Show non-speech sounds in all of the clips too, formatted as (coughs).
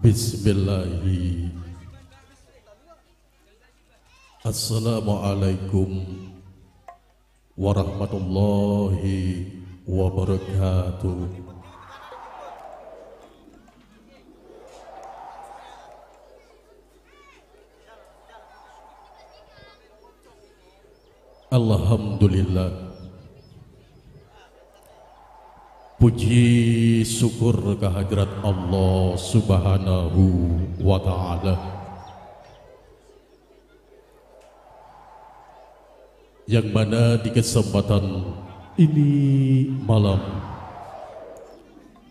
Bismillahi Assalamualaikum warahmatullahi wabarakatuh Alhamdulillah Puji syukur kehadirat Allah subhanahu wa ta'ala. Yang mana di kesempatan ini malam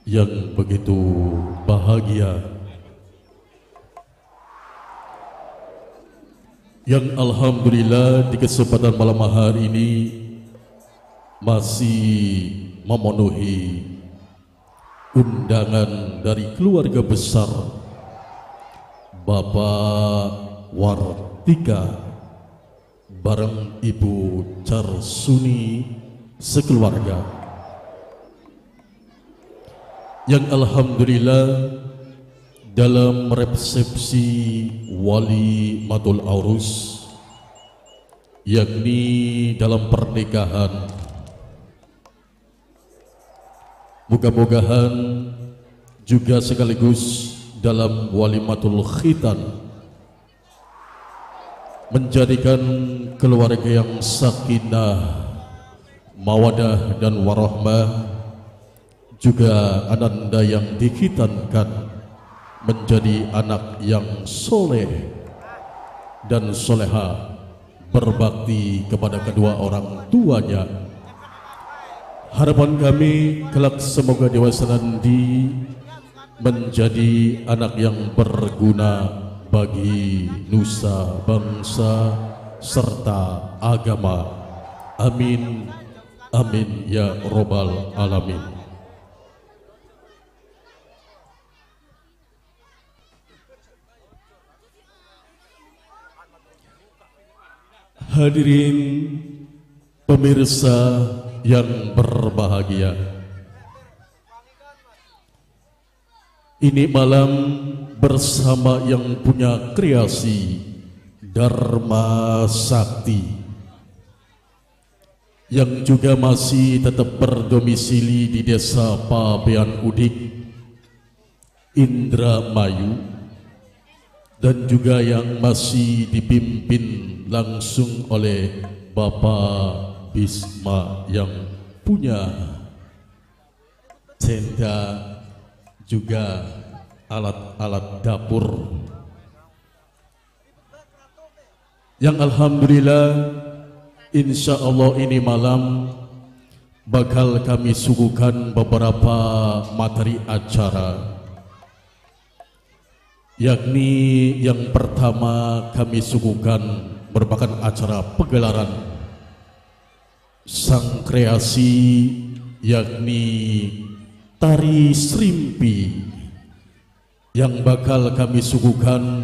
Yang begitu bahagia Yang Alhamdulillah di kesempatan malam hari ini masih memenuhi undangan dari keluarga besar Bapak Wartika bareng Ibu Carsuni sekeluarga. Yang Alhamdulillah dalam resepsi Wali Matul Aurus yakni dalam pernikahan Moga-mogahan juga sekaligus dalam walimatul khitan menjadikan keluarga yang sakinah, mawadah dan warahmah juga ananda yang dikhitankan menjadi anak yang soleh dan soleha berbakti kepada kedua orang tuanya Harapan kami kelak semoga dewasa nanti menjadi anak yang berguna bagi nusa bangsa serta agama. Amin. Amin ya robbal alamin. Hadirin pemirsa yang berbahagia. Ini malam bersama yang punya kreasi Dharma Sakti yang juga masih tetap berdomisili di desa Pabean Udik, Indramayu, dan juga yang masih dipimpin langsung oleh Bapak Bisma yang punya tenda juga alat-alat dapur. Yang Alhamdulillah Insya Allah ini malam bakal kami suguhkan beberapa materi acara. Yakni yang pertama kami suguhkan merupakan acara pegelaran sang kreasi yakni tari serimpi yang bakal kami suguhkan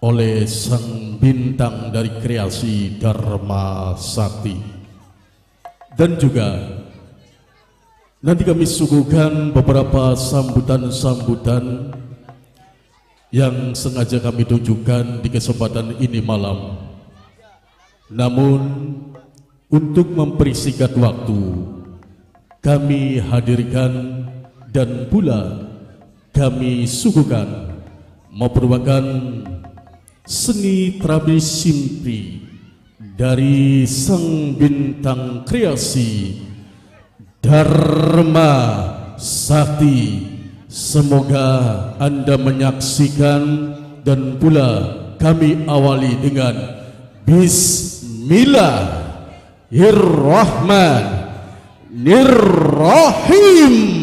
oleh sang bintang dari kreasi Dharma Sakti. Dan juga nanti kami suguhkan beberapa sambutan-sambutan yang sengaja kami tunjukkan di kesempatan ini malam. Namun untuk mempersingkat waktu, kami hadirkan dan pula kami suguhkan merupakan seni tradisi simpri dari sang bintang kreasi Dharma Sakti. Semoga Anda menyaksikan dan pula kami awali dengan Bismillah. الرحمن الرحيم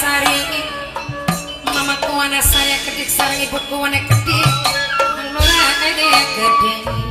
Sari. Mama ku saya kedik sarang ibu ku anak kedik. Nurah ini kedik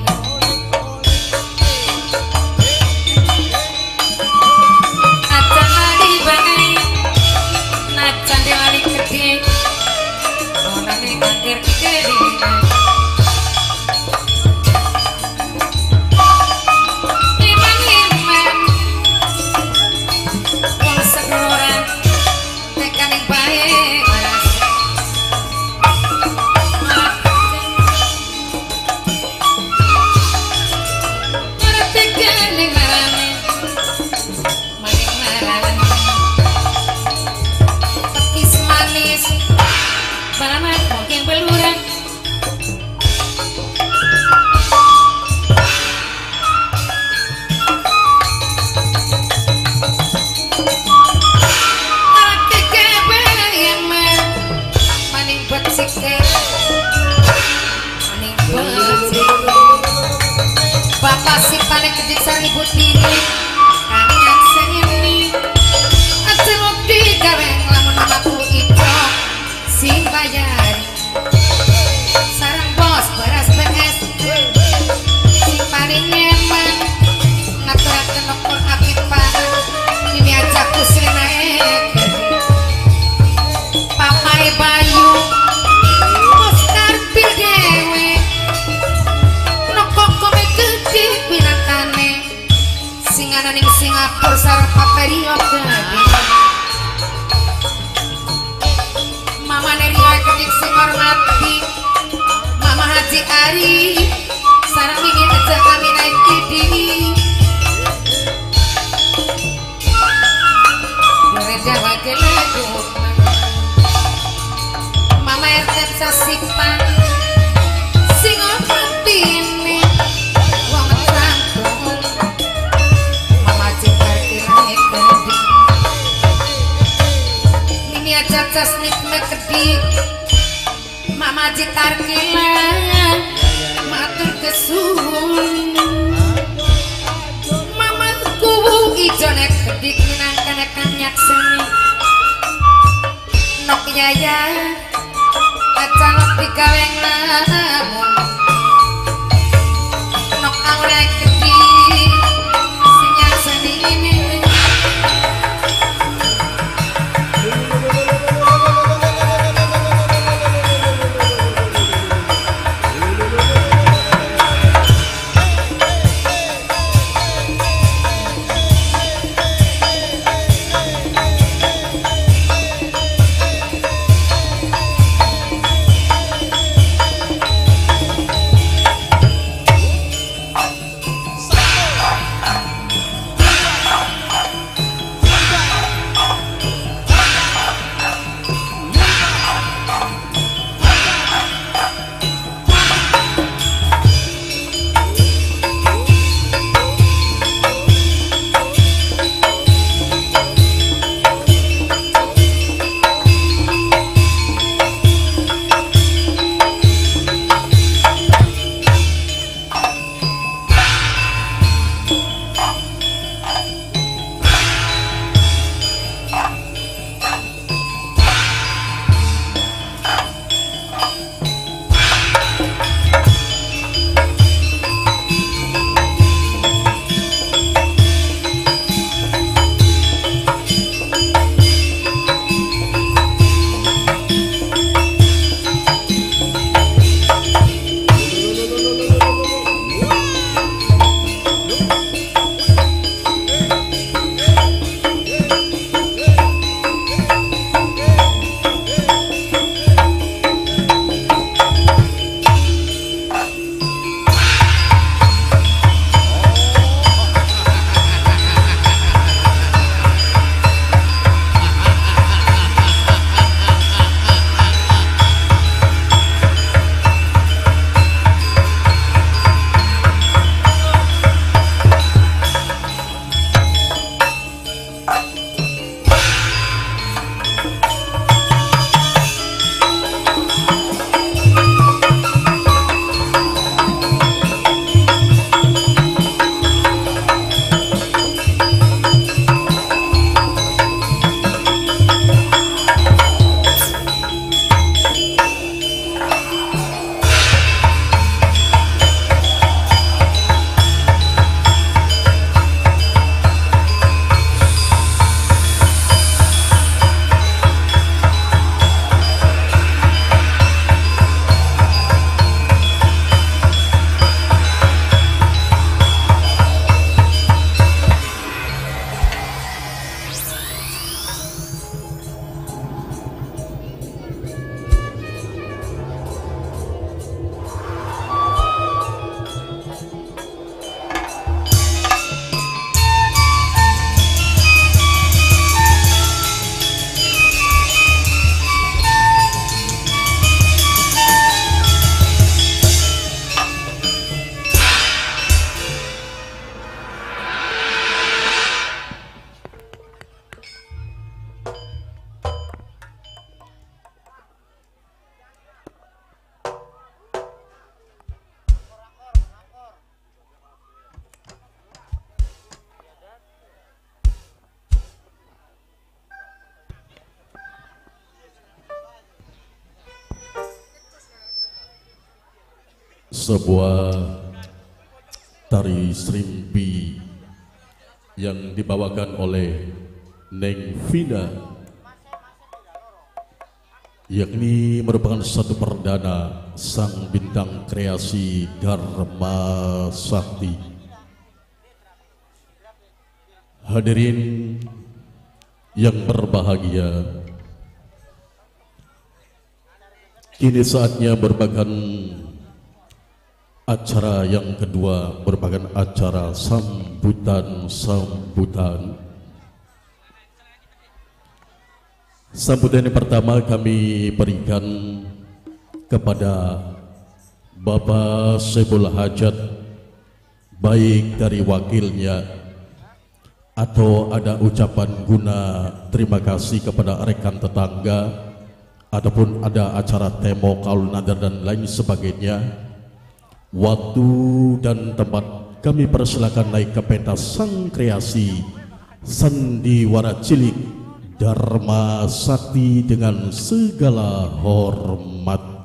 sebuah tari serimpi yang dibawakan oleh Neng Vina yakni merupakan satu perdana sang bintang kreasi Dharma Sakti. Hadirin yang berbahagia kini saatnya berbakan acara yang kedua, merupakan acara sambutan-sambutan. Sambutan yang pertama kami berikan kepada Bapak Sebul Hajat, baik dari wakilnya atau ada ucapan guna terima kasih kepada rekan tetangga ataupun ada acara temo kaul nadar dan lain sebagainya waktu dan tempat kami persilakan naik ke pentas sang kreasi sandiwara cilik Dharma Sakti dengan segala hormat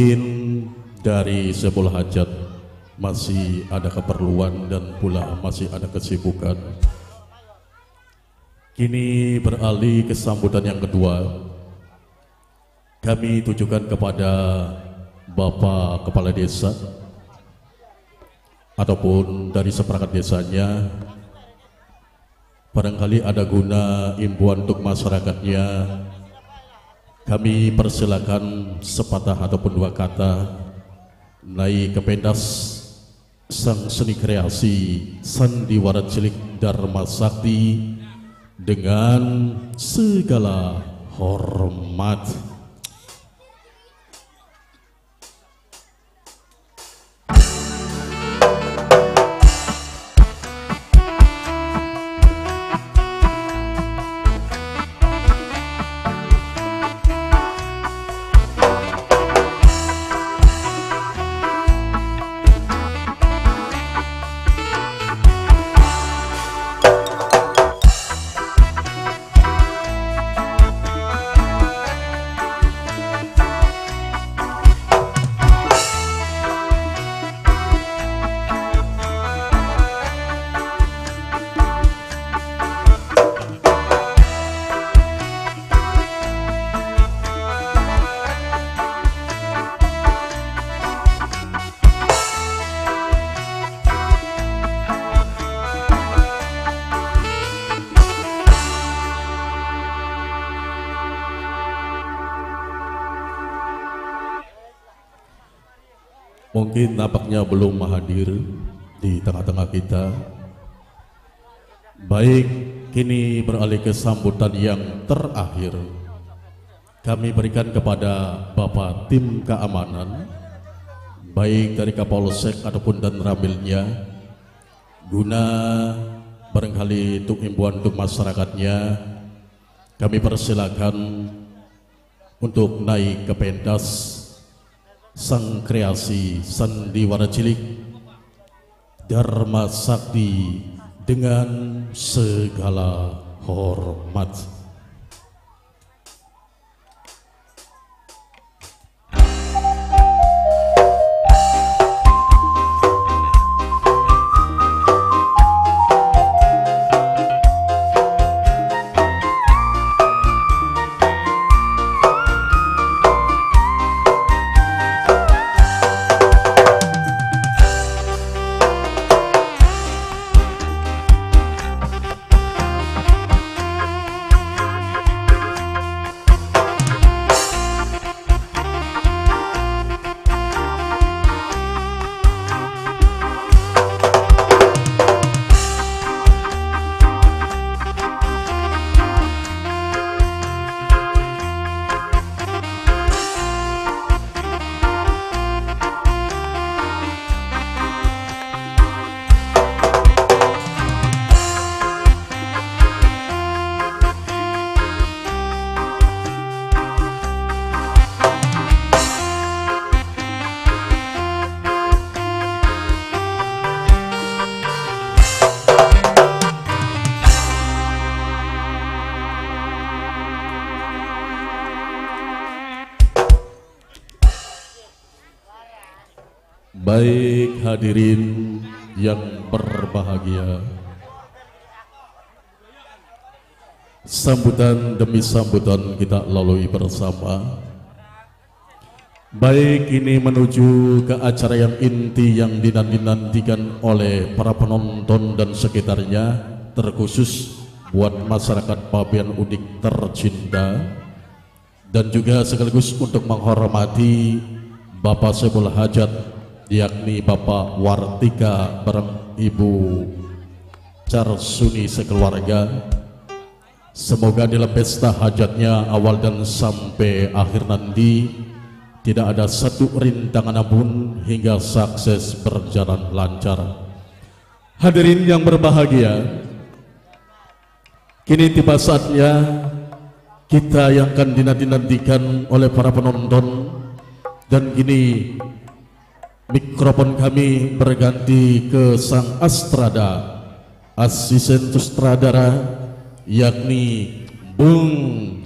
Mungkin dari sebuah hajat masih ada keperluan dan pula masih ada kesibukan. Kini beralih ke sambutan yang kedua. Kami tujukan kepada Bapak Kepala Desa ataupun dari seperangkat desanya barangkali ada guna imbuan untuk masyarakatnya kami persilakan sepatah ataupun dua kata naik ke pentas sang seni kreasi sandiwara cilik Dharma Sakti dengan segala hormat. Belum hadir di tengah-tengah kita. Baik, kini beralih ke sambutan yang terakhir. Kami berikan kepada Bapak Tim Keamanan, baik dari Kapolsek ataupun dan Ramilnya, guna barangkali untuk himbauan untuk masyarakatnya, kami persilakan untuk naik ke pentas sang kreasi sandiwara cilik Dharma Sakti dengan segala hormat. Sambutan demi sambutan kita lalui bersama. Baik ini menuju ke acara yang inti yang dinanti-nantikan oleh para penonton dan sekitarnya Terkhusus buat masyarakat Pabian Udik tercinta. Dan juga sekaligus untuk menghormati Bapak Sebul Hajat yakni Bapak Wartika bareng Ibu Carsuni sekeluarga Semoga dalam pesta hajatnya awal dan sampai akhir nanti tidak ada satu rintangan pun hingga sukses berjalan lancar. Hadirin yang berbahagia, kini tiba saatnya kita yang akan dinanti-nantikan oleh para penonton dan kini Mikrofon kami berganti ke sang astrada Asisten sutradara yakni Bung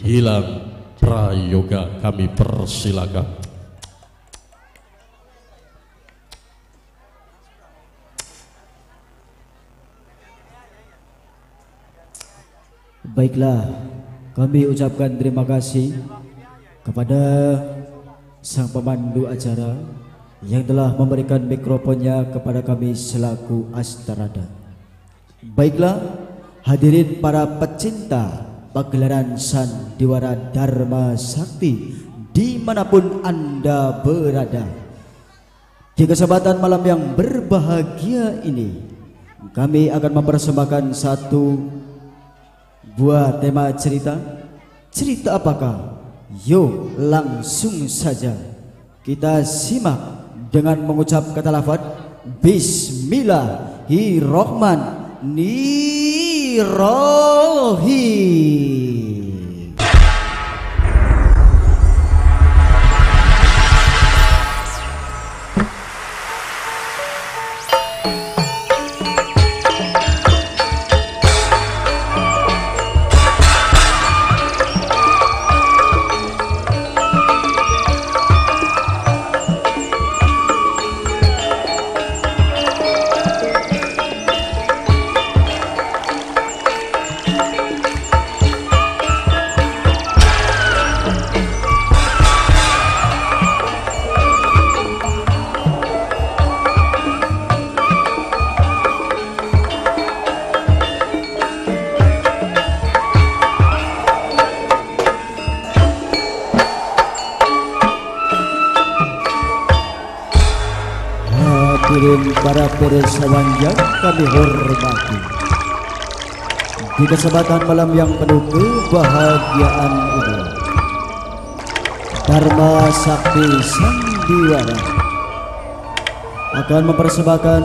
Hilang Prayoga kami persilakan Baiklah, kami ucapkan terima kasih kepada sang pemandu acara yang telah memberikan mikrofonnya kepada kami selaku Astarada. Baiklah, hadirin para pecinta pagelaran Sandiwara Dharma Sakti di mana pun Anda berada. Di kesempatan malam yang berbahagia ini, kami akan mempersembahkan satu buah tema cerita. Cerita apakah? Yuk langsung saja kita simak dengan mengucap kata lafaz Bismillahirrahmanirrahim. Irohi kami hormati Di kesempatan malam yang penuh kebahagiaan ini Dharma Sakti Sandiwara Akan mempersembahkan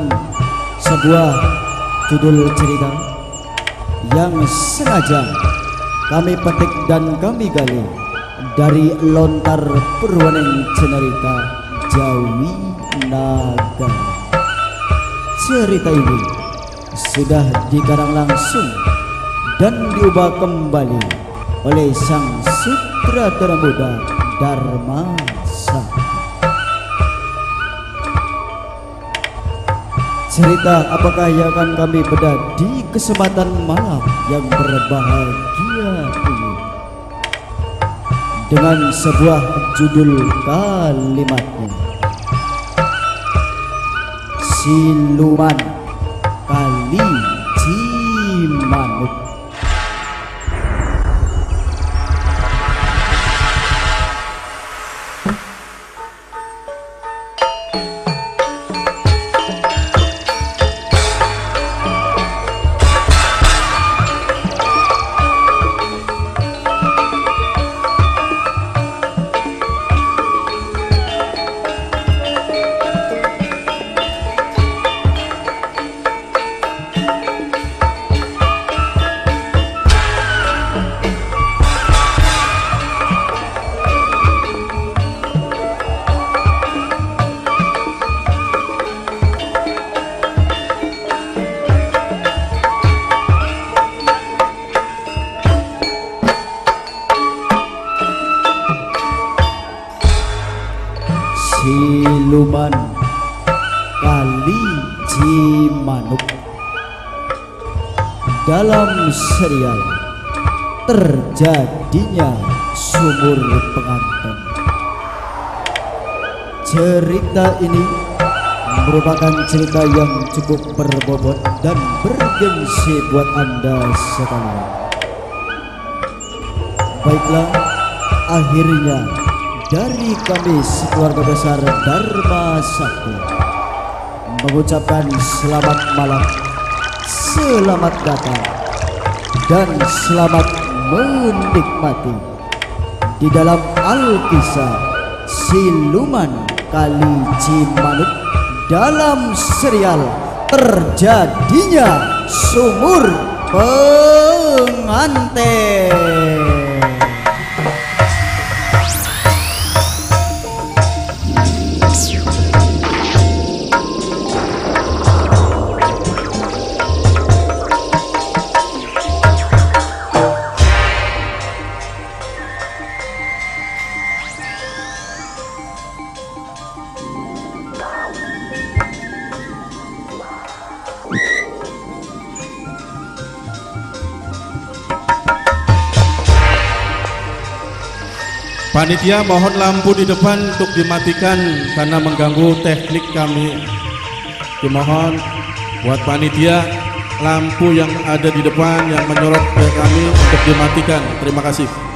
sebuah judul cerita Yang sengaja kami petik dan kami gali Dari lontar Purwaneng Cenarita Jawi Naga. Cerita ini sudah dikarang langsung dan diubah kembali oleh sang sutradara muda Dharma Sakti. Cerita apakah yang akan kami bedah di kesempatan malam yang berbahagia ini? Dengan sebuah judul kalimatnya. Siluman Cerita ini merupakan cerita yang cukup berbobot dan bergengsi buat Anda sekalian. Baiklah, akhirnya dari kami sekeluarga besar Dharma Sakti mengucapkan selamat malam, selamat datang, dan selamat menikmati di dalam Alkisah Siluman Kali Cimanuk dalam serial terjadinya sumur pengantin. Panitia mohon lampu di depan untuk dimatikan karena mengganggu teknik kami. Dimohon buat panitia lampu yang ada di depan yang menyorot ke kami untuk dimatikan. Terima kasih.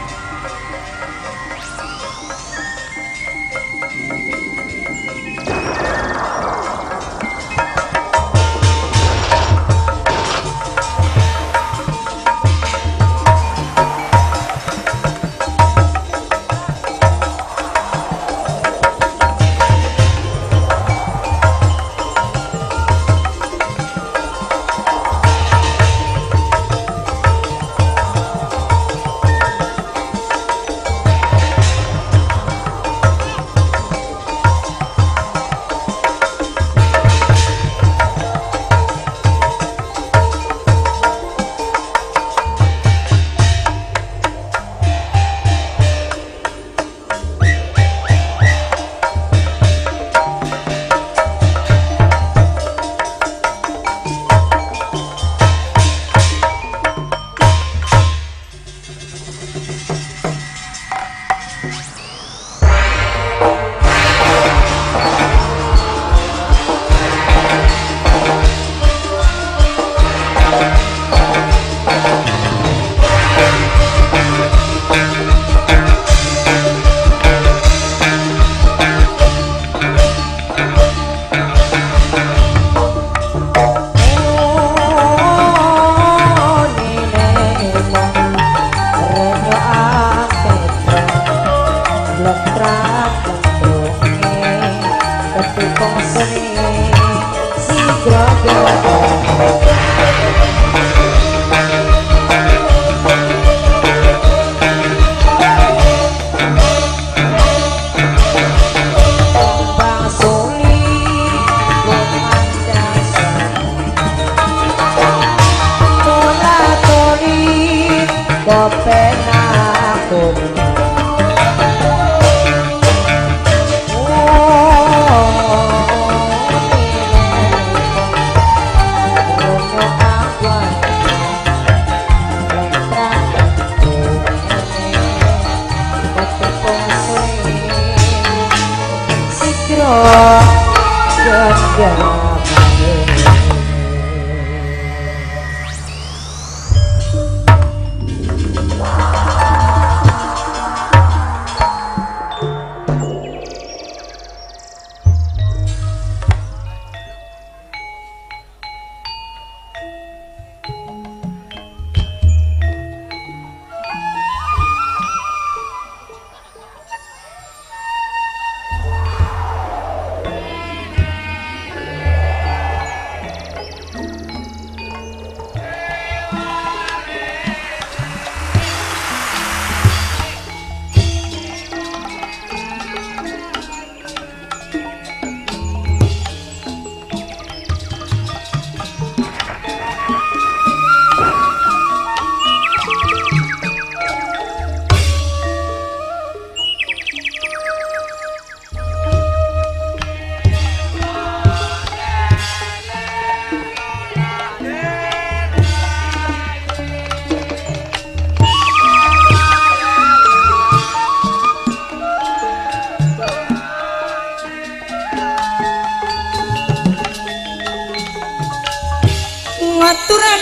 Ngaturan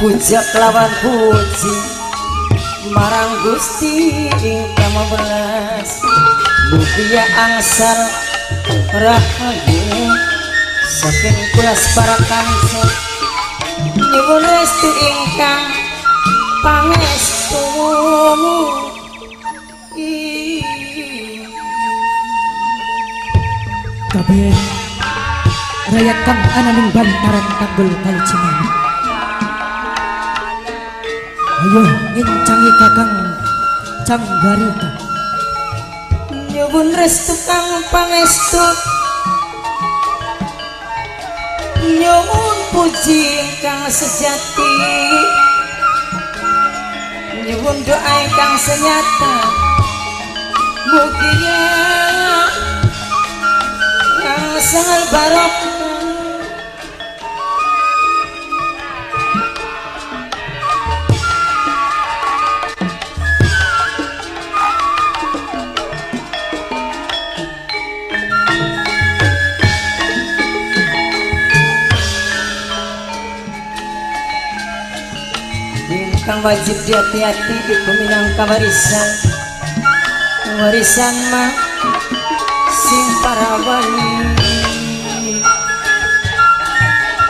puja kelawan puji marang Gusti ingkang belas Lukia angsal rahayu saking kulas para kansa nyuwun restu ingkang pangestu Ih. kabeh rakyat kang ananing bantaran tanggul kali Cimanuk ayo ngincangi kakang canggarita. Nyuwun restu kang pangestu. Nyuwun puji kang sejati. Nyuwun doa kang senyata. Muginya kang sangal barokah wajib hati-hati iku minangka warisan. Warisan mah sing para wali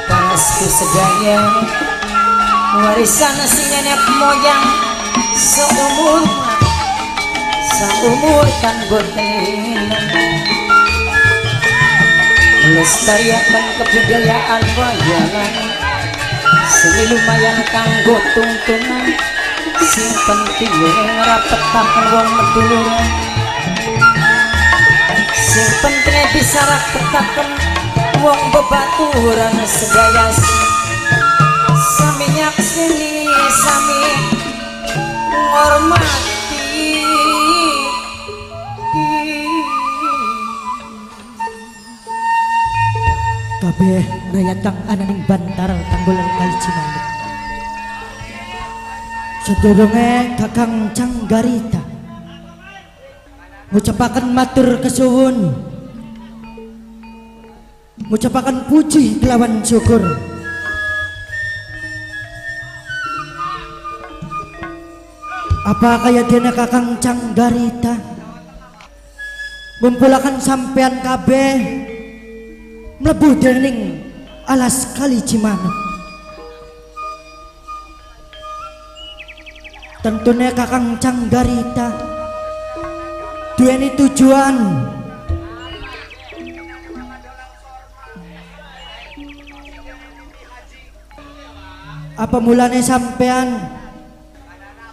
parasku sedaya. Warisan sing nenek moyang seumur seumur kan gotenan melestariakan kebudayaan wayangan seni lumayan kanggo tuntunan sing penting ngrapetaken wong meduluran sing penting bisa rapetaken wong bebaturan sedaya sami nyaksini sami ngormati. Kabeh rakyat kang ananing bantaran tanggul kali Cimanuk sedurunge kakang canggarita ngucapaken matur kesuwun. Ngucapaken puji kelawan syukur. Apa kaya dene kakang canggarita? Ngumpulaken sampean kabeh mlebu dening alas kali Cimanuk tentunya kakang canggarita duweni tujuan. Apa mulane sampean?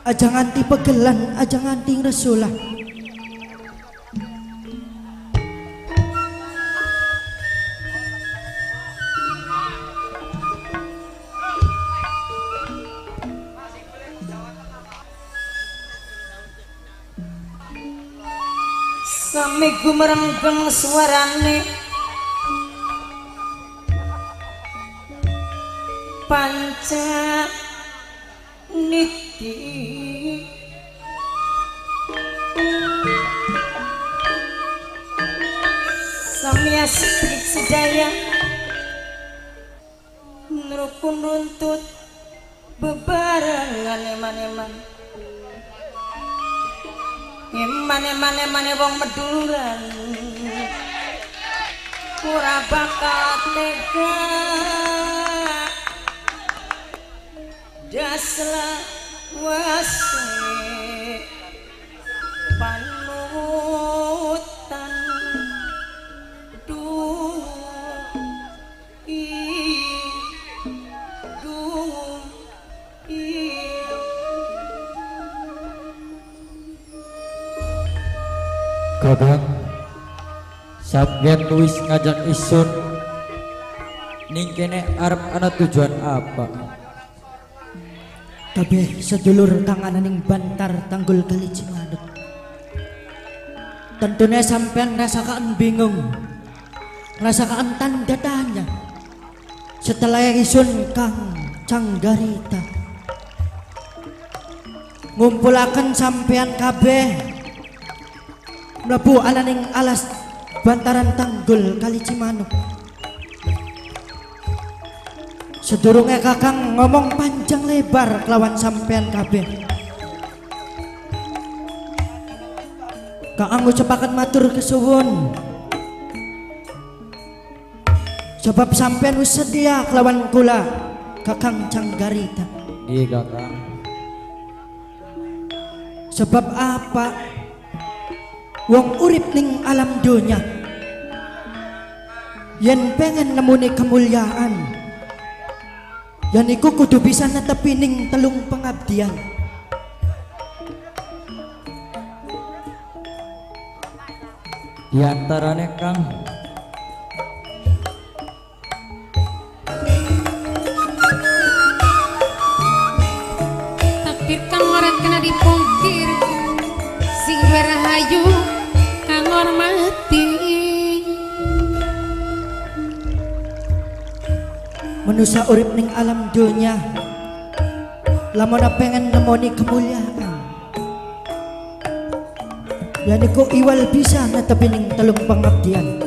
Aja nganti pegelan aja nganti resulah sami gumerenggeng suarane. Panca niti samya sedikit sedaya nrukun runtut bebarengan eman-eman Eman-eman-eman wong meduran ora bakal tega. Dasla wase. Panutan Kakang Sabgen wis ngajak isun Ning kene arep ana tujuan apa? Kabeh sedulur kang ananing bantar tanggul kali Cimanuk. Tentunya sampean rasakan bingung. Rasakan tanda tanya. Setelah isun kang canggarita. Ngumpulakan sampean kabeh mlebu ananing alas bantaran tanggul kali Cimanuk. Sedurunge kakang ngomong panjang lebar kelawan sampean kabeh. Kakang ucapaken matur kesuwun. Sebab sampean wis sedia kelawan kula kakang canggarita. Iya kakang Sebab apa? Wong urip ning alam dunya. Yen pengen nemuni kemuliaan Yan iku kudu bisa netepi ning telung pengabdian. Di antarane Kang. Takdir kang ora kena dipungkir sing rahayu hormati Manusia urip ning alam dunya Lamun pengen nemoni kemuliaan? Yan iku iwal bisa netepi ning telung pengabdian.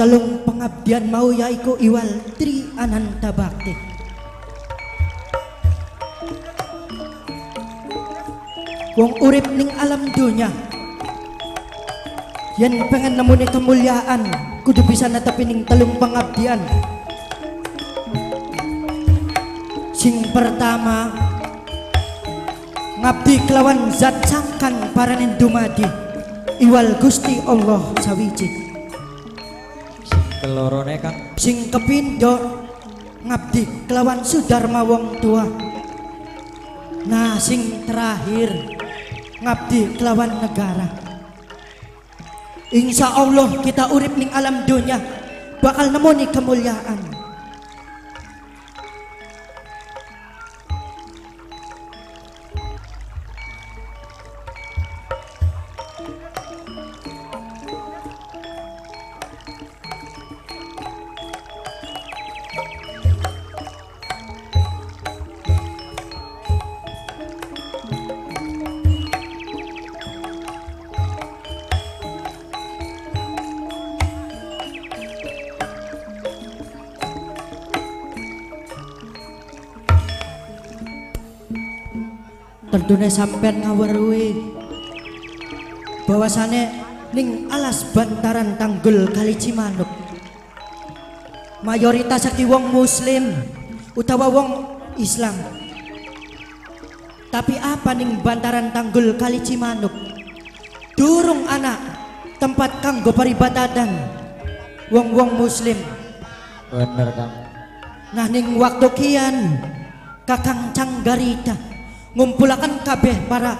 Telung pengabdian mau yaiku iwal Tri Ananta Bakti Wong urip ning alam dunya. Yen pengen nemuni kemuliaan kudu bisa netepi ning telung pengabdian. Sing pertama ngabdi kelawan zat sangkan paranen dumadi iwal Gusti Allah sawiji. Kelorone Kang. Sing kepindo ngabdi kelawan sudarma wong tua. Nah sing terakhir ngabdi kelawan negara. Insya Allah kita urip ning alam dunia. Bakal nemoni kemuliaan tentunya sampean ngaweruhi bahwasane ning alas bantaran tanggul kali Cimanuk mayoritas aki wong muslim utawa wong Islam. Tapi apa ning bantaran tanggul kali Cimanuk? Durung anak tempat kanggo paribadadan wong-wong muslim. Bener Kang. Nah ning waktu kian Kakang Canggarita ngumpulakan kabeh para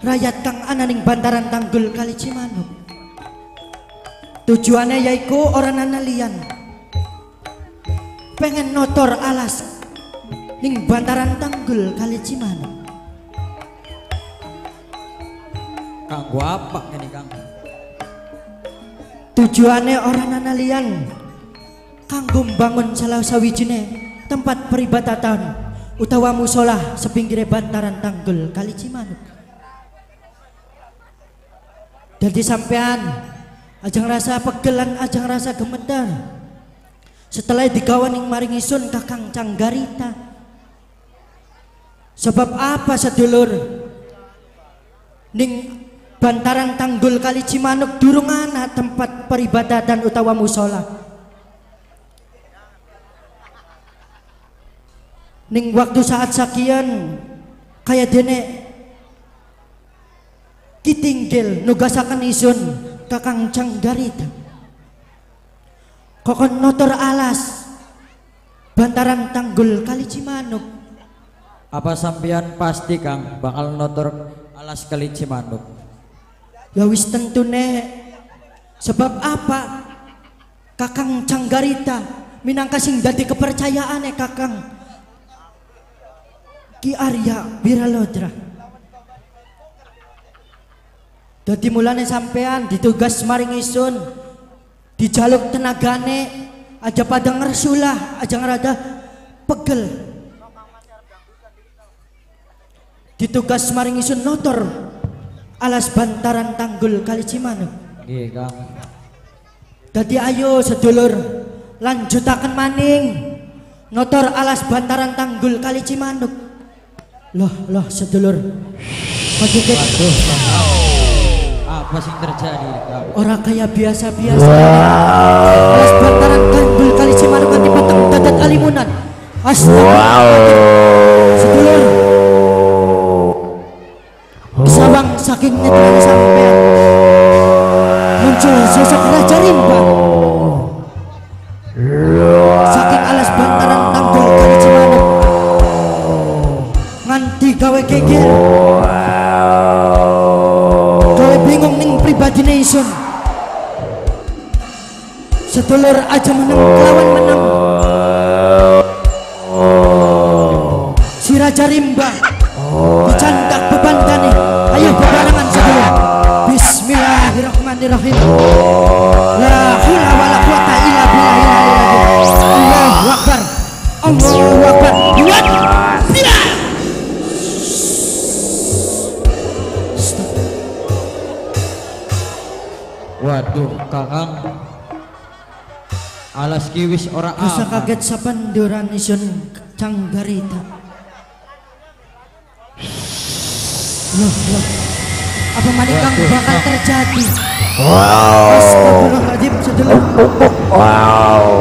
rakyat kang ana ning bantaran tanggul kali Cimanuk. Tujuannya yaiku orang analian pengen notor alas ning bantaran tanggul kali Cimanuk. Kanggo apa ini Kang? Tujuannya orang analian kanggo bangun salah sawijine tempat peribadatan utawa musola sepinggire bantaran tanggul kali Cimanuk. Jadi sampean ajang rasa pegelan ajang rasa gemetar. Setelah digawan ing maring kakang canggarita. Sebab apa sedulur? Ning bantaran tanggul kali Cimanuk durung ana tempat peribadatan utawa musola. Ning waktu saat sakian kaya dene kitinggil nugasakan isun kakang canggarita. Kokon notor alas bantaran tanggul kali Cimanuk. Apa sampean pasti Kang bakal notor alas kali Cimanuk? Ya wis tentune sebab apa kakang canggarita minangka sing dadi kepercayaane kakang Ki Arya Biralodra Dadi mulane sampean ditugas maring isun dijaluk tenagane aja pada ngersulah aja ngerada pegel ditugas maring isun notor alas bantaran tanggul kali Cimanuk Nggih Kang. Dadi ayo sedulur lanjutaken maning notor alas bantaran tanggul kali Cimanuk. Loh, loh sedulur. Pagikit Apa sing terjadi Kang? ora kaya biasa-biasa. Alas bantaran tanggul kali Cimanuk nanti peteng dadat alimunan. Astaga. Sedulur. Sawang saking netrang sampean muncul sosok Raja Rimba nganti gawe kegel gawe bingung ning pribadi isun sedulur aja menang kelawan menang. Si Raja Rimba dicandak bebandane ayo bebarengan sedulur Bismillahirrahmanirrahim. La hula wala quwata illa azim. Allahu akbar. Allahu akbar Kakang. Alas kiwis ora apa. kaget sapanduran isun canggarita Loh, loh. Apa manikang bakal terjadi? Astagfirullahaladzim, sedulur. Ayo,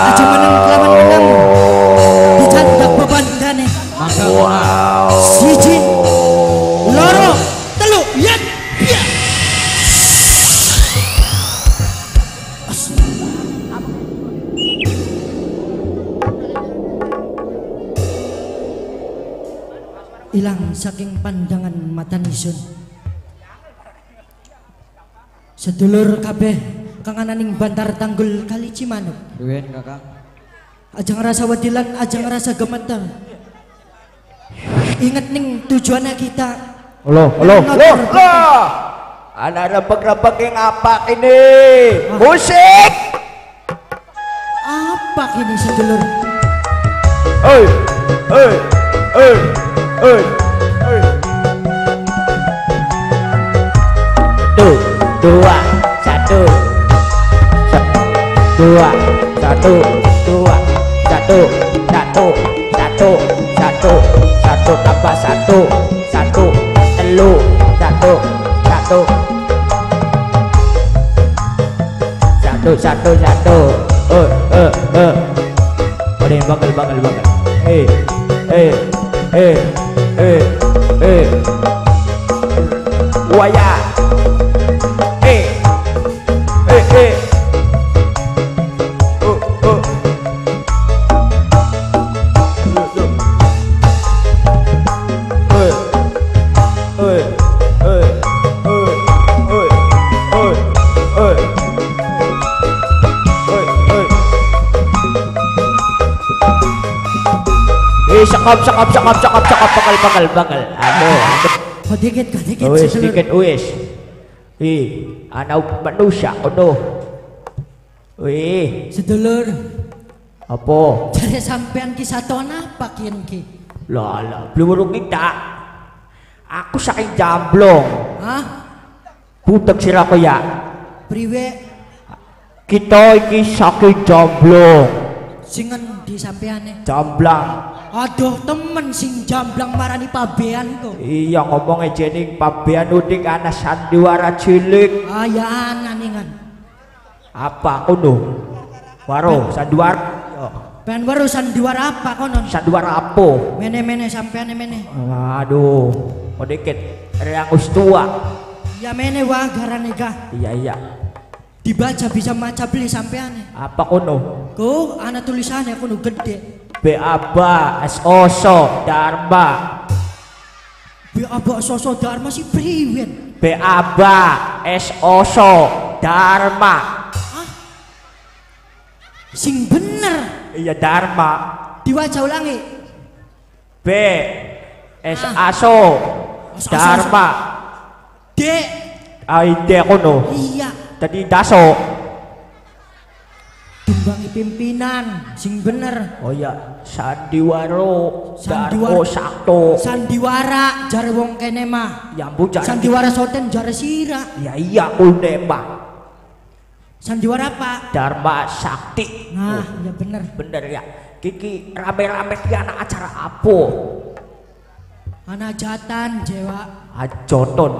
Aja menang menang. Dicandak. Maka Siji, loro, telu, ya. Hilang saking pandangan mata nisun. Sedulur kabeh kangananing bantar tanggul kali Cimanuk. duwen Kakang. Aja ngerasa wadilan, aja ngerasa gemeter. Ingat ning tujuannya kita. Halo, halo, halo, halo. Ada rebek-rebek yang apa ini? Musik. Apa kini sedulur? Hei, hei, hei, hei, hei. Satu, dua, dua, satu, dua, satu, satu, satu, satu, satu, tambah satu, satu, telu, satu, satu, satu, satu, satu, eh, eh, eh. Ada yang bakal, bakal. Eh, eh, eh, eh, eh. Eh, eh, Sakap, sakap, sakap, sakap, sakap, bakal, bakal, bakal. Aduh. Kau dikit, kau dikit. Wis, sedulur. dikit, wis. Ih, anak manusia, kono. Wih, Sedulur, apa? cari sampean kisah tahun apa kian ki? Lah, belum kita. Aku saking jamblong. Hah? Butek sira ya. Priwe Kita iki saking jamblong. Singen di sampeane. Jamblang. Aduh temen sing jamblang marani pabean kok. Iya ngomongnya jening pabean udik anak sandiwara cilik. Ah ya aningan. Apa kono? Waro, sandiwara. Yo, Pengen baru sandiwara apa konon? sandiwara apa? Mene-mene sampeane mene. Aduh, mau dikit. Yang tua. Ya mene wah garane ga. Iya iya. Dibaca bisa maca beli sampeane. Apa kono? Ku ana tulisannya kuno gede. B Aba S Oso Dharma. Bi abak soso dharma si priwen. B Aba S Oso Dharma. Sing bener. Iya Dharma. Diwaca ulangi. B S Aso Aso, aso, Dharma. Dek. Aide kono. Iya. Tadi daso. Tumbangi pimpinan. Sing bener. Oh ya, Sandiwaro, Sandiwara. Sakto, Sandiwara jare wong kene mah. yang bujang. Sandiwara soten jare sira. Ya iya Kulnema, Sandiwara apa? Dharma Sakti. Nah, ya bener. Bener ya. Kiki rame-rame di anak acara apa? Ana jatan jewa. Ajoton,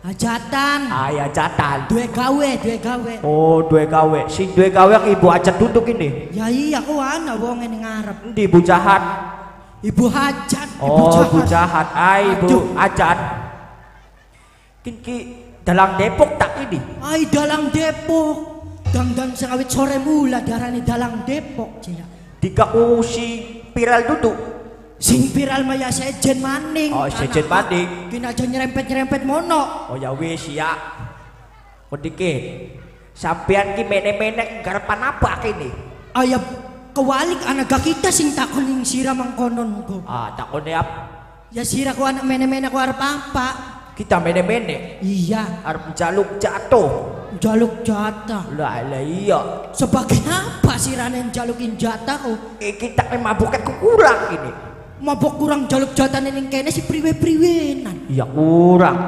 Hajatan. ayah jatan. Duwe gawe, duwe gawe. Oh, dua gawe. Si dua gawe yang ibu ajat duduk ini. Ya iya aku ana wong ini ngarep. Di ibu jahat. Ibu hajat, ibu Oh, ibu jahat. Ay, ibu Aduh. ajat. Kiki dalam Depok tak ini. Ai dalang Depok. Dangdang sengawit sore mula darani dalang Depok cina. Tiga si viral duduk. Sing viral maya sejen maning. Oh, sejen maning. Kina aja nyerempet-nyerempet mono. Oh ya wis ya. Kodike. Sampean ki mene-mene garepan apa kini? Ayah kewalik anak gak kita sing takon ning sira mangkonon ko. Ah, takone ap Ya sira ko anak mene-mene ko arep apa? kita mene-mene Iya, arep jaluk jatuh. jaluk jatah. Lah lah iya. Sebagai apa sirane jalukin jatah ko? Eh, kita ki mabukan kurang ini. Mabok kurang jaluk jatah ning kene si priwe-priwenan. Iya kurang.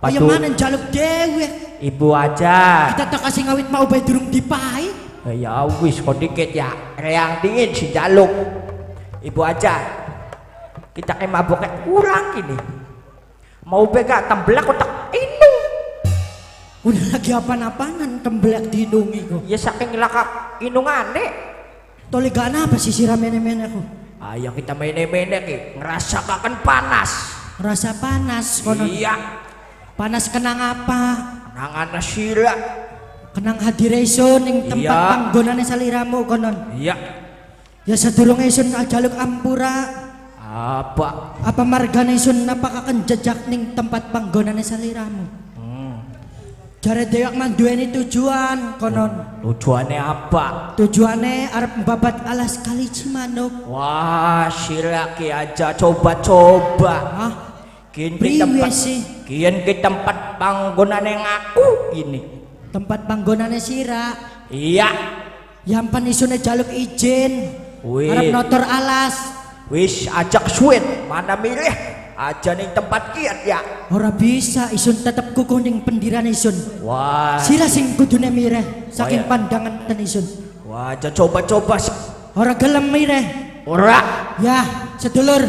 Ayo Padu mana jaluk dewe. ibu aja. Kita tak kasih ngawit mau bae durung dipai. Eh, Ya wis kok dikit ya. Reang dingin si jaluk. Ibu aja. Kita ki mabukan kurang ini. Mau bega tembelak otak inu. Udah lagi apa-apanan kembelak dinungi ko. Ya saking laka inungane. Tolegana apa sih sira mene-mene ko? Ayo kita mene-mene ki ngerasakan panas. Rasa panas konon. Iya, Panas kenang apa? nangan sila. Kenang hadireson ning tempat Iya. panggonane saliramu konon. Iya. Ya sedurunge isun jaluk ampura. Apa? Apa margane isun napakaken jejak ning tempat panggonane saliramu? Jare dewek manduweni tujuan konon. Tujuannya apa? Tujuane arep babat alas kali Cimanuk. Wah, sila ki aja coba-coba. Hah? Kian ki Priwe tempat, sih? kian ki tempat panggonan yang aku ini. Tempat panggonane sira. Iya. Yampan isune jaluk izin. Wih. Arep notor alas. Wis ajak suit, mana milih? Aja nih tempat kian ya. Ora bisa isun tetep kukuh ning pendiran isun. Wah, Sira sing kudune mireh saking Oh, iya. pandangan ten isun. wah aja coba-coba. Ora gelem mireh. Ora. Ya, sedulur,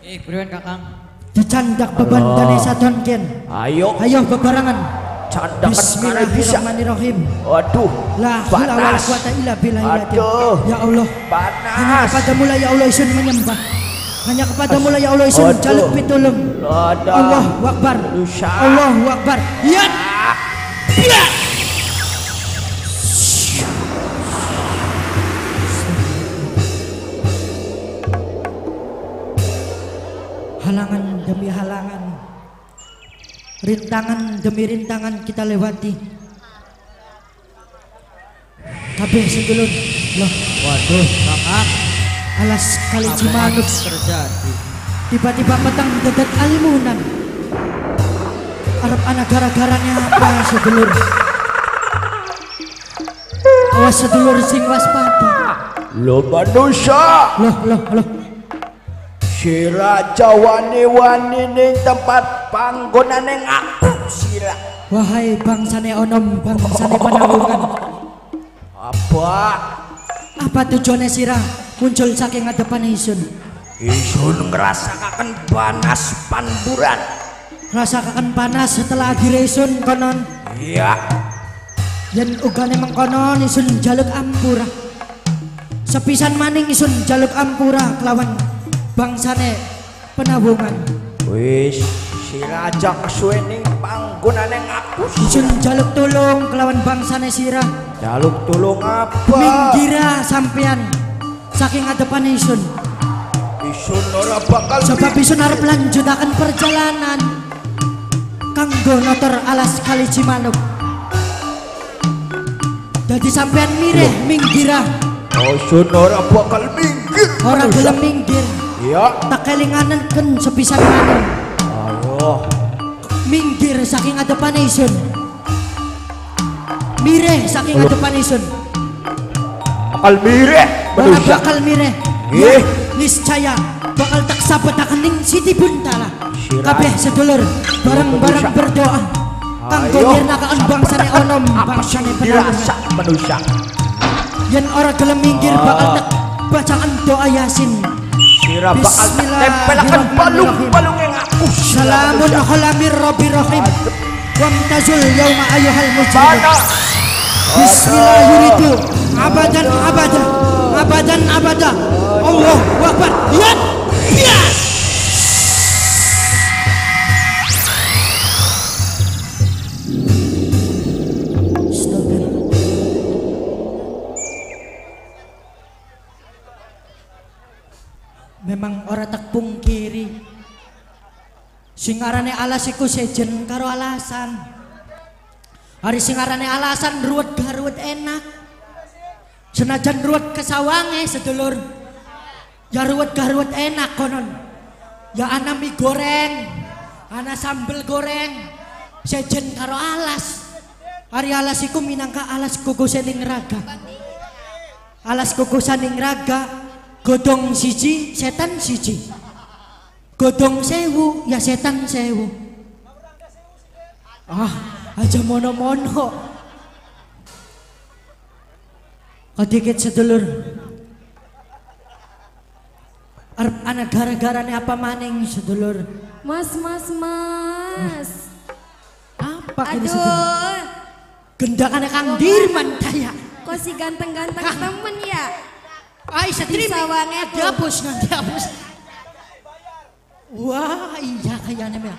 Eh, priwen Kakang. dicandak bebandane sadon ken. Ayo, Ayo sekarang bisa. Bismillahirrahmanirrahim. Waduh, La haula wala panas. quwata illa billah. Aduh. Ya Allah. Hanya Panas. kepadamu lah ya Allah isun menyembah. Hanya kepadamu lah ya Allah isun Aduh. jaluk pitulung. Allah Akbar. Lusa. Allahu Akbar. Ya. Ya. Halangan demi halangan. Rintangan demi rintangan kita lewati. Kabeh sedulur. Loh, Waduh, Kakang. Alas kali Cimanuk terjadi? tiba-tiba petang dedet alimunan Arab anak gara-garanya apa sedulur? Awas sedulur sing waspada. Lo manusia loh loh loh. Si raja wani-wani ning tempat panggonan yang aku sila wahai bangsane onom bangsane penawungan Apa? apa tujuannya sirah muncul saking ngadepan isun Isun ngerasakan panas panburan rasakan panas setelah diresun konon Iya Yen ugane mengkono isun jaluk ampura. Sepisan maning isun jaluk ampura kelawan bangsane penabungan. Wis si raja kesuwe ning panggonan yang aku Isun jaluk tulung kelawan bangsane sirah. Jaluk tulung apa? Minggirah sampean saking ngadepan isun. Isun ora bakal Sebab isun arep lanjutaken perjalanan kanggo notor alas kali Cimanuk. Jadi sampean mireh minggirah. Isun ora bakal minggir. Ora gelem minggir. Iya. Tak kelinganen sepisan maning. Ayo minggir saking adepan isun. Mire saking adepan isun Bakal mireh manusia bakal mire. Nggih. ya niscaya bakal tak sabetaken ning Siti Buntala. Kabeh sedulur bareng-bareng berdoa. Kanggo nyirnakaken bangsane onom bangsane dirasa manusia. Yen ora gelem minggir bakal tak bacaan doa yasin. Sira bakal tempelakan balung-balung yang aku. Salamun khalamir rabbi rahim. Wamtazul yauma ayyuhal mujrimun Mana? Abadan abada abadan abada Allah wakbar Astagfirullah. Memang ora tak pungkiri. Singarane alas iku sejen karo alasan. Hari singarane alasan ruwet garuwet enak Senajan ruwet kesawange sedulur. Ya ruwet garuwet enak konon. Ya ana mie goreng Ana sambel goreng Sejen karo alas. Hari alas iku minangka alas kukusan ning raga. Alas kukusan ning raga Godong siji setan siji. Godong sewu ya setan sewu. Ah aja mono-mono Kadikit sedulur. Arep anak gara-garane apa maning sedulur? Mas, mas, mas. Apa kini sedulur? Gendakane Kang Dirman kaya kok si ganteng-ganteng temen ya? Ay setrim sawange ku. Dihapus nanti hapus Wah iya kayaknya Mel.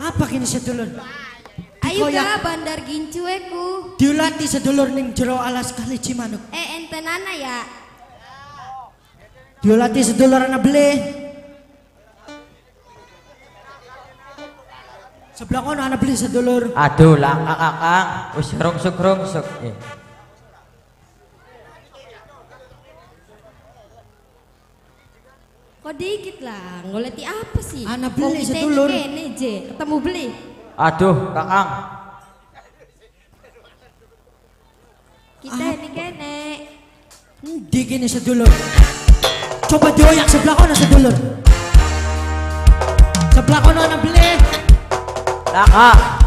Apa kini sedulur Ayo ga bandar gincueku. Diulatih sedulur ning jero alas kali Cimanuk Eh ente nana ya. Diulatih sedulur anak beli Sebelah kono anak beli sedulur Aduh lah kakak wis rungsuk rungsuk eh. Kok dikit lah, ngoleti apa sih? Anak Kok beli, sedulur. kene, Je, ketemu beli. Aduh kakang Kita ini kene. Di gini sedulur? Coba dioyak sebelah kono sedulur. Sebelah kono anak beli kakak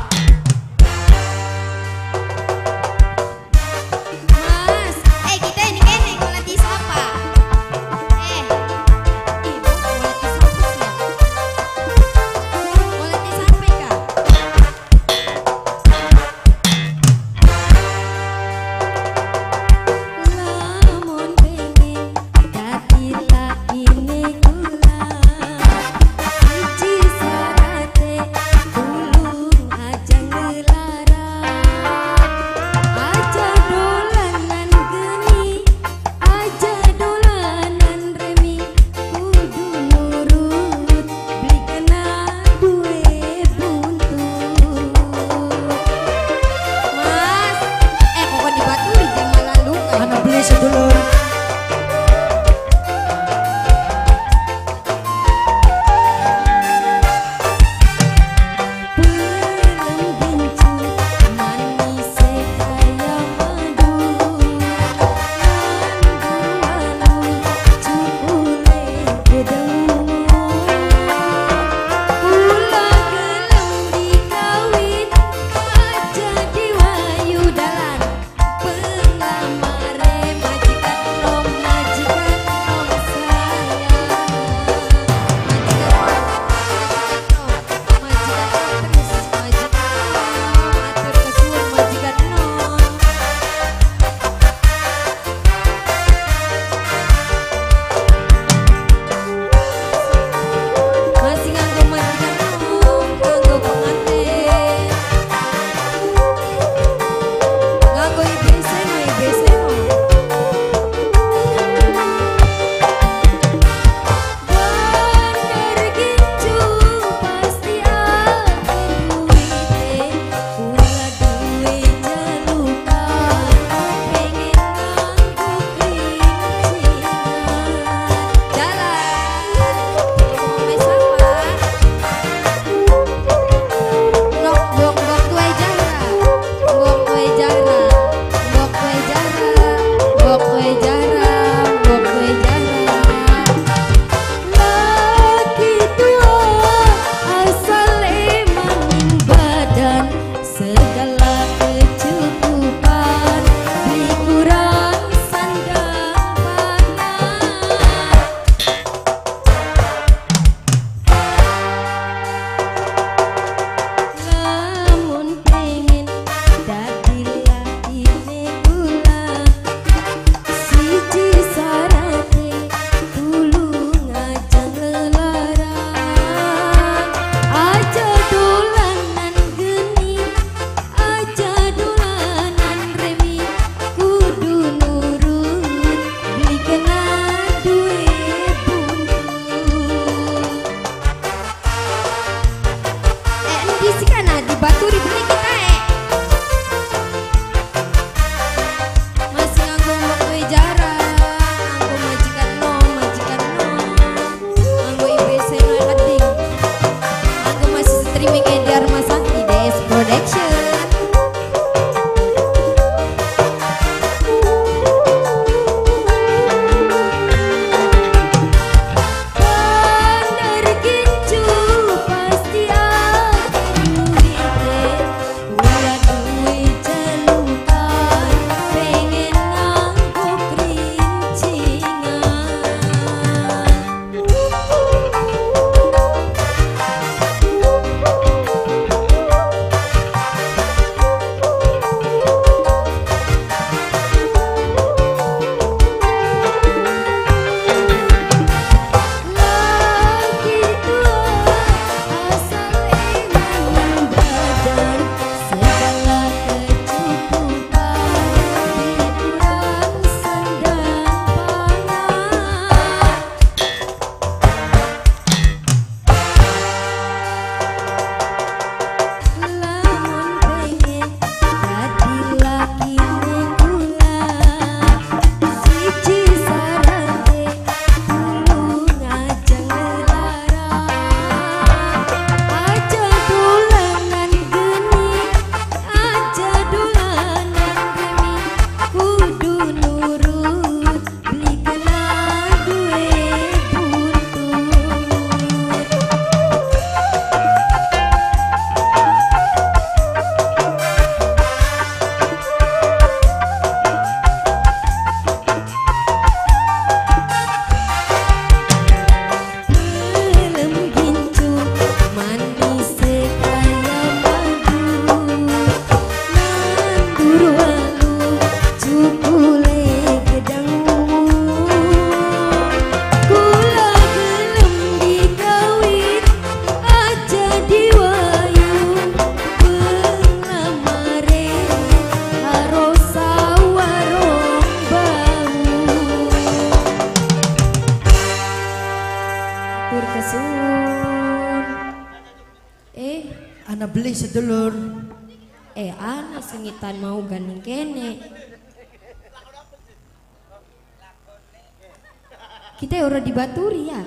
dibaturi ya.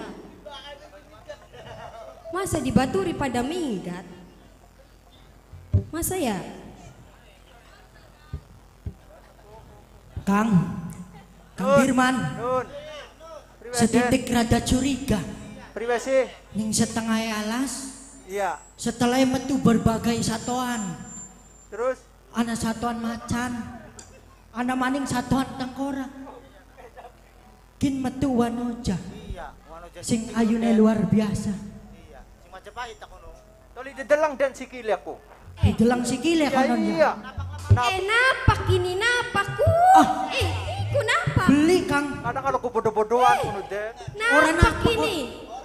Masa dibaturi pada minggat? Masa ya? Kang. Kang Birman. Setitik rada curiga. Priwe sih? Ning setengah alas. Iya. Setelah metu berbagai satuan. Terus Ana satuan macan. Ana maning satuan tengkorak. Kin metu wanoja. Iya. Sing ayune luar biasa. Iya. Sing Majapahit ako no. Toli dedelang dan sikili aku. Didelang sikile Iya, konon iya. ya. Eh napak ini napak ku. Eh iku napak. Beli Kang. Kadang kalau ku bodoh-bodohan kuno den. Orang Napak apa ini.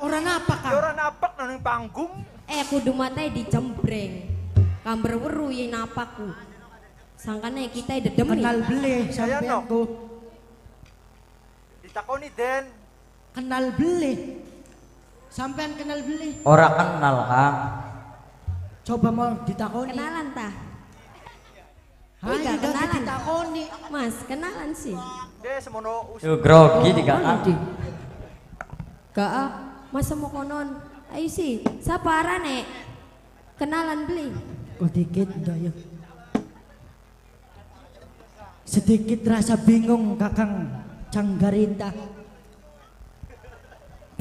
Orang apa Ya Kang? ora napak nang panggung. Eh kudu matanya dicembreng. Kamber weru ye napakku. Sangkane kita dedem Kenal beli Saya sampai no. aku. Ditakoni den. Kenal beli. Sampean kenal beli. Ora kenal Kang. Coba mau ditakoni. Kenalan tah? Hai, gak kenalan. ditakoni. Mas, kenalan sih. De semono us. Tuh grogi tiga Kang. di? Gak ah, masa mau konon. Ayo sih, siapa arane? Kenalan beli. Oh dikit doyo. Sedikit rasa bingung kakang Canggarita.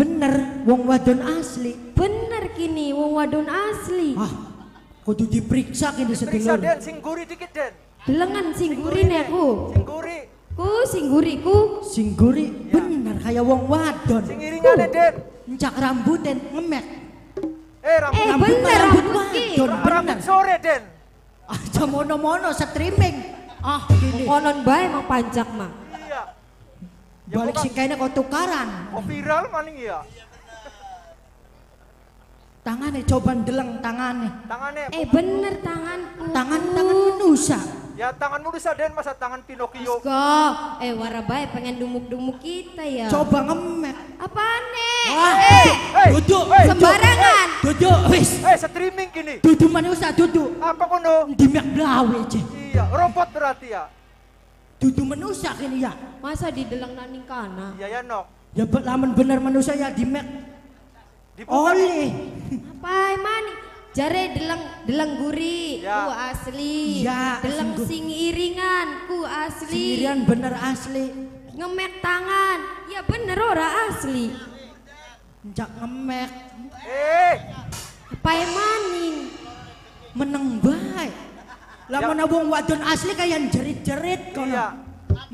Bener, wong wadon asli. Bener kini, wong wadon asli. Ah, kudu diperiksa kini Periksa sedulur. den singguri dikit den. Delengan singgurin aku. Singguri. Ku singguriku. Singguri bener kayak wong wadon. Sing iringane den. Encak rambuten ngemek. Eh rambut Eh Rambut bener rambut rambut ki. wadon. rambut bener. sore den. Aja mono-mono streaming. Ah, gini. Konon bae emang pajak mah. Ya Balik kok sing kayaknya kau tukaran. kok viral maning ya. Tangannya coba deleng tangannya. Tangannya Eh bener tanganku. Tangan-tangan menusa. ya tanganmu bisa den masa tangan Pinocchio. Kok, eh wara bae pengen dumuk-dumuk kita ya. Coba ngemek. Apaan nih? Wah, Eh, Hei, duduk, hei, sembarangan. duduk, wis. Eh streaming gini. Duduk manusia, duduk. Apa kono? Dimek belawe, cek. Iya, robot berarti ya. Duduk manusia kini ya. Masa didelang naning kana? Iya ya nok. Ya bet lamun bener manusia ya dimek. Dibuka. Oleh. Apa mani? Jare deleng deleng guri, Ya. ku asli. Ya, deleng singgu- sing iringan, ku asli. Sendirian bener asli. Ngemek tangan, ya bener ora asli. Encak ngemek. Eh, Apa maning? Meneng baik. Lamun wong wadon asli kayak jerit-jerit kono. Iya.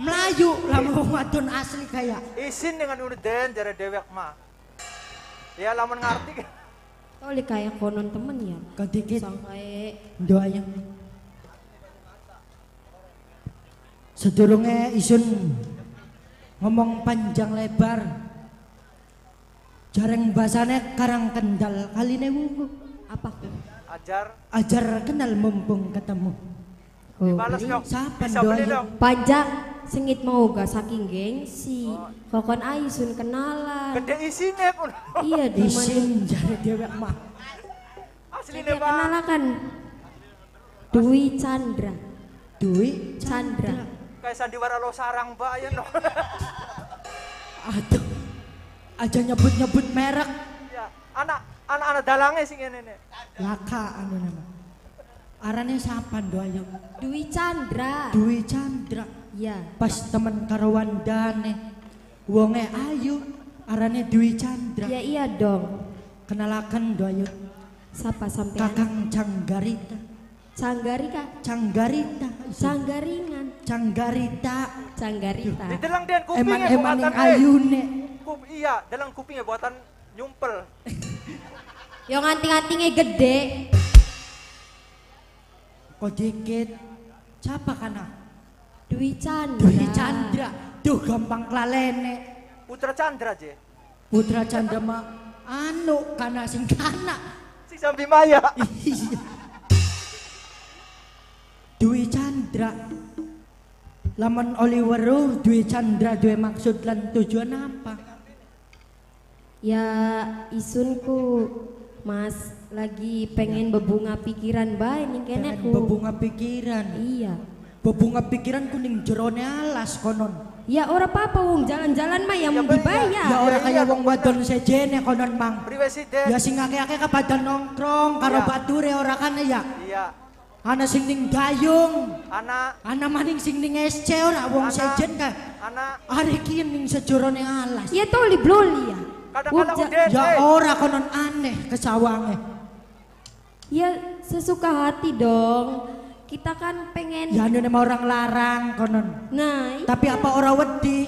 Melayu lamun wong wadon asli kayak. isin dengan unit den jare dewek mah. Ya lamun ngerti. (laughs) Toli kayak konon temen ya. Kau dikit Sampai doanya. Sedurunge isun ngomong panjang lebar. Jarang bahasane karang kendal kaline wungu. apa? Ajar. Ajar kenal mumpung ketemu. Oh, Balas beli. dong. Dong. Panjang sengit mau gak saking gengsi. Kokon Aisun kenalan. Gede isine pun. Iya (laughs) di? Isin jare dewek mah. Asline Dia Pak. kenalakan Dwi Chandra. Dwi Chandra. Kayak sandiwara lo sarang Pak ya nok. Aduh. Aja nyebut-nyebut merek. Ya, anak anak-anak dalangnya sing ngene nih. Laka anu nama. Arane siapa doanya? Dwi Chandra. Dwi Chandra. Iya. Pas temen karawan dane. Wonge ayu. Arane Dwi Chandra. Ya iya dong. Kenalakan doayu. Siapa sampai Kakang Canggarita. Canggarika. Canggarita. Canggaringan. Canggarita. Canggarita. Didelang den kupingnya buatan ayune. Kup, iya, dalang kupingnya buatan nyumpel. (laughs) Yang anting-antingnya gede. Kok dikit. Siapa kana? Dwi Chandra. Dwi Chandra. Duh gampang klalene. Putra Chandra je. Putra Chandra mah anu kana sing kana. Si Sambi Maya. (laughs) Iya. Dwi Chandra. Laman oli weruh Dwi Chandra duwe maksud lan tujuan apa? Ya isunku Mas lagi pengen bebunga pikiran bae nih kene Pengen ku. bebunga pikiran. Iya. Bebunga pikiran kuning jerone alas konon. Ya ora apa-apa wong jalan-jalan mah yang Ya dibayar. ora kaya wong wadon sejene konon mang. Presiden. Ya sing akeh-akeh kepada nongkrong karo Iya. bature ora kan ya. Iya. Ana sing ning dayung, Anak, ana maning sing ning SC ora wong Ana. sejen kan. anak. Hari ki ning sejorone alas. Ya toli bloli ya. Kadang-kadang udah. Ya ora konon aneh kesawange. Ya sesuka hati dong. Kita kan pengen Ya anu nama orang larang konon. Nah, i- Tapi apa ora wedi?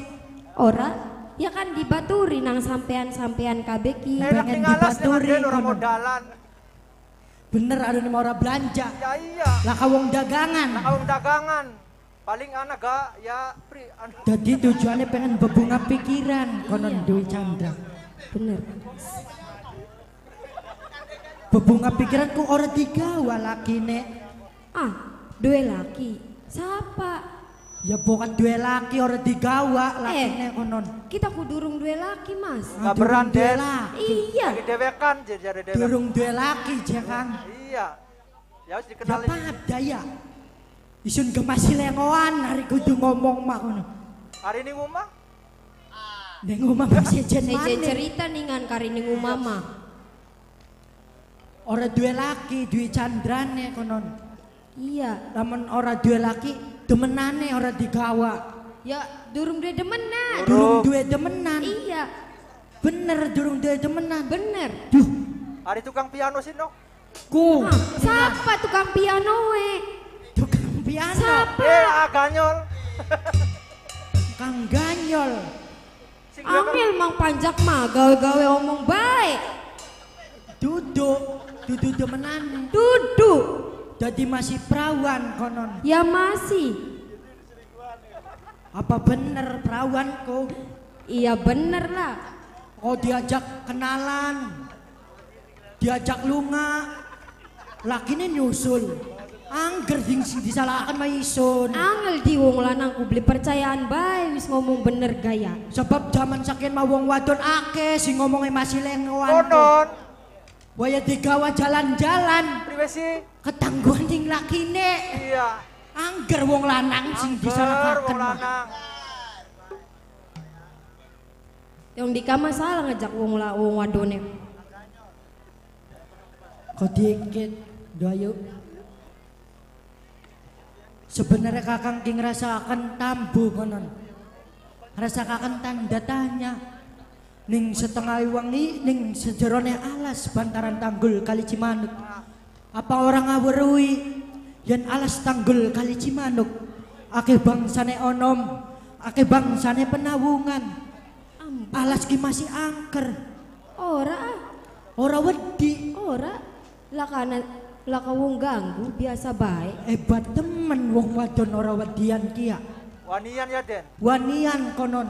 ora ya kan dibaturi nang sampean-sampean kabeki. Pengen dibaturi, orang konon. modalan. Bener ada nama orang belanja. Ya iya. Lah kawong dagangan. Kawang dagangan. Paling anak gak ya pri. anu. Jadi tujuannya pengen bebunga pikiran konon Iya. Dewi Chandra. Bener. Bebunga pikiran ku ora digawa lakine. Ah, dua laki. Siapa? Ya bukan dua laki ora digawa lakine Eh. konon. Kita kudurung dua laki, Mas. Ah, Gak beran, durung dua laki. Iya. Lagi dewekan jadi dewek. Durung dua laki Jekang. Iya. Ya harus Ya dikenalin. pada ya. Isun gemasi lengoan hari kudu ngomong mak kono. Hari ini ngomah. Neng omah masih jen Saya maneh. cerita ningan karining umama. Ora dua laki, dua candrane konon. Iya. Lamun ora dua laki, demenane ora digawa. Ya, durung dua demenan. Durung dua demenan. Iya, Bener durung dua demenan. bener. Duh, Hari tukang piano sih no. ku Ah, siapa tukang piano we? tukang piano, Siapa? Eh, aganyol. kang ganyol. Sing belakang- Amil mang panjak mah gawe-gawe omong baik. Duduk, duduk demenane. Duduk. Jadi masih perawan konon. Ya masih. Apa bener perawanku? Iya bener lah. Oh diajak kenalan, diajak lunga, lakine nyusul. Angger ding sing disalahkan mah isun. Angel di wong lanang ku beli percayaan bae wis ngomong bener gaya. Sebab zaman saking mah wong wadon akeh sing ngomongnya masih lengoan. Konon. Waya digawa jalan-jalan, Privasi. ketangguhan ding lakine. Iya. Angger wong lanang sing disalahkan wong mah. lanang. Yang di kamar salah ngajak wong la wong wadone. Kok dikit, doayu. Sebenarnya kakang king rasakan tambu konon. Rasakan tanda tanya. Ning setengah wangi, ning sejerone alas bantaran tanggul kali Cimanuk. Apa orang ngawerui yen alas tanggul kali Cimanuk. Ake bangsane onom, ake bangsane penawungan. Alas ki masih angker, Ora ah, ora wedi. ora. Lah lah ka wong ganggu biasa bae. Hebat temen wong wadon ora wedian kia. Wanian ya Den. Wanian konon.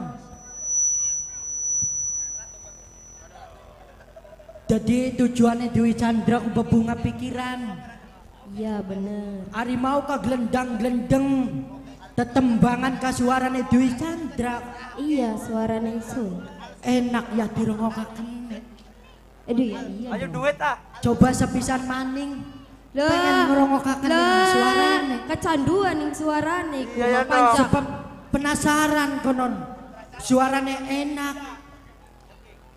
Jadi tujuannya Dewi Chandra ku bebunga pikiran. Iya bener. Ari mau ka glendang-glendeng. Tetembangan kasuarane Dewi Chandra. Iya suara isun. Enak ya dirungokaken. Aduh ya iya. Ayo duit ah. Coba sepisan maning. Lah, Pengen ngerungokaken lah, suarane. Kecanduan ning suarane Iya, iya. Sebab penasaran konon. Suaranya enak.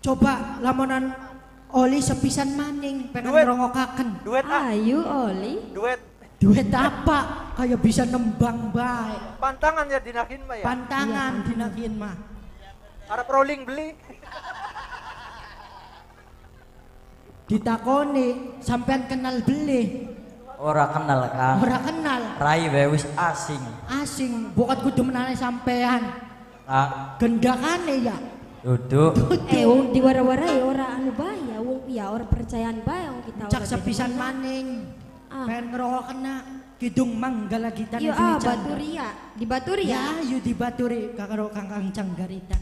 Coba lamunan oli sepisan maning pengen ngerongokaken. Duit ah. Ayu Oli. Duit. Duit apa? Kayak bisa nembang baik. Pantangan ya dinakin mah ya. Pantangan dinakin mah. Harap rolling beli. Ditakoni sampean kenal beli. Ora kenal kang. Ora kenal. Rai wis asing. Asing, bukan kudu menane sampean. Kang, Gendakane ya. duduk. Eh wong diwara-warai ora anu bae ya wong ya ora percayaan bae wong kita. Cak sepisan maning. Ah. Pengen ngerokokna. Kidung manggala kita Iya ah Baturi ya. Di Baturi ya. Ya, yu di Baturi kakaro kangkang canggarita.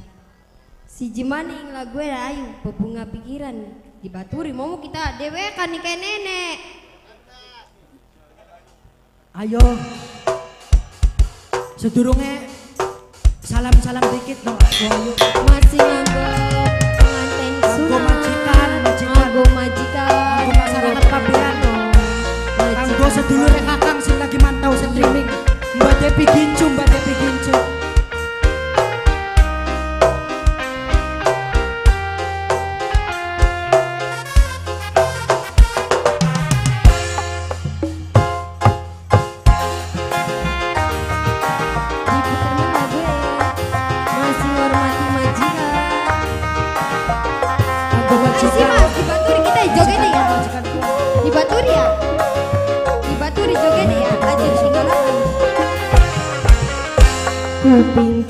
Si Jimani yang lagu ayu bebunga pikiran dibaturi mau kita dewekan nih kayak nenek. Ayo. Sedurunge salam-salam dikit dong ayo masih nganggep pengantin sunan majikan. Majikan nganggo majikan. Nganggo masyarakat kabehan dong nganggo sedulur kakang sih lagi mantau streaming Mbak Depi Gincu Mbak Depi tình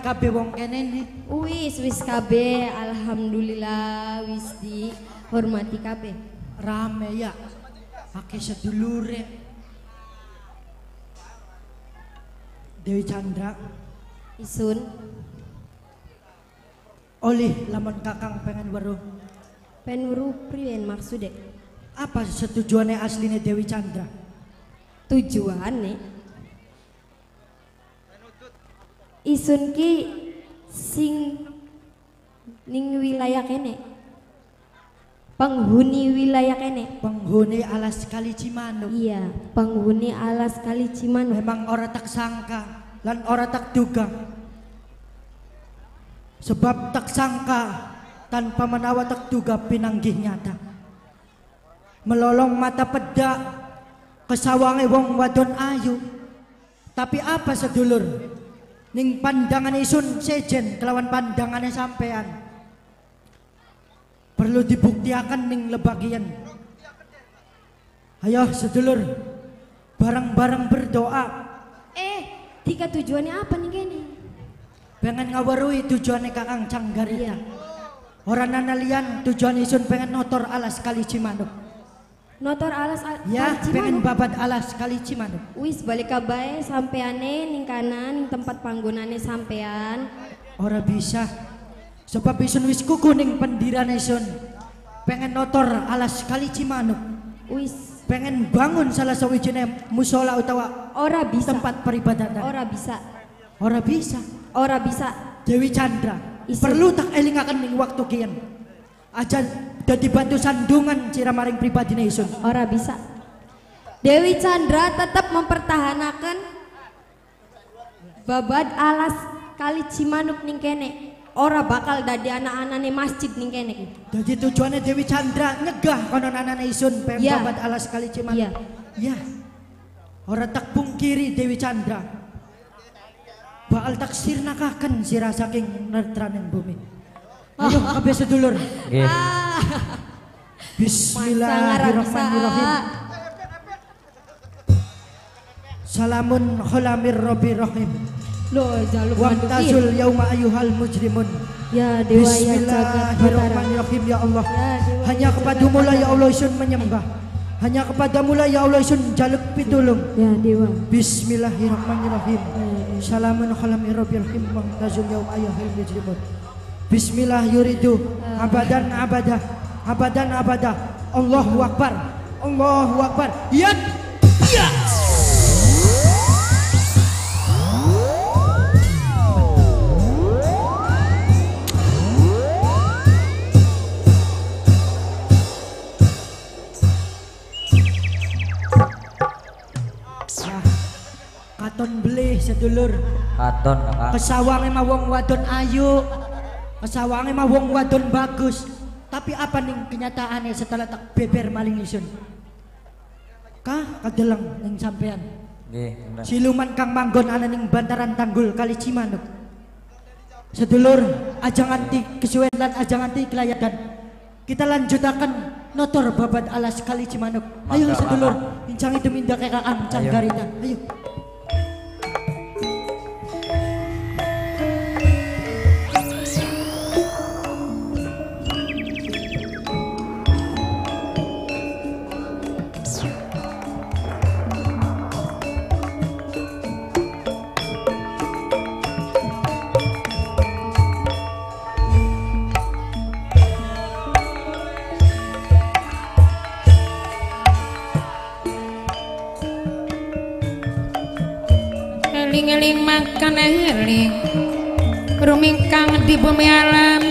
kabeh wong kene nih. wis wis kabe alhamdulillah wis dihormati kabe Rame ya. Kaki sedulur Dewi Chandra. Isun. Oleh lamun kakang pengen weruh. Penuru priwen maksudnya? Apa setujuannya aslinya Dewi Chandra? Tujuan isun ki sing ning wilayah kene. Penghuni wilayah kene. Penghuni alas kali Cimanuk. Iya penghuni alas kali Cimanuk. Memang ora tak sangka lan ora tak duga. Sebab tak sangka tanpa menawa tak duga pinanggih nyata. Melolong mata pedak kesawange wong wadon ayu. Tapi apa sedulur ning pandangan isun sejen kelawan pandangannya sampean. Perlu dibuktiakan ning lebagian. Ayo sedulur. Bareng-bareng berdoa. Eh tiga tujuannya apa nih kene pengen ngawarui tujuannya kakang canggarita Iya. orang nanalian tujuan isun pengen notor alas kali Cimanuk notor alas al ya pengen babat alas kali Cimanuk. Wis balik kabae sampeane ning kanan ning tempat panggonane sampean. Ora bisa. Sebab isun wis kuku ning pendiran isun. Pengen notor alas kali Cimanuk. Wis. Pengen bangun salah sawijine musola utawa ora bisa. tempat peribadatan. Ora bisa. Ora bisa. Ora bisa. Dewi Chandra Isun. perlu tak elingaken ning waktu kian? Aja dadi batu sandungan cira maring pribadi isun ora bisa Dewi Chandra tetap mempertahankan babad alas kali Cimanuk ning kene ora bakal dadi anak-anane masjid ning kene. Jadi tujuannya Dewi Chandra nyegah konon anak isun pengen Iya. babat alas kali Cimanuk. Iya. Ya. Orang tak pungkiri Dewi Chandra. Bakal tak sirnakaken sira saking nertraning bumi. Ayo kabeh sedulur. Nggih. Bismillahirrahmanirrahim. Salamun kholamir robbi rahim. Loh, jaluk. Wamtazul yauma ayyuhal mujrimun. Ya Dewa ya. Bismillahirrahmanirrahim ya Allah. Ya Dewa Hanya kepadamu lah ya Allah isun menyembah. Hanya kepadamu lah ya Allah isun jaluk pitulung. Ya Dewa. Bismillahirrahmanirrahim. Salamun khalamir rabbil rahim wamtazul yauma ayyuhal mujrimun. Bismillah yuridu. Abadan abadah abadan abadah Allahu akbar. Allahu akbar. Ya ya. Katon beli sedulur. Katon kakak. kesawange mah wong wadon ayu kesawange mah wong wadon bagus. Tapi apa nih kenyataannya setelah tak beber maling isun kah? Kadeleng ning sampean. Nggih, siluman kang manggon ana ning bantaran tanggul kali Cimanuk. Sedulur ajang anti kesuwen lan ajang anti kelayakan. Kita lanjutakan notor babat alas kali Cimanuk. Ayo sedulur bincang itu minda kayak kakang canggarita ayo ningali makan eling rumingkang di bumi alam.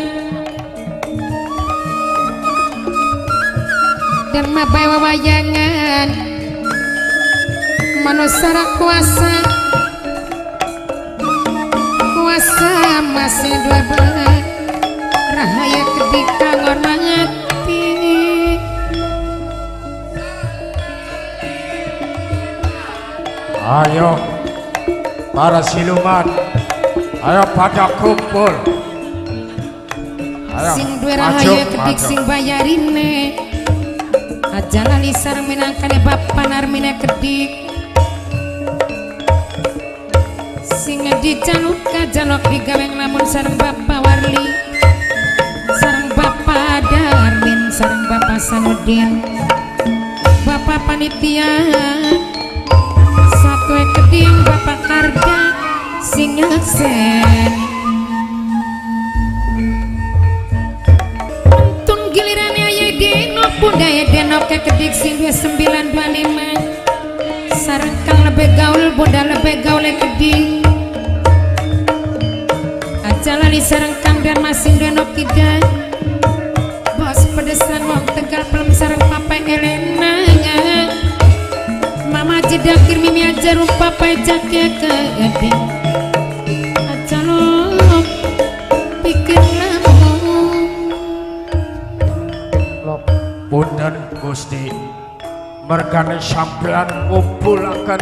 Dan mabai wawayangan manusara kuasa. Kuasa masih dua belas rahaya ketika ngormati. Ayo para siluman. Ayo pada kumpul. Ayo sing duwe maju, rahaya kedik sing bayarine. Aja lali sareng minangkane bapa narmine kedik sing dijaluk jaluk digaweng lamun sareng bapa warli. Sareng bapa darmin sareng bapa sanudin. Bapa panitia satu keding bapa karga sing ngaksen Tun gilirannya aya deno budaya deno kekedik sing 2925 Sareng kang lebih gaul boda lebih gaul kedik. Aja lali sareng kang dan masing deno kidai Bos pedesan wong jedakir mimi aja rupa pajak ya ke eding Aja lo pikir lamun Punten Gusti. Mergane sampean ngumpulaken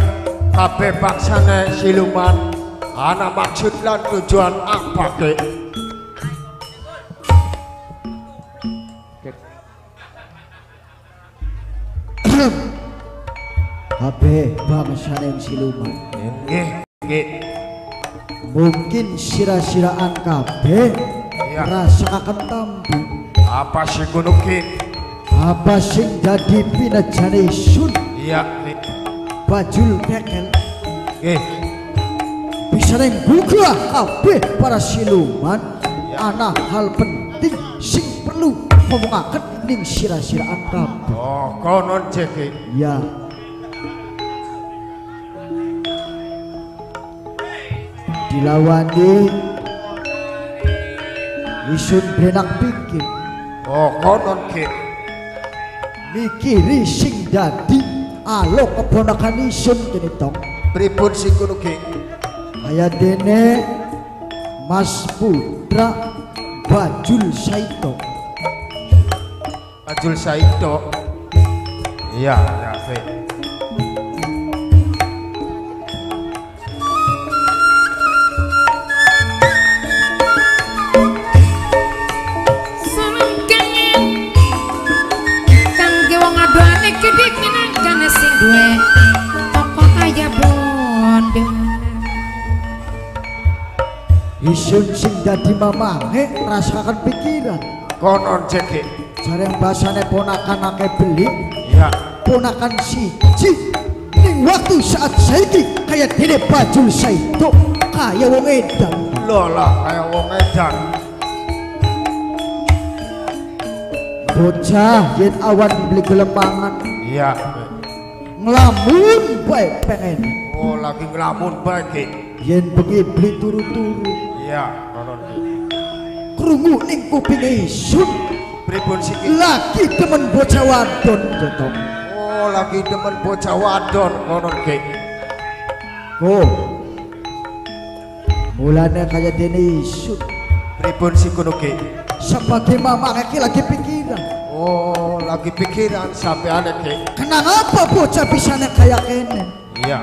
kabeh bangsane siluman. Ana maksud lan tujuan apa ke Habe bangsa yang siluman. Nggih nggih. Mungkin sira-siraan kabeh Iya. Rasa akan tambu. Apa kuno ki? Apa sing jadi pinajane sun? Iya nggih. Bajul kekel nggih. Bisa neng buka kabeh para siluman. Ana hal penting sing perlu ngomongaken ning sira-siraan kabeh. Oh konon ceki Ya Dilawani Isun benak pikir oh konon ki. Mikiri sing dadi Alok keponakan isun kini tong. Pripun sing ki? Kaya dene Mas Putra Bajul Saito. Ajul Saito? Iya adoane kedik minangkane sing duwe toko aya bonde. Isun sing dadi mamahe rasakan pikiran. Konon ceki Jareng basane ponakan ake beli iya. Ponakan siji. Ning waktu saat saiki Kaya dene Bajul Saito Kaya wong edan. Lola kayak wong edan Bocah yen awan beli gelemangan iya. Ngelamun bae pengen. Oh lagi ngelamun baik Yen bengi beli turu-turu. Iya konon Krungu ning kupinge isun pripun sih ki Lagi temen bocah wadon oh lagi demen bocah wadon konon ki. Ko Mulanya kaya dene isun pripun sih kuno ki? Sebagai mama kaki lagi pikiran oh lagi pikiran sampai ada ki Kenapa bocah bisa kayak kene iya.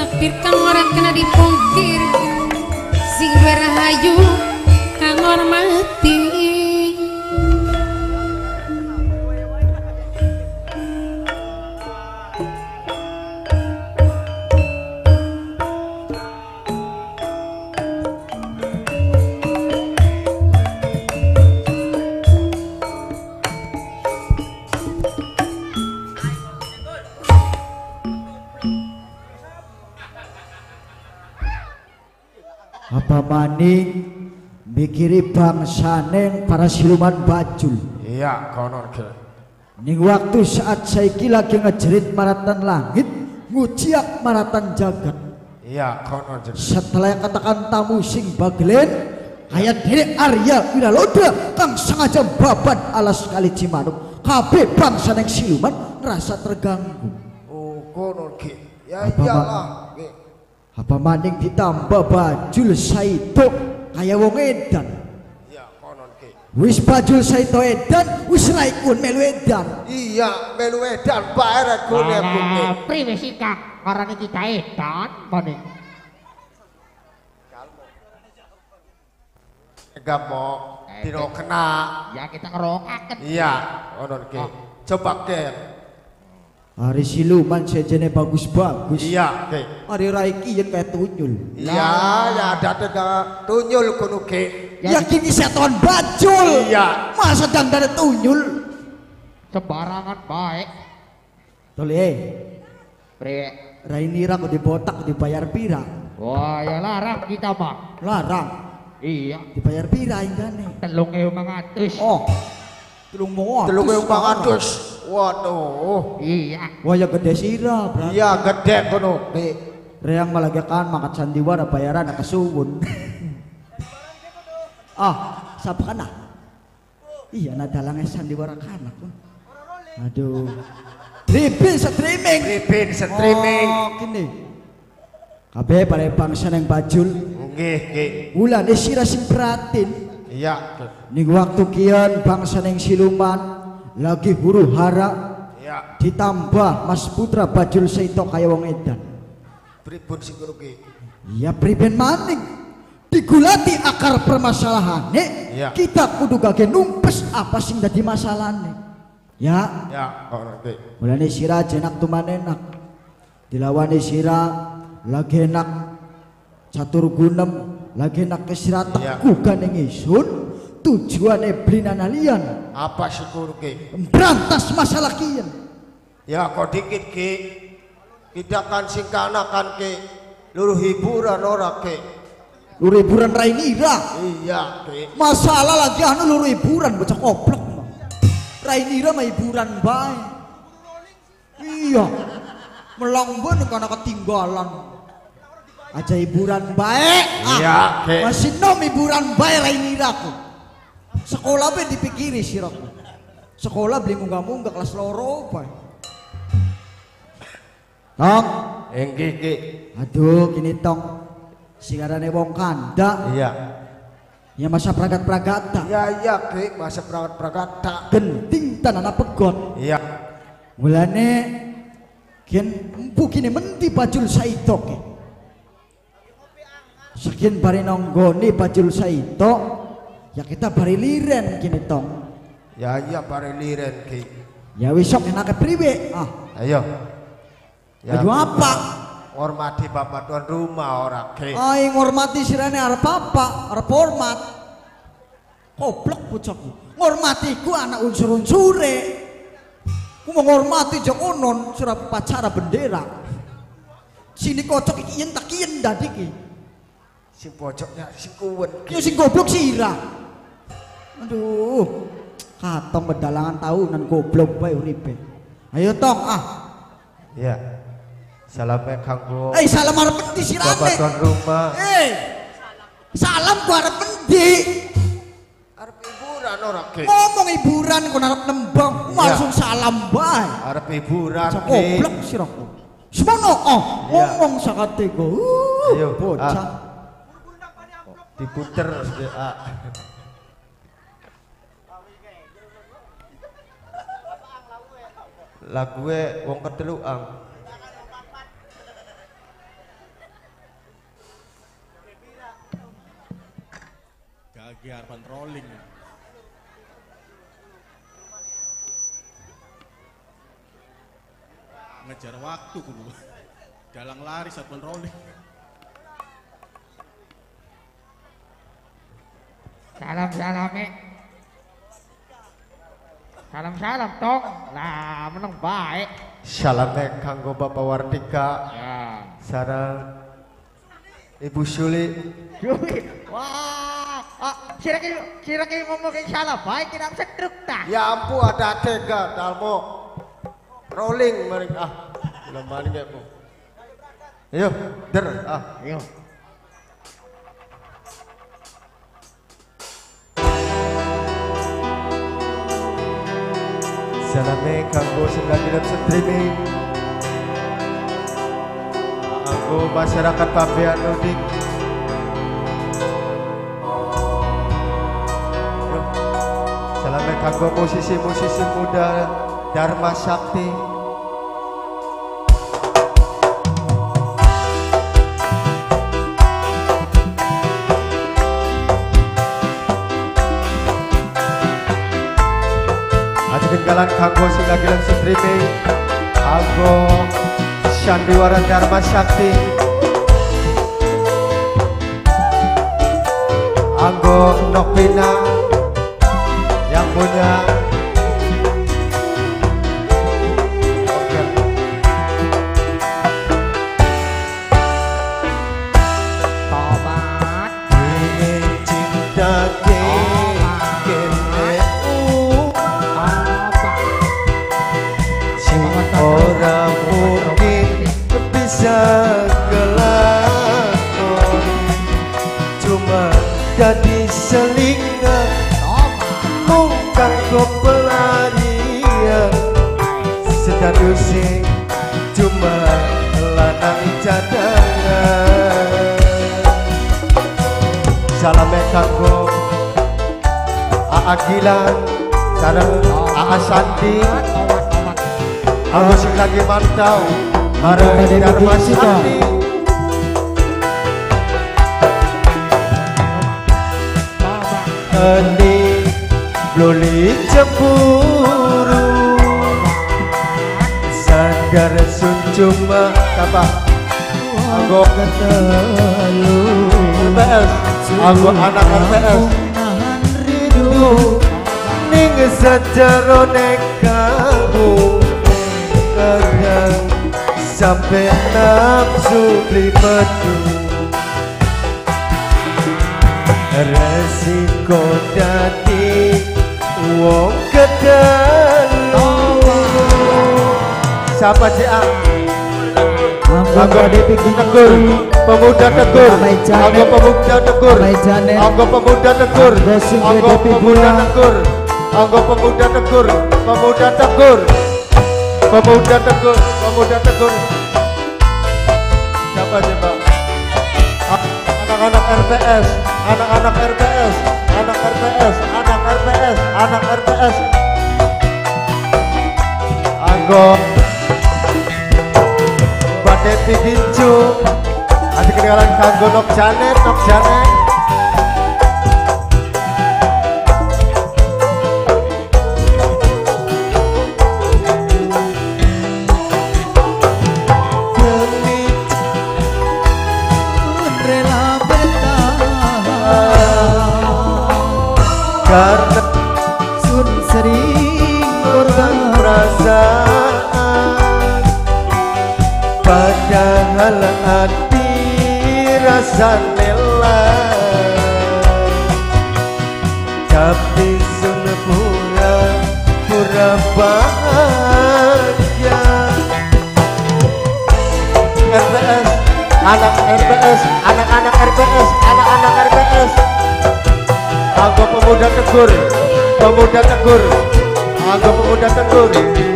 Takdir kang ora kena dipungkir sing duwe rahayu kang hormati. Apa maning mikiri bangsaning para siluman bajul Iya, konon ke. ning waktu saat saiki lagi ngejerit maratan langit ngujiak maratan jagat Iya, konon jadi. setelah yang katakan tamu sing bagelen ayat diri Arya Wiraloda kang sengaja babat alas kali Cimanuk kabeh bangsa yang siluman ngerasa terganggu Oh, konon ke. Ya iyalah. Apa maning ditambah bajul saito kaya wong edan Iya, konon ke. wis bajul saito edan wis raikun melu edan Iya, melu edan bae regone aku ke. Lah, priwe sih Kang? Karena kita edan. Enggak mau dino kena. Ya kita ngerongaken. Iya, konon ke. Coba ke. Hari siluman sejene bagus-bagus Iya, ke. hari raiki yang kayak tunyul Iya, ya ada ada tunyul kono ke. ya kini setan bajul Iya. masa dan dari tunyul Sembarangan baik. tole Priwe. Rainira kok dibotak dibayar pira Wah, ya larang kita mah. larang Iya. dibayar pira ewu mangatus. oh tulung mau Telung ewu pangatus. Waduh. Iya. wah ya gede sira berarti Iya, gede kono ke. reang malagakan makat sandiwara bayaran kesuwun (laughs) ah siapa kana iya na dalangnya sandiwara kana pun aduh Ripin streaming Ripin streaming. oh kini kabeh pada bangsa yang bajul Nggih, nggih. Wulan sira sing Iya. Ning waktu kian bangsa yang siluman lagi huru hara Iya. ditambah Mas Putra bajul seito kaya wong edan Pripun sing ke? ya priben maning digulati akar permasalahannya Iya. kita kudu gage numpes apa sing dadi masalahnya ya Ya, kono ke. mulane sira jenak tumanenak dilawani sira lagi enak catur gunem lagi enak kesira Iya. tekukan ing isun tujuane blinan alian Apa kono ke? berantas masalah kian Ya, kok dikit ke. Kita kan sing kana kan ke. Luru hiburan ora ke. lu hiburan Rainira Iya, ke. masalah lagi anu lu hiburan bocah koplok mah. Rainira mah hiburan bae iya melangben karena ketinggalan aja hiburan bae ah, Iya, masih nom hiburan bae Rainira ku sekolah be dipikiri siraku sekolah beli munggah-munggah kelas loro bae Tong, ke. aduh kini tong singarane wong kanda Iya. ya masa pragat-pragata Iya, iya, ke. Masa pragat-pragata. genting tanana pegot Iya. mulane kian empu kini menti bajul saito sekian bari nonggoni bajul saito ya kita bari liren kini tong Ya, iya, bare liren ke. ya wisok enake priwe ah. Ayo. baju apa? Hormati bapak tuan rumah ora ke. ay ngormati sirane arep apa arep hormat. Goblok bocahku ngormati ku anak unsur-unsure. Ku mau ngormati jok onon surap pacara bendera. Sini kocok iki yen tak yen dadi ki. Si pojoknya si kuwen. yo sing goblok sira aduh katong bedalangan tahunan goblok bae uripe ayo tong ah Iya. Salamnya kanggo eh salam arep endi bapak sirane tuan rumah. eh salam ku arep endi Arep hiburan ora ke. ngomong hiburan kok arep nembang Iya. langsung salam bae Arep hiburan goblok siraku semono oh Iya. ngomong sakate go uh, Ayo, bocah ah. Diputer ah. Lagu wong keteluang. Gagi harapan rolling. Ngejar waktu kudu. Dalang lari harapan rolling. Salam salame. Salam salam tong. Lah meneng baik. Salamnya kanggo Bapak Wartika. Ya. Sarang Ibu Suli. Wah, Oh, kira-kira kira-kira ngomong salah baik tidak sedruk dah. Ya ampun ada tega dalmo. Rolling mereka. Ah, belum balik ya bu. Ayo, der. Ah, Ayo. Salame kanggo sing lagi dalam streaming. Aku masyarakat Pabean Udik. Yo. Salame kanggo musisi-musisi muda Dharma Sakti. Aja ketinggalan kanggo sing lagi dalam streaming. Kanggo Sandiwara Dharma Sakti. Anggo Nokpina yang punya. Tobat. Ini cinta Aa Gilang Sarang Aa sing lagi mantau Bareng Dharma Sandi Hening Loli cemburu. Sadar sun cuma Apa? Aku Aku anak RPS Rindu Ning sejarone kamu. Kadang Sampai nafsu beli metu. Resiko dadi Wong kedalu Siapa sih ah? Anggo Tegur, pemuda Tegur, Anggo pemuda Tegur, Anggo pemuda Tegur, Anggo pemuda Tegur, Anggo pemuda Tegur, pemuda Tegur, pemuda Tegur, pemuda Tegur. Siapa sih Pak? Anak-anak RPS, anak-anak RPS, anak RPS, anak RPS, anak RPS. Anggo Devi Gincu Ada kedengaran kanggo Nok Janet, Nok Janet Padahal hati rasa lelah Tapi sun pura pura bahagia. RPS anak RPS anak-anak RPS anak-anak RPS Aku pemuda tegur pemuda tegur. Aku pemuda tegur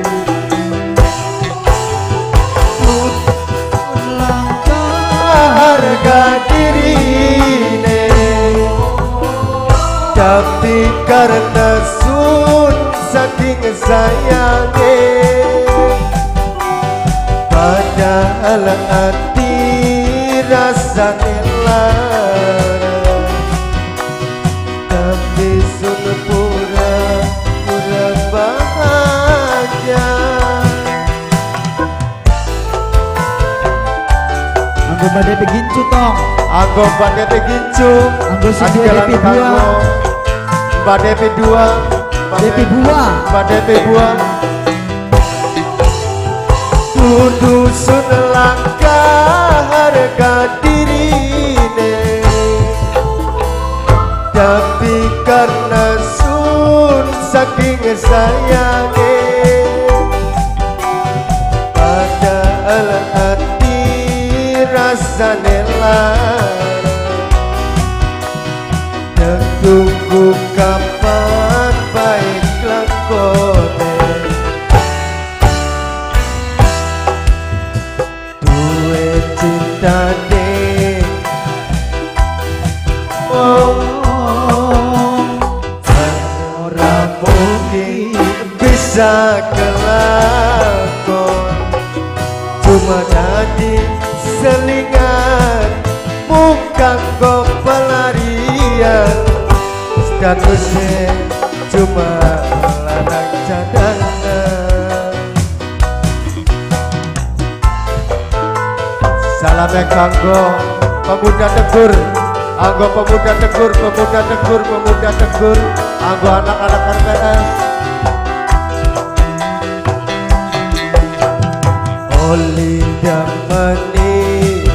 diri tapi karena sun saking sayangnya padahal hati rasa Anggo badai pegincu tong. Anggo badai pegincu. Anggo sedia DP dua. Badai P dua. DP dua. Badai P dua. Kudu sunelangka harga diri ne Tapi karena sun saking sayangnya pada alat rasane lara dan tunggu kapan baik lakone? Duwe cinta deh oh. Ora mungkin bisa statusnya cuma ladang cadangan. Salamnya kanggo pemuda tegur. Anggo pemuda tegur, pemuda tegur, pemuda tegur. Anggo anak-anak RPS Oli damani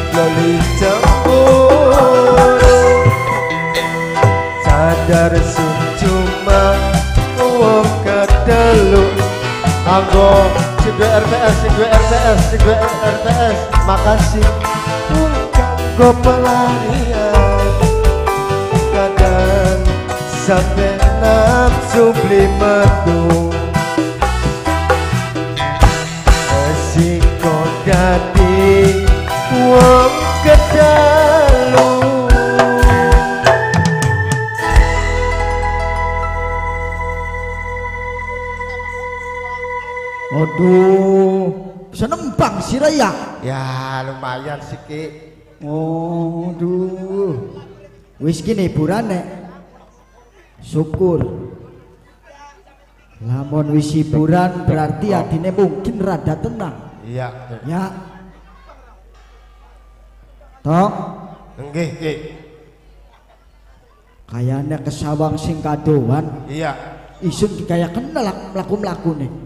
loli Sadar sun cuma uang kedelu Anggo si dua RPS, si dua RPS, si dua RPS Makasih Gue pelarian. Kadang sampai nafsu beli metu Raya. Ya lumayan sih Ki Oh, aduh. Wis gini hiburane. Syukur. Lamun wis hiburan berarti adine mungkin rada tenang. Iya Ya. Tok, Enggih Ki kayaknya kesawang sing kadoan Iya isun kaya kenal mlaku-mlaku nih.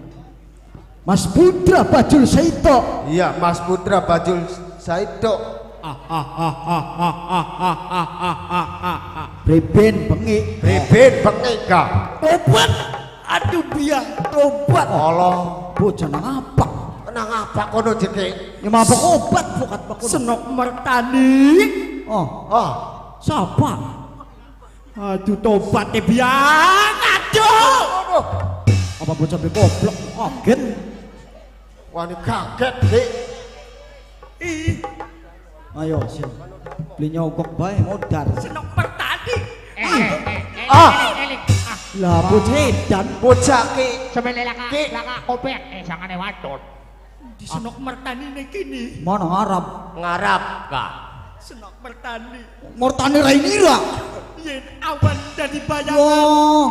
Mas Putra Bajul Saito. Iya Mas Putra Bajul Saido Breben bengi. Beben bengika Obat. Aduh biar obat. Allah Bocah nang apa? Kenang apa kono jeki Ya mabok obat bukat bakun. Senok mertani. Oh, Oh siapa? Aduh tobat deh biang. Aduh. Apa bocah be goblok? Kaget. Wani kaget Ki Ih, Ayo sih. Beli nyogok bae modar. senok mertani. Ah Lah bocah edan. bocah Ki Sebelah laka, laka kopek, eh sangane wadon. Di senok mertani nih kini. Mana Arab? Ngarap kah Senok mertani. Mortani Rainira. Yen awan dari bayangan.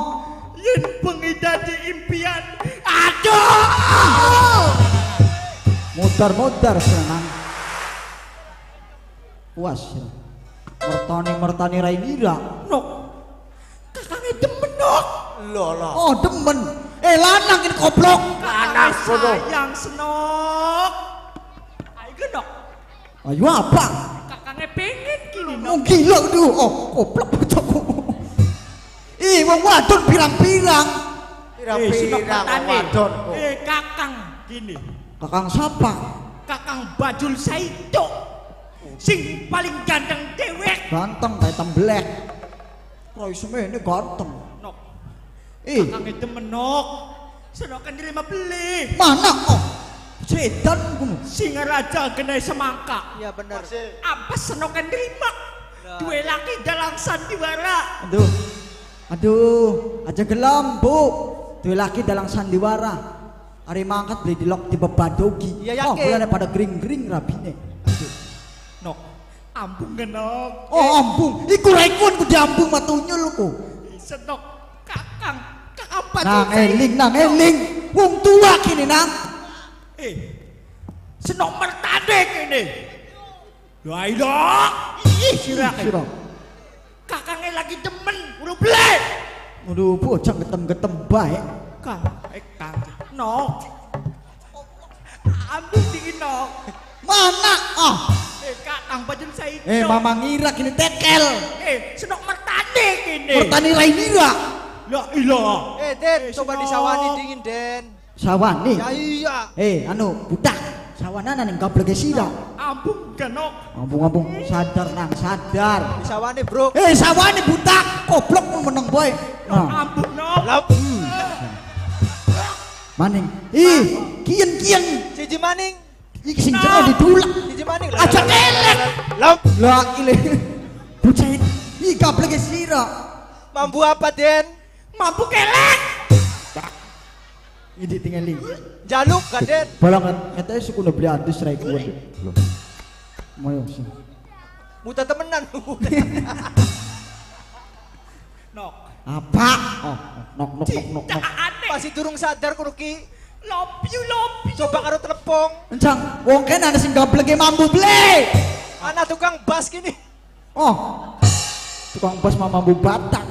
Yen bengi dari impian. Aduh. Modar-modar senang. Puas ya. Mertani Mertani Rainira. Nok. Kakangnya demen nok. Lola Oh demen. Eh lanang ini goblok. Anak kono Sayang senok. Ayo genok. Ayo apa? Kakangnya pengen kini nok. Oh gila tuh. Oh goblok bocahku. Ih, wong wadon pirang-pirang. Eh, Pirang-pirang mertani. wadon. Eh, kakang gini. Kakang siapa? Kakang Bajul Saito. Sing paling ganteng dewek. Ganteng kayak temblek. Roy semene ganteng. Nok. Ih, Kakangnya demen nok. Senokan dilima beli. mana? Sedan kuno. Singa raja genai semangka. Iya benar. Apa senokan dilima? Dua laki dalam sandiwara. Aduh. Aduh, aja gelam, Bu. Dua laki dalam sandiwara. Hari mangkat beli dilok di bebadogi. Iya, Oh, yakin. bulan pada gering-gering rabine. Nok. Ampun genok. Oh, ambung. Iku rekun ku diambung matunyul ku. Senok. Kakang. Kakang Bajul Nang eling, nang eling. Wong tua kini nang. Eh. Senok mertade kini. Ya dok. Ih, silakan. Sira. Kakangnya lagi demen. Udah beli. Aduh, bocah getem-getem baik. Kang, eh kang, nok. Ambil di nok. Mana? Ah, Eh kakang bajul saya eh mama ngira kini tekel. Eh, senok mertane kini. Pertani Rainira. La ilah. Eh, Den, coba disawani dingin, Den. Sawani. Ya iya. Eh, anu budak. Sawanana ning gableke sira. Ampun genok. Ampung-ampung sadar nang sadar. Disawani, Bro. Eh, sawani budak. Goblok mau meneng boy. Nah, Ampun nok. Lap. Maning. Ih, kian-kian. Siji maning. Iki sing jero didulak. Siji maning. Aja kelek. Lap. Lah ile. Bocah iki gableke sira. Mampu apa, Den? Mampu kelek. Ini tinggali. Jaluk gak, Den? Balangan katanya suku udah beli adus rai kuat. Moyo sih. Muta temenan. (laughs) Nok. Apa? Oh, nok nok nok nok nok. Masih durung sadar kudu Ki. Love you, love you. Coba karo telepong. Encang, wong kene ada sing gableke mambu beli. Anak tukang bas gini. Oh. Tukang mama mambu batang.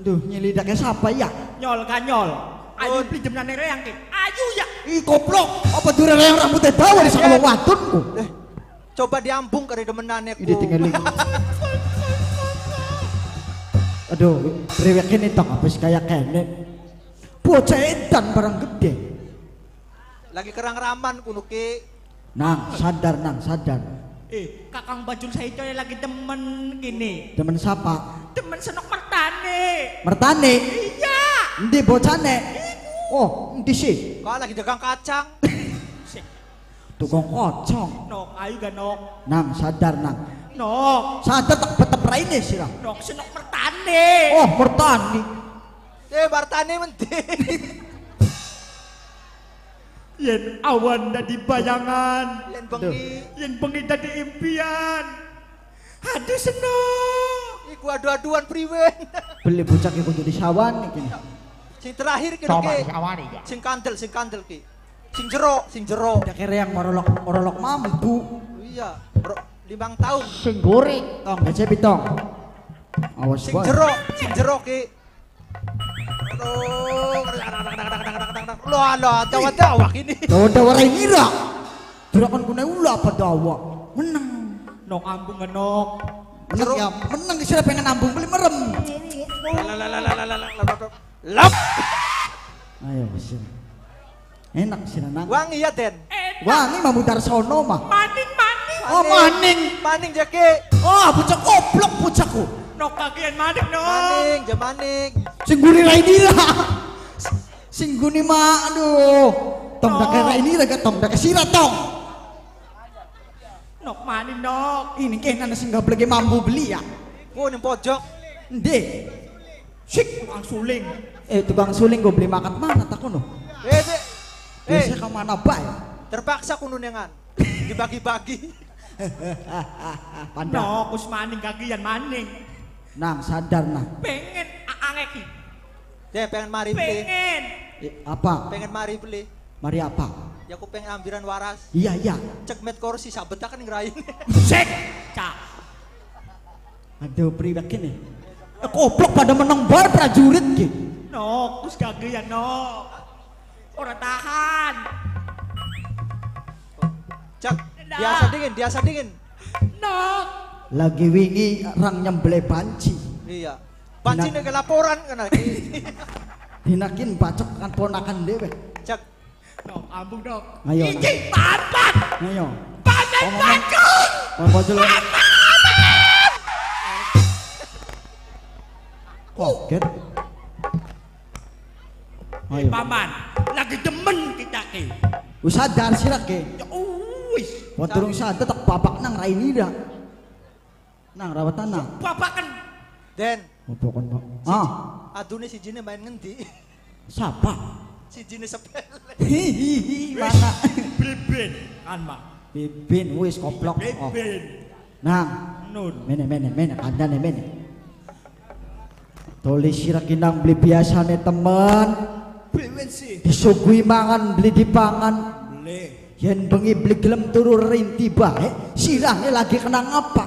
Aduh, nyelidaknya siapa ya? Nyol kan nyol. Ayo beli jemnane reang ki. Ayo ya. Ih, goblok. Apa dure yang rambutnya dawa di sama wadonku? Eh, coba diambung kari demenannya ku. Ini tinggali. (laughs) Aduh, brewek ini tong habis kayak kene. Bocah edan barang gede. Lagi kerang raman kudu Ki. Nang, sadar nang, sadar. Eh, kakang bajul saya itu lagi temen gini. Temen siapa? Temen senok mertane. Mertane. Iya. Ndi bocane? Oh, ndi sih? Kau lagi dagang kacang. Tukang kocong. Nok, ayo gak nok. Nang, sadar nang. Nok, Sadar tak betep raine sih lah. nok senok mertane. Oh, mertani. Eh, Bartani mending. (laughs) Yen awan dadi bayangan. Yen bengi. Yen bengi dadi impian. Aduh senok. Iku adu-aduan priwen. (laughs) Beli bocah ki kudu disawan iki. Sing terakhir kira Coba Ki. disawani ya. Sing kandel, sing kandel Ki. Sing jero, sing jero. Kira yang morolok morolok mambu. Iya, bro, limang tahun. Sing gurih. Tong, gak pitong. Awas Sing jero, sing jero Ki. Aduh, lo alo, dawa-dawa gini. Dawa dawa rai ngira. Durakan kuna ula apa dawa. Menang. Nok ambung gak nok. Menang ya, menang sira pengen nambung beli merem. Lap. Ayo sih. Enak sih nang. Wangi ya, Den. Wangi mamudar sono mah. Maning maning. Oh maning. Maning jake. Oh bocah goblok bocahku. Nok kagian maning nok. Maning, jam maning. Singguni rai nira. Singguni mah aduh. Tong dak rai nira gak tong dak sira tong. Nok maning nok. Ini kena sing gableke mambu beli ya. Oh, ning pojok. Ndi? Sik tukang suling. Eh tukang suling gue beli makan mana tak kono? Eh. Eh, Biasa ke mana bay? terpaksa kudu nengan. Dibagi-bagi. (laughs) Pandang. Nok us maning kagian maning. Nang sadar nah. Pengen aangek ki. Dek, pengen mari beli. Pengen. Eh, apa? Pengen mari beli. Mari apa? Ya aku pengen ambiran waras. Iya iya. Cek met kursi sabet kan ngerain. (laughs) Sik. Cak. Aduh pribak ini. Eh, Goblok pada menang bar prajurit ki. Nok us kagian nok. Ora tahan. Biasa dingin, biasa dingin. Nok. Lagi wingi orang nyembelih panci. Iya. Panci nih laporan kan lagi. Dinakin bacok kan ponakan dewe. Cek, Nok ambung nok. Ayo. nah. Iki papat. Ayo. Papat. Mau bocil. Koget. Ayo. Paman, lagi demen kita ki. Wis sadar sira ke. Ya wis. Wah durung sadar tak babak nang rainira. Nang rawat tanah. Bapak kan Den, Apa kon Pak? Ah, adune si Jine main ngendi? siapa? Si Jine sepele. Hihihi, mana? beben kan mak. Bibin wis koplok. Oh. Beben. Nang, Nun. mene mene mene kandane mene. Tulis sira kinang beli biasane temen. Beben sih. Disuguhi mangan beli dipangan. Boleh. Yen bengi beli gelem turu rinti bae, sirahnya lagi kenang apa?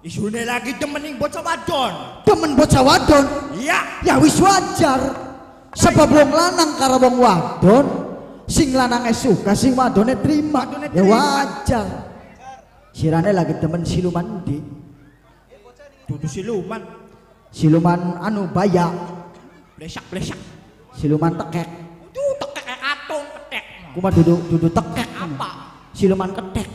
Isune lagi demening bocah wadon. Temen bocah wadon, Iya. ya wis wajar. Sebab wong lanang karo wong wadon, sing lanange suka, sing wadone terima. Ya wajar. Sirane lagi temen siluman di. Dudu siluman. Siluman anu baya. blesak-blesak. Siluman tekek. Ketek. Ku mah duduk duduk tekek. Apa? Siluman ketek.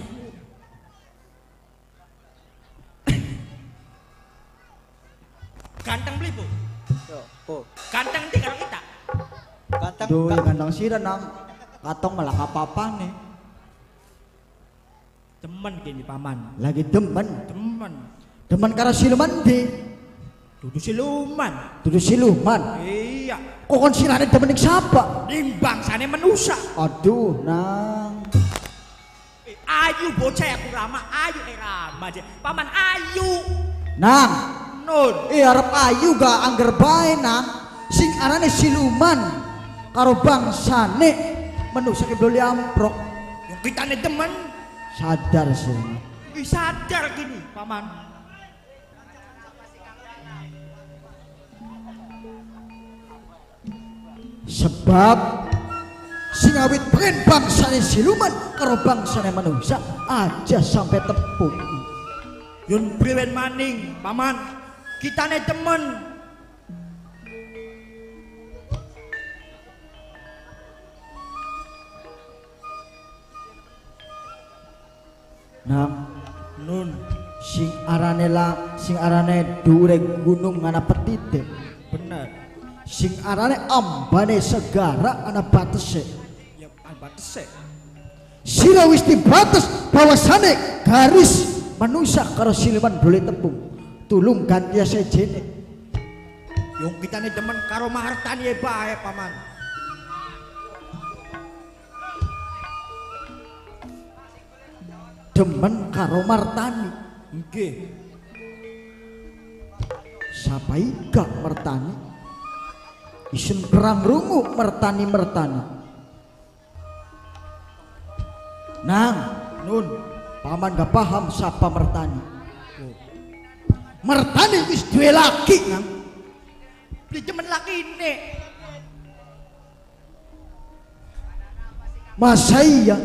Ganteng beli bu. Ganteng di kalau kita. Ganteng. Duh, yang ganteng sira nang. Katong malah apa nih. Temen gini paman. Lagi demen. Temen. Demen karo siluman di. Dudu siluman. Duduk siluman. Iya. Kok kon sirane demen ning siapa? Nimbang sana manusia. Aduh, nang. Eh, ayu bocah aku rama. Ayu eh rama aja. Paman ayu. Nang. Nun. Eh arep ayu gak angger bae nang. Sing arane siluman karo bangsane manusia ki bloli amprok. Yang kita nih temen. Sadar sih. Ih, sadar gini paman. Sebab sing awit pengen bangsane siluman karo bangsane manusia aja sampai tepung. Yun priwen maning paman. Kita nih temen. Nang Nun. sing arane la sing arane dure gunung ana petite. Bener. Sing arane ambane segara ana batese. Ya batas Sira wis dibates bahwasane garis manusia karo siluman boleh tepung. Tulung ganti sejene. Yung kita nih temen karo mahartani ya bae paman. Demen karo martani. Nggih. Sapa iga mertani? Isun perang rungu mertani mertani. Nang, nun, paman gak paham siapa mertani. Mertani wis duwe laki nang. Beli temen laki ini. Masa iya?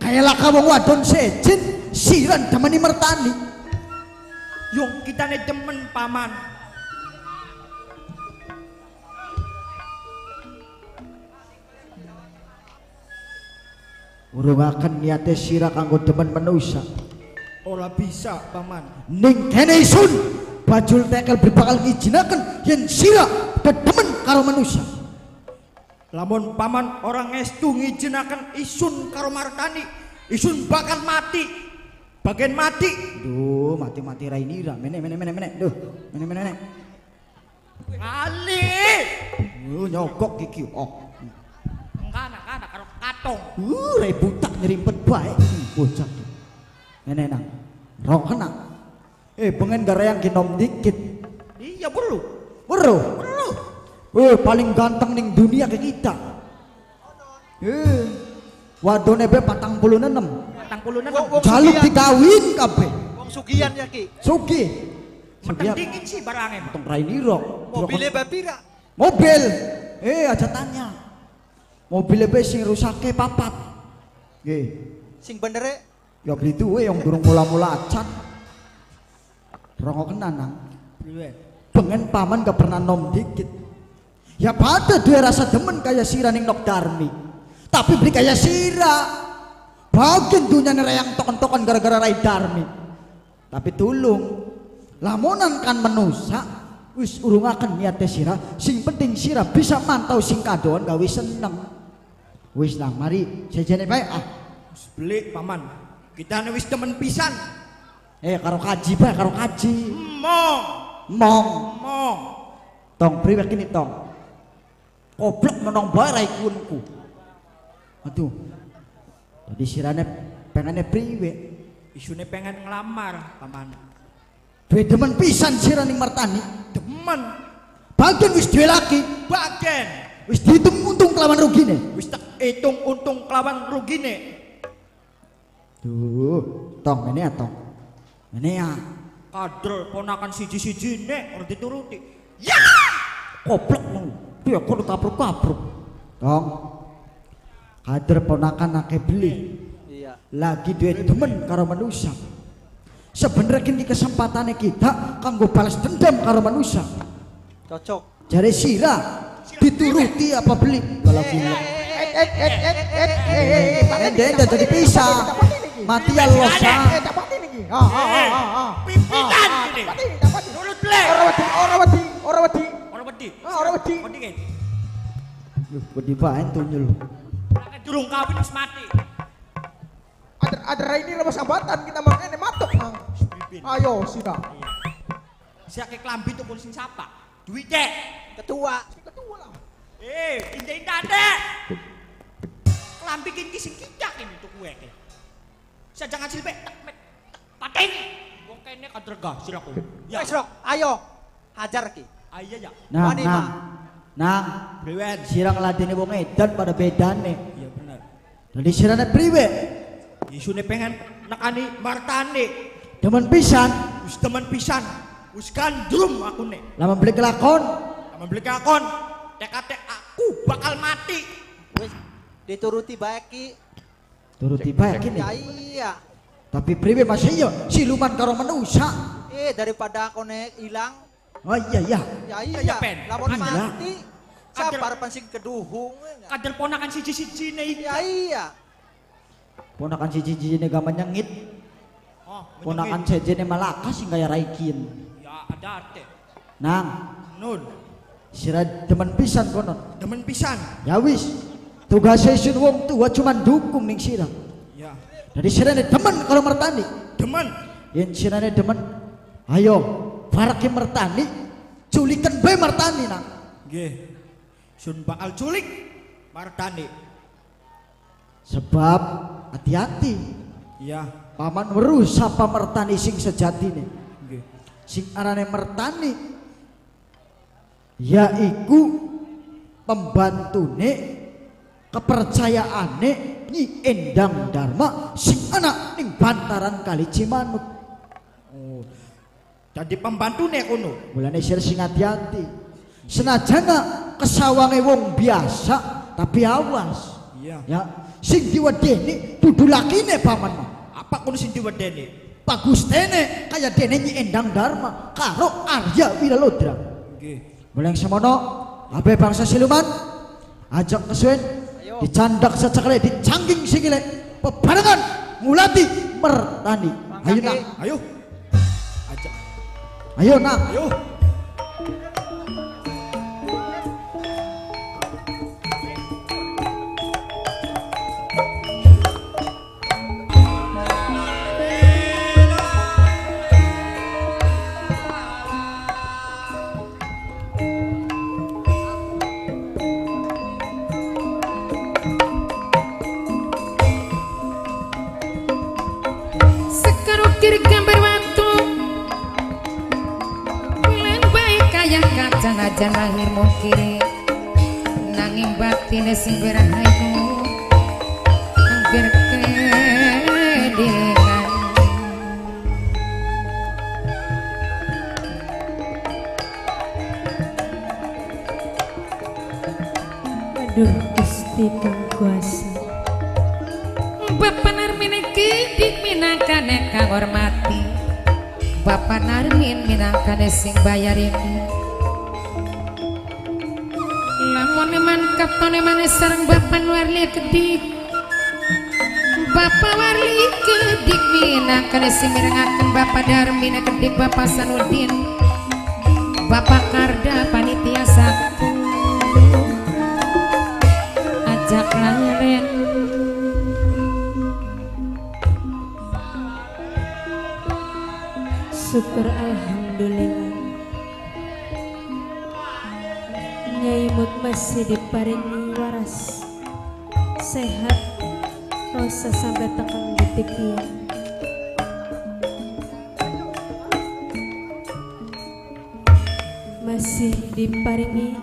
Kayak laka wong wadon sejen siran temani mertani. Yung kita nih paman. Urung akan niate sira kanggo demen manusia. Ora bisa paman. Ning kene isun bajul tekel bakal ngijinaken yen sira demen karo manusia. Lamun paman orang estu ngijinaken isun karo martani. Isun bakal mati. Bagian mati. Duh, mati-mati rainira. Mene mene mene mene. Duh, mene mene mene. Ali. Uh, nyogok iki. Oh. Katong. Uh, rebutak nyerimpet bae. Hmm, Bocah. Mene nang. Rong nang. Eh, pengen garayang kinom dikit. Iya perlu. Bro. Perlu. Eh, paling ganteng ning dunia ke kita. Eh, wadone be patang puluh enam. Patang puluh enam. Jaluk dikawin kabeh. Wong sugihan ya ki. Sugi. Meteng Sugi. dingin sih barangnya. Tong rainiro. Mobilnya bapira. Mobil. Eh, aja tanya. Mobilnya be sing rusake papat. Nggih. Sing bener Ya beli duwe yang durung mula-mula acan. Rongo kena nang. Pengen paman gak pernah nom dikit. Ya pada duwe rasa demen kayak sira ning nok darmi. Tapi beli kayak sira. Bagian dunia nereyang tokon-tokon gara-gara rai darmi. Tapi tulung. Lamunan kan menusa. Wis urung akan niate sira. Sing penting sira bisa mantau sing kadoan gawe seneng. Wis nang mari sejene bae ah. Wis Beli paman. Kita wis temen pisan. Eh karo kaji bae karo kaji. Mong. Mong. Mong. Tong priwet kini tong. Goblok menong bae rai kunku. Aduh. Tadi sirane pengennya priwe. Isune pengen ngelamar paman. Duwe demen pisan sirane martani. Demen. Bagian wis duwe laki. Bagen. Wis dihitung untung kelawan rugine. Wis tak hitung untung kelawan rugine. Tuh, tong ini ya tong. Ini ya. Kader ponakan siji-siji nek ora dituruti. Ya! Goblok mau. Dia kok kapruk-kapruk. Tong. Kader ponakan akeh beli. Iya. lagi duit demen karo manusia sebenarnya kini kesempatannya kita kanggo balas dendam karo manusia Cocok. Jare sira dituruti apa beli kalau film. Eh, eh, eh, eh, eh, eh, eh, Ende jadi pisah. Mati ya losa. Eh. Ah, ah, ah, ah, ah. Pimpinan. Nurut le. Ora wedi, ora wedi, ora wedi. Ora wedi. Ah, ora wedi. Wedi kan. Yuh, wedi bae tunyul. Nek durung kawin wis mati. Ada ada ini rebus sambatan kita makanya matuk mang. Ayo sida. Siake klambi tuku sing sapa? Duit dek. Ketua. Eh, indah-indah dek. Klambi ki sing kicak ini tuku wae. Saya jangan silpe tak met tak pating. Wong kene kader gah silaku. Ya, Wes, Rok, ayo. Hajar ki. Ayo ya. Nah, Wani, nah. Nah, Brewen. sira ngeladeni wong edan pada bedane. Iya bener. Jadi sirane priwe? Isune pengen nekani martane. Demen pisan, Wis temen pisan. Wis gandrum aku nek. lama beli kelakon. Sama beli kakon. Tek-tek aku bakal mati. Wes, dituruti baik ki. Turuti bae kini. Ya iya. Tapi priwe masih iya siluman karo manusia. Eh, daripada aku nek hilang. Oh iya iya. Ya iya. Ya, Pen. Lamun Pen, ya. mati. Sabar pansing keduhung. Kader ponakan siji-siji nih. Ya iya. Ponakan si cici ini gak menyengit. Oh, Ponakan jeje ini malaka sing kaya raikin. Ya ada teh. Nang, Nun, sira demen pisan konon. demen pisan. Ya wis. Tugasnya sun wong tua cuman dukung ning sira. Ya, Jadi sira demen kalau mertani. demen. Yen sira demen. Ayo, faraki mertani. Culikan bae mertani nang. Nggih. Sun bakal culik martani. Sebab hati-hati. Iya, Paman weruh sapa mertani sing sejatine. nggih. Sing arane mertani yaiku pembantune kepercayaane Nyi Endang Dharma sing ana ning bantaran Kali Cimanuk. Oh. Jadi pembantu nek kono. Mulane sir sing hati-hati. Senajana kesawange wong biasa tapi awas. Iya. Ya, sing diwedeni dudu lakine paman. Apa kono sing diwedeni? Bagus dene kaya dene Nyi Endang Dharma karo Arya Wiralodra. Nggih. Mulai semono, abe bangsa siluman, ajak kesuwen, dicandak secekele, dicangging sikile, pebarengan, mulati, mertani. Ayo nak, Ayo. Ajak. ayo nak. Ayo. Kaca najan lahir mungkiri Nanging batine sing berahayu Hampir kediringan Aduh Gusti Kuasa Bapak Narmin iki minangkane kang hormati. Bapak Narmin minangkane sing bayar iki Kaptone mane sareng Bapak Warli kedik Bapak Warli kedik minangkane sing mirengaken Bapak Darmin kedik Bapak Sanudin Bapak Karda panitia satu ajak laren Syukur Alhamdulillah masih diparingi waras. Sehat Rosa sampai tekan detik ini Masih diparingi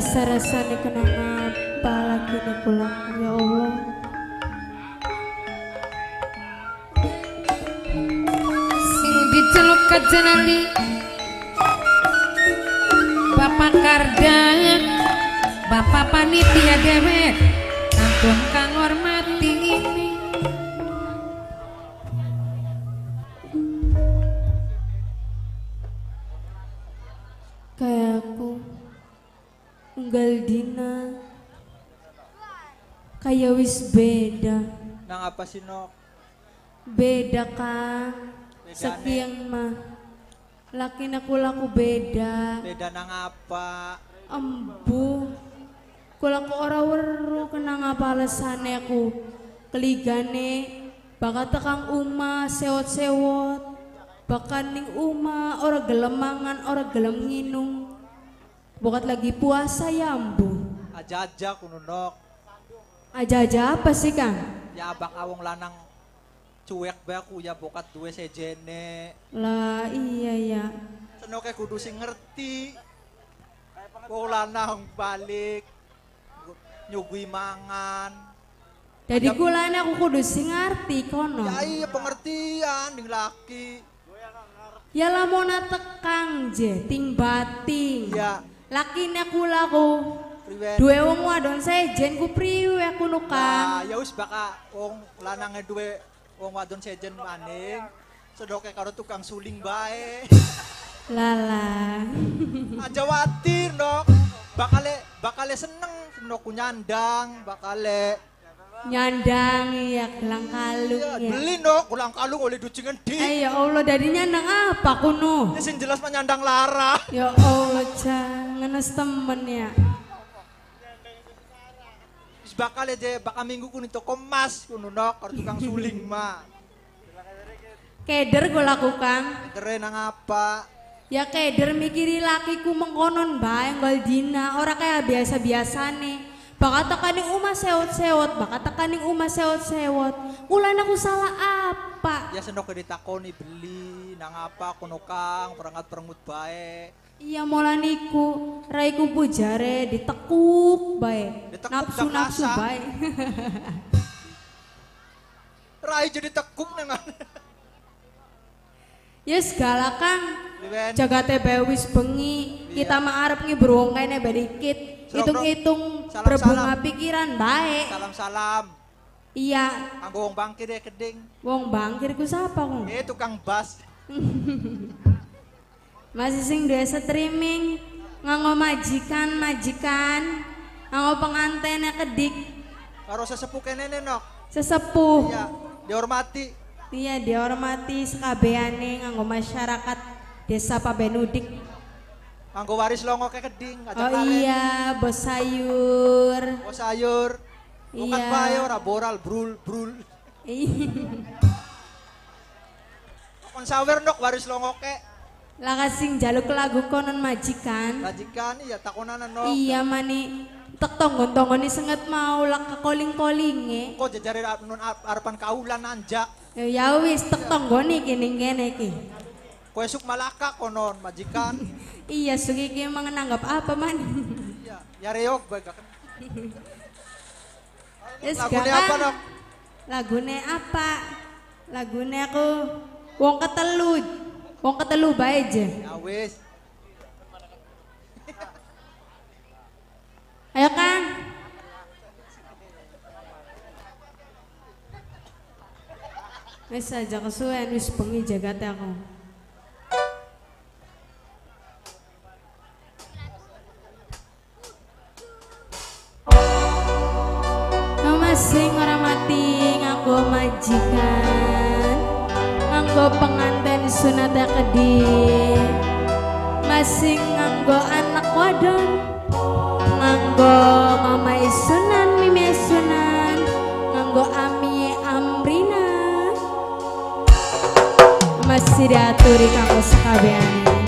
rasa-rasanya kenang apa lagi nih pulang ya Allah. Sing diceluk kajenali Bapak Kardang Bapak Panitia Dewek kayak wis beda. Nang apa sih nok? beda Bedane. sekian mah. Laki aku laku beda. Beda nang apa? embu. Kulaku ora weru kenang apa alasannya aku. Keligane bakal tekang uma sewot-sewot. Bakal ning uma ora gelem mangan ora gelem nginum Bokat lagi puasa ya ambu Aja-aja kuno nok. Aja-aja apa sih kang Ya abang awong lanang cuek bae aku ya bokat duwe sejene. lah iya ya Senoke kudu sing ngerti. Wong lanang balik nyugui mangan. jadi kulane aku kudu sing ngerti kono Ya iya pengertian ding laki. ya lamona tekang je ting bating Ya. lakine kula ku Priwen. duwe wong wadon sejen ku priwe aku Nah, nukang ya wis baka wong lanange duwe wong wadon sejen maning. Sedoke karo tukang suling bae. (laughs) lala (laughs) Aja watir nok. Bakale bakale seneng nok nyandang, bakale nyandang ya kelang kalung ya beli nok ulang kalung oleh ducingan di. Eh ya Allah dari nyandang apa kuno Ini sing jelas menyandang lara. ya Allah jangan temen ya Wis bakale je baka minggu kuno toko emas kuno nok karo tukang suling (laughs) mah. keder gue lakukan Keren nang apa? ya keder mikiri lakiku mengkonon bae gol dina ora kayak biasa nih Bakal tekaning uma sewot-sewot, bakal tekaning uma sewot-sewot. Ulan aku salah apa? Ya senok ditakoni beli nang apa kuno kang perangkat perengut bae. Iya molaniku, raiku pujare ditekuk bae. Ditekuk Nafsu-nafsu dak rasa. bae. (laughs) Rai jadi tekuk nang ya segala kang. Liwen. Jagate bae wis bengi, kita mah arep ngibrong kene bedikit. Serok, Hitung-hitung berbunga pikiran bae. Salam-salam. Iya, Kanggo wong bangkit deh keding. wong bangkirku siapa kong? Eh tukang bas. (laughs) Masih sing duwe streaming nganggo majikan majikan nganggo pengantennya kedik Karo sesepuh kene nok. sesepuh Iya, dihormati. iya dihormati sekabehane nganggo masyarakat desa Pabenudik Kanggo waris longo ke keding. Oh karen. iya bos sayur Oh sayur. Bukan Iya. bae ora boral brul brul. (laughs) Kon sawer nok waris longo ke. lah kasing jaluk lagu konon majikan Rajikan iya takonan nok. iya mani tek tonggon-tonggoni senget mau lak ke koling-kolinge Kok jajare nun arepan kaulan anjak. ya ya wis tek tonggoni kini kene ki Kowe suk malaka konon majikan. (laughs) iya sugi ki emang nanggap apa man Iya, ya reog bae gak Yes, Lagune apa, Nok? Lagune apa? Lagune aku wong ketelu. Wong ketelu bae je. Ya wis. Ayo Kang. Wis aja kesuwen wis bengi jagate aku. Masing ora mati nganggo majikan nganggo penganten sunat kedip masing nganggo anak wadon. Nganggo mama isunan mimi isunan nganggo ami amrina. Mesti diaturi kanggo sekabehane.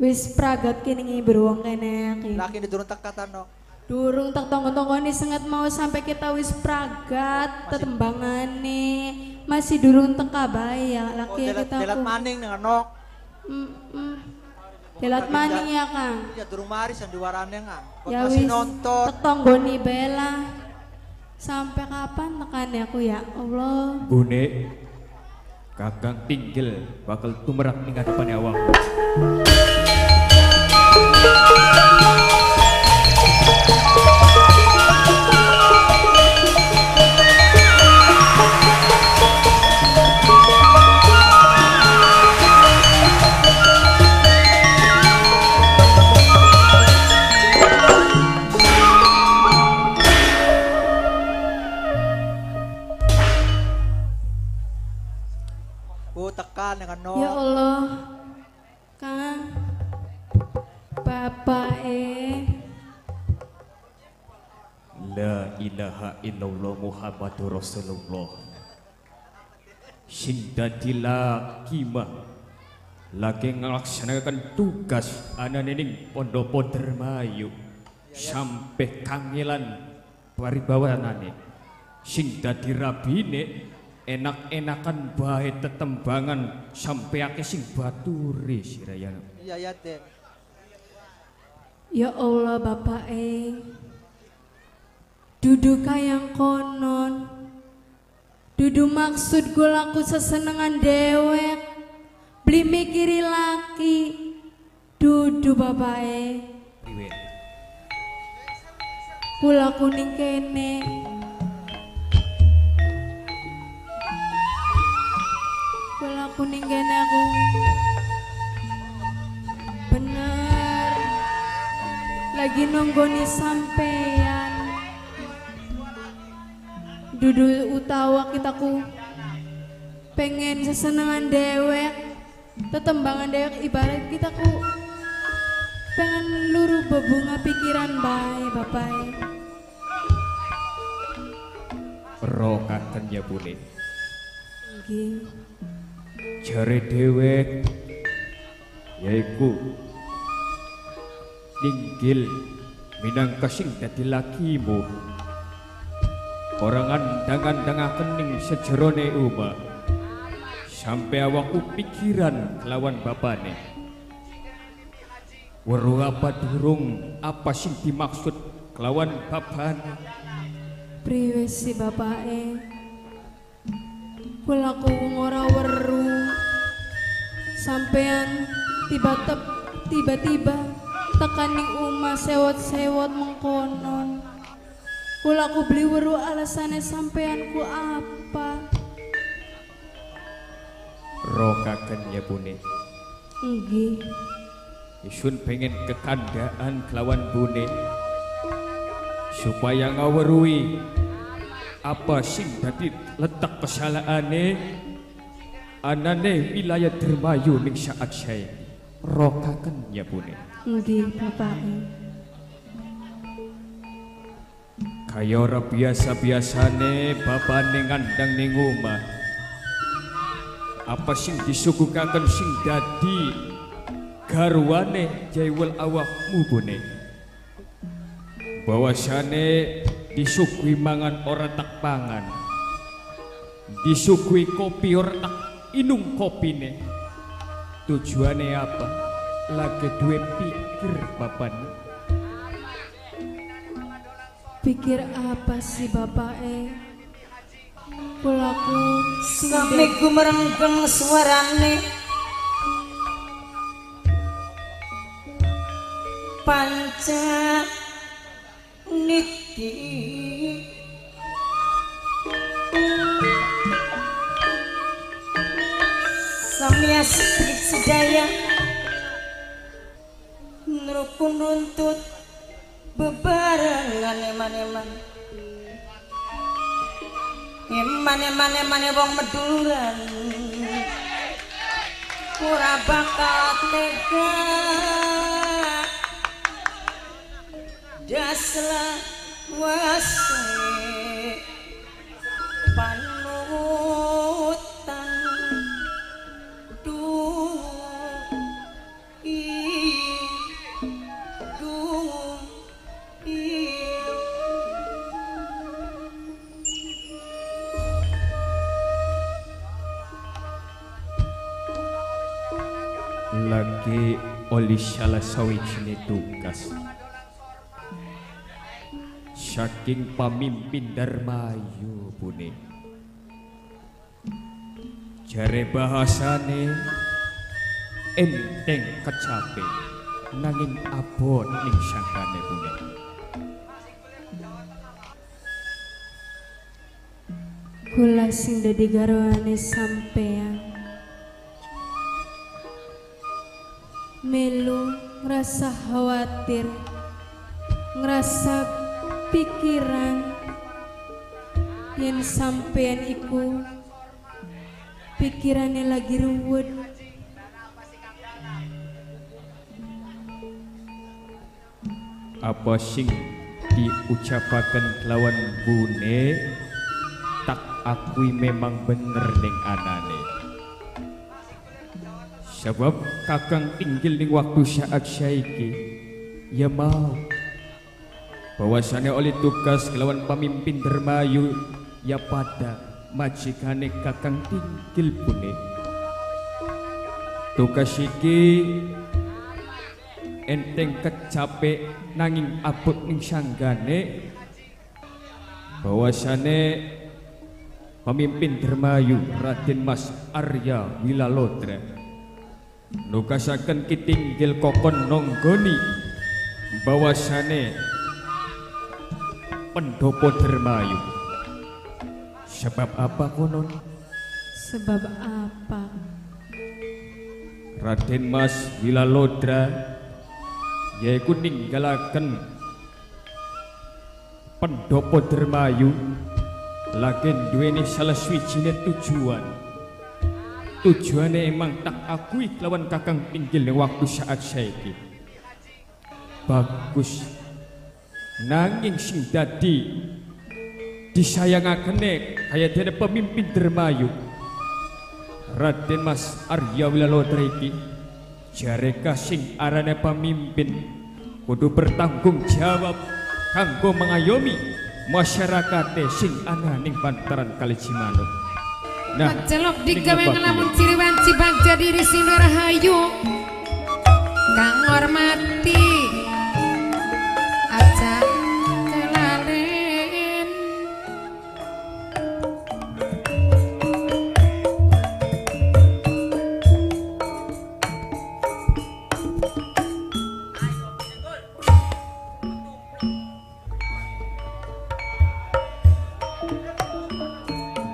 Wis pragat kini wong kene iki Laki di durung tekatan no. durung tak tonggo-tonggoni sengat mau sampai kita wis pragat tetembangane masih durung teka bae ya Oh, laki delat, kita delat maning dengan nok. Mm, mm. Delat maning ya kang Ya durung mari sandiwarane. Kok ya masih wis nonton. tek tonggoni bela sampai kapan tekan aku ya Allah Bune Kakang tinggal bakal tumerak ning Rasulullah. Sing dadi laki mah Lagi ngelaksanakan tugas Anane ning pondopo dermayu Sampai kangelan paribawanane. Sing dadi rabine Enak-enakan bae tetembangan Sampai ake sing baturi sirayana Iya ya Den. Ya Allah Bapak eh Dudu kayang konon Dudu maksud gue laku sesenengan dewek Beli mikiri laki. Dudu Bapak eh Kula kuning kene. Kula kuning kene aku. Bener. Lagi nonggoni sampean Dudu utawa kita ku Pengen sesenengan dewek Tetembangan dewek ibarat kita ku Pengen luru bebunga pikiran bae bapak Rokakan ya bune Nggih. jare dewek yaiku ninggil minangka sing dadi lakimu orang andang-andangaken ning sejerone uma. Sampai awakku pikiran kelawan bapane. Weruh apa durung apa sing dimaksud kelawan bapane? Priwe si bapake. Kula ku ora weru Sampean tiba-tiba tekan ning umah sewot-sewot mengkonon Kula ku beli weru alasane sampean ku apa? Rokaken ya bune. Nggih. Isun pengen kekandaan kelawan bune. Supaya ngawerui apa sing dadi letak kesalahannya anane wilayah dermayu ning saat saya rokaken ya bune. Nggih bapake kaya ora biasa-biasane bapane ngandang ning omah. Apa sing disuguhkaken sing dadi garwane jaiwel awakmu bune bahwasane disuguhi mangan ora tak pangan. Disuguhi kopi ora tak inung kopine. Tujuane apa? Lagi duwe pikir bapan Pikir apa sih bapake? Kula ku sing Sampai ku merenggeng suarane. Panca niti Samya sedikit sedaya. Nurukun runtut Bebarengan eman-eman Eman-eman-eman wong meduran. Ora bakal tega. Daslah wase lagi oleh salah sawijine tugas. Saking pamimpin Darmayu bune. Jare bahasane enteng kecape nanging abot ning sangkane bune. Kula sing dadi garwane sampean Melu ngerasa khawatir ngerasa pikiran yang sampean iku pikirannya lagi ruwet. Apa sing diucapaken lawan bune? Tak akui memang bener ning anane sebab kakang tinggal ning waktu saat saiki. Ya mau bahwasanya oleh tugas kelawan pemimpin Dermayu ya pada majikane kakang tinggal bune. Tugas iki enteng kecape nanging abot ning sanggane. Bahwasane pemimpin Dermayu Raden Mas Arya Wilalodra nugasaken kitinggil kokon nonggoni. Bahwasane pendopo Dermayu. Sebab apa konon sebab apa? Raden Mas Wilalodra yaiku ninggalaken pendopo Dermayu lagi duweni salah suwijine tujuan tujuannya emang tak akui lawan kakang ning waktu saat saiki. Bagus. Nanging sing dadi disayangakene kaya dene pemimpin Dermayu. Raden Mas Arya Wilalodra iki jareka sing arane pemimpin? Kudu bertanggung jawab kanggo mengayomi masyarakat sing ana ning bantaran Kali Cimanuk. Nah, Celok digawe lebak ngelamun wanci bagja diri sing rahayu. Kang ngormati Aja kelalen.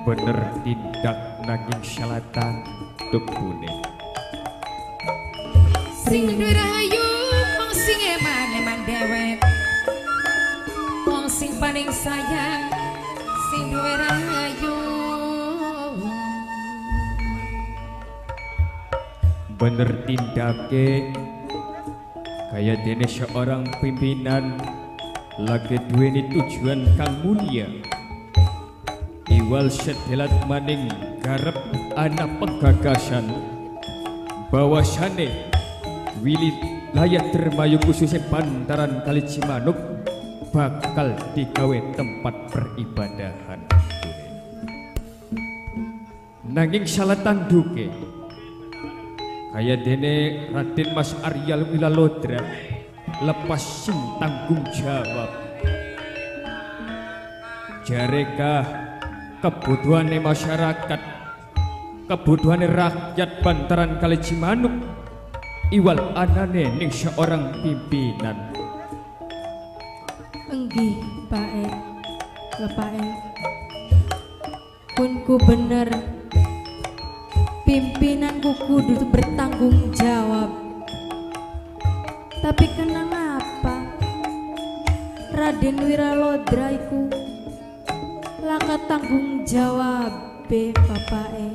Bener tindak naging syalatan tebune Sing duwe rahayu wong sing eman-eman dewek Wong sing paling sayang sing duwe rahayu. Bener tindake kaya dene seorang pimpinan lagi duweni tujuan kang mulia iwal sedelat maning garep anak pegagasan. Bahwasane wilayah Dermayu khususnya bantaran Kali Cimanuk bakal digawe tempat peribadahan. Nanging salah tanduke kaya dene Raden Mas Aryal Wilalodra lepas sing tanggung jawab. Jarekah kebutuhannya masyarakat kebutuhannya rakyat bantaran Kali Cimanuk iwal anane ning seorang pimpinan Enggih, Pak E. Bapak E. Kunku bener pimpinanku kudu bertanggung jawab. Tapi kenapa Raden Wiralodra iku laka tanggung jawab be Bapak E.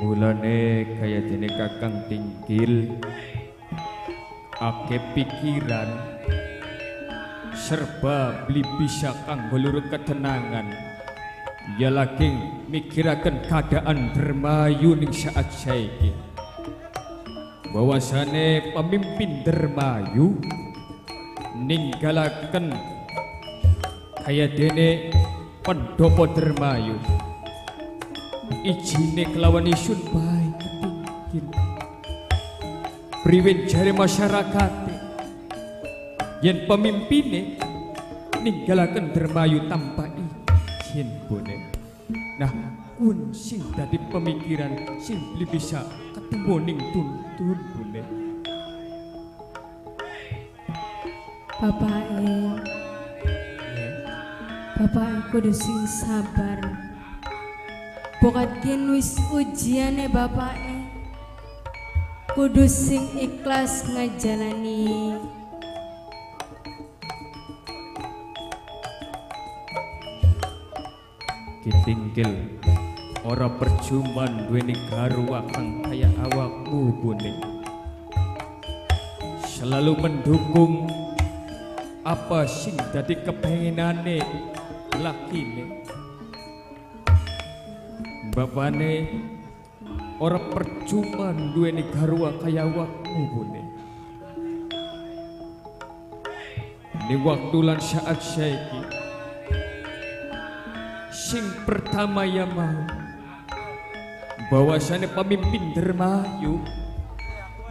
Mulane kaya dene Kakang Tingkil ake pikiran serba beli bisa kanggo luru ketenangan ya lagi mikiraken keadaan dermayu ning saat saiki bahwasane pemimpin dermayu ninggalaken kaya dene pendopo dermayu. Ijine kelawan isun baik ketingkin priwen jare masyarakat. Yen pemimpine ninggalaken dermayu tanpa izin bone. Nah kun sing dadi pemikiran sing bisa ketemu ning tuntun bone Bapak e Bapak e kudu sing sabar. Gen wis ujiane bapak e Kudu sing ikhlas ngajalani Kitingkil ora percuma duweni garwa kang kaya awakmu bone selalu mendukung apa sing dadi kepenginane lakine bapane ora percuma duweni garwa kaya awakmu bone Ini waktu lan saat saiki sing pertama ya mau bahwasane pemimpin dermayu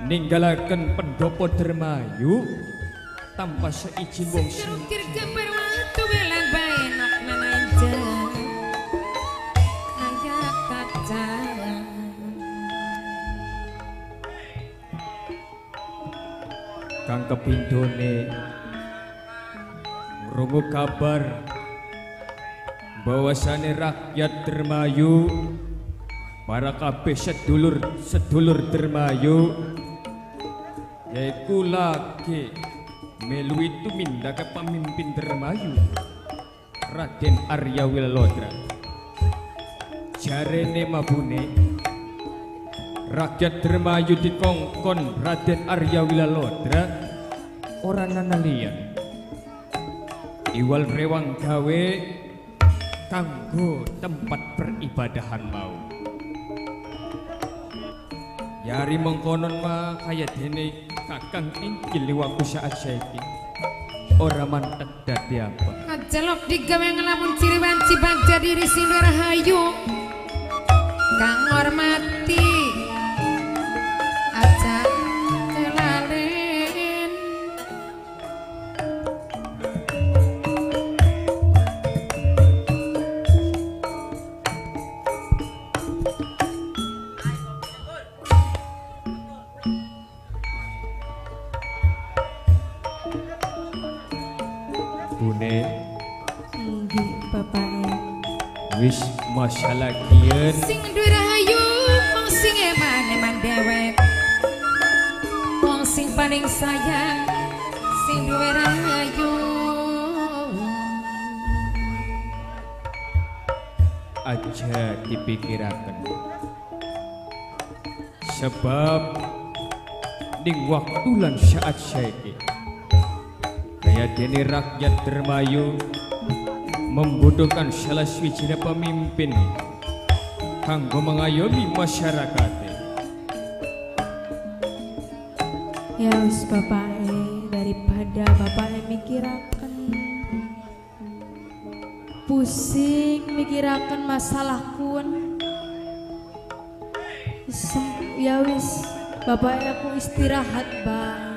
ninggalaken pendopo dermayu tanpa seizin wong kaca kang kepindone ngrungu kabar bahwasane rakyat dermayu para kabeh sedulur sedulur dermayu yaiku lagi melu itu minda ke pemimpin dermayu Raden Arya Wilodra jarene mabune rakyat dermayu dikongkon Raden Arya Wilodra orang nanalian. Iwal rewang gawe kanggo tempat peribadahan mau. Yari mengkonon mah kaya dene kakang ingkil di waktu saat saiki ora mantek dadi apa Ajalok digawe ngelamun ciri banci bagja diri sindur rahayu Kang hormati sebab ning waktu lan saat saiki kaya dene rakyat dermayu membutuhkan salah swijine pemimpin kanggo mengayomi masyarakat. Ya wis bapak e daripada bapak e mikiraken pusing mikiraken masalah kun ya wis bapak aku istirahat bae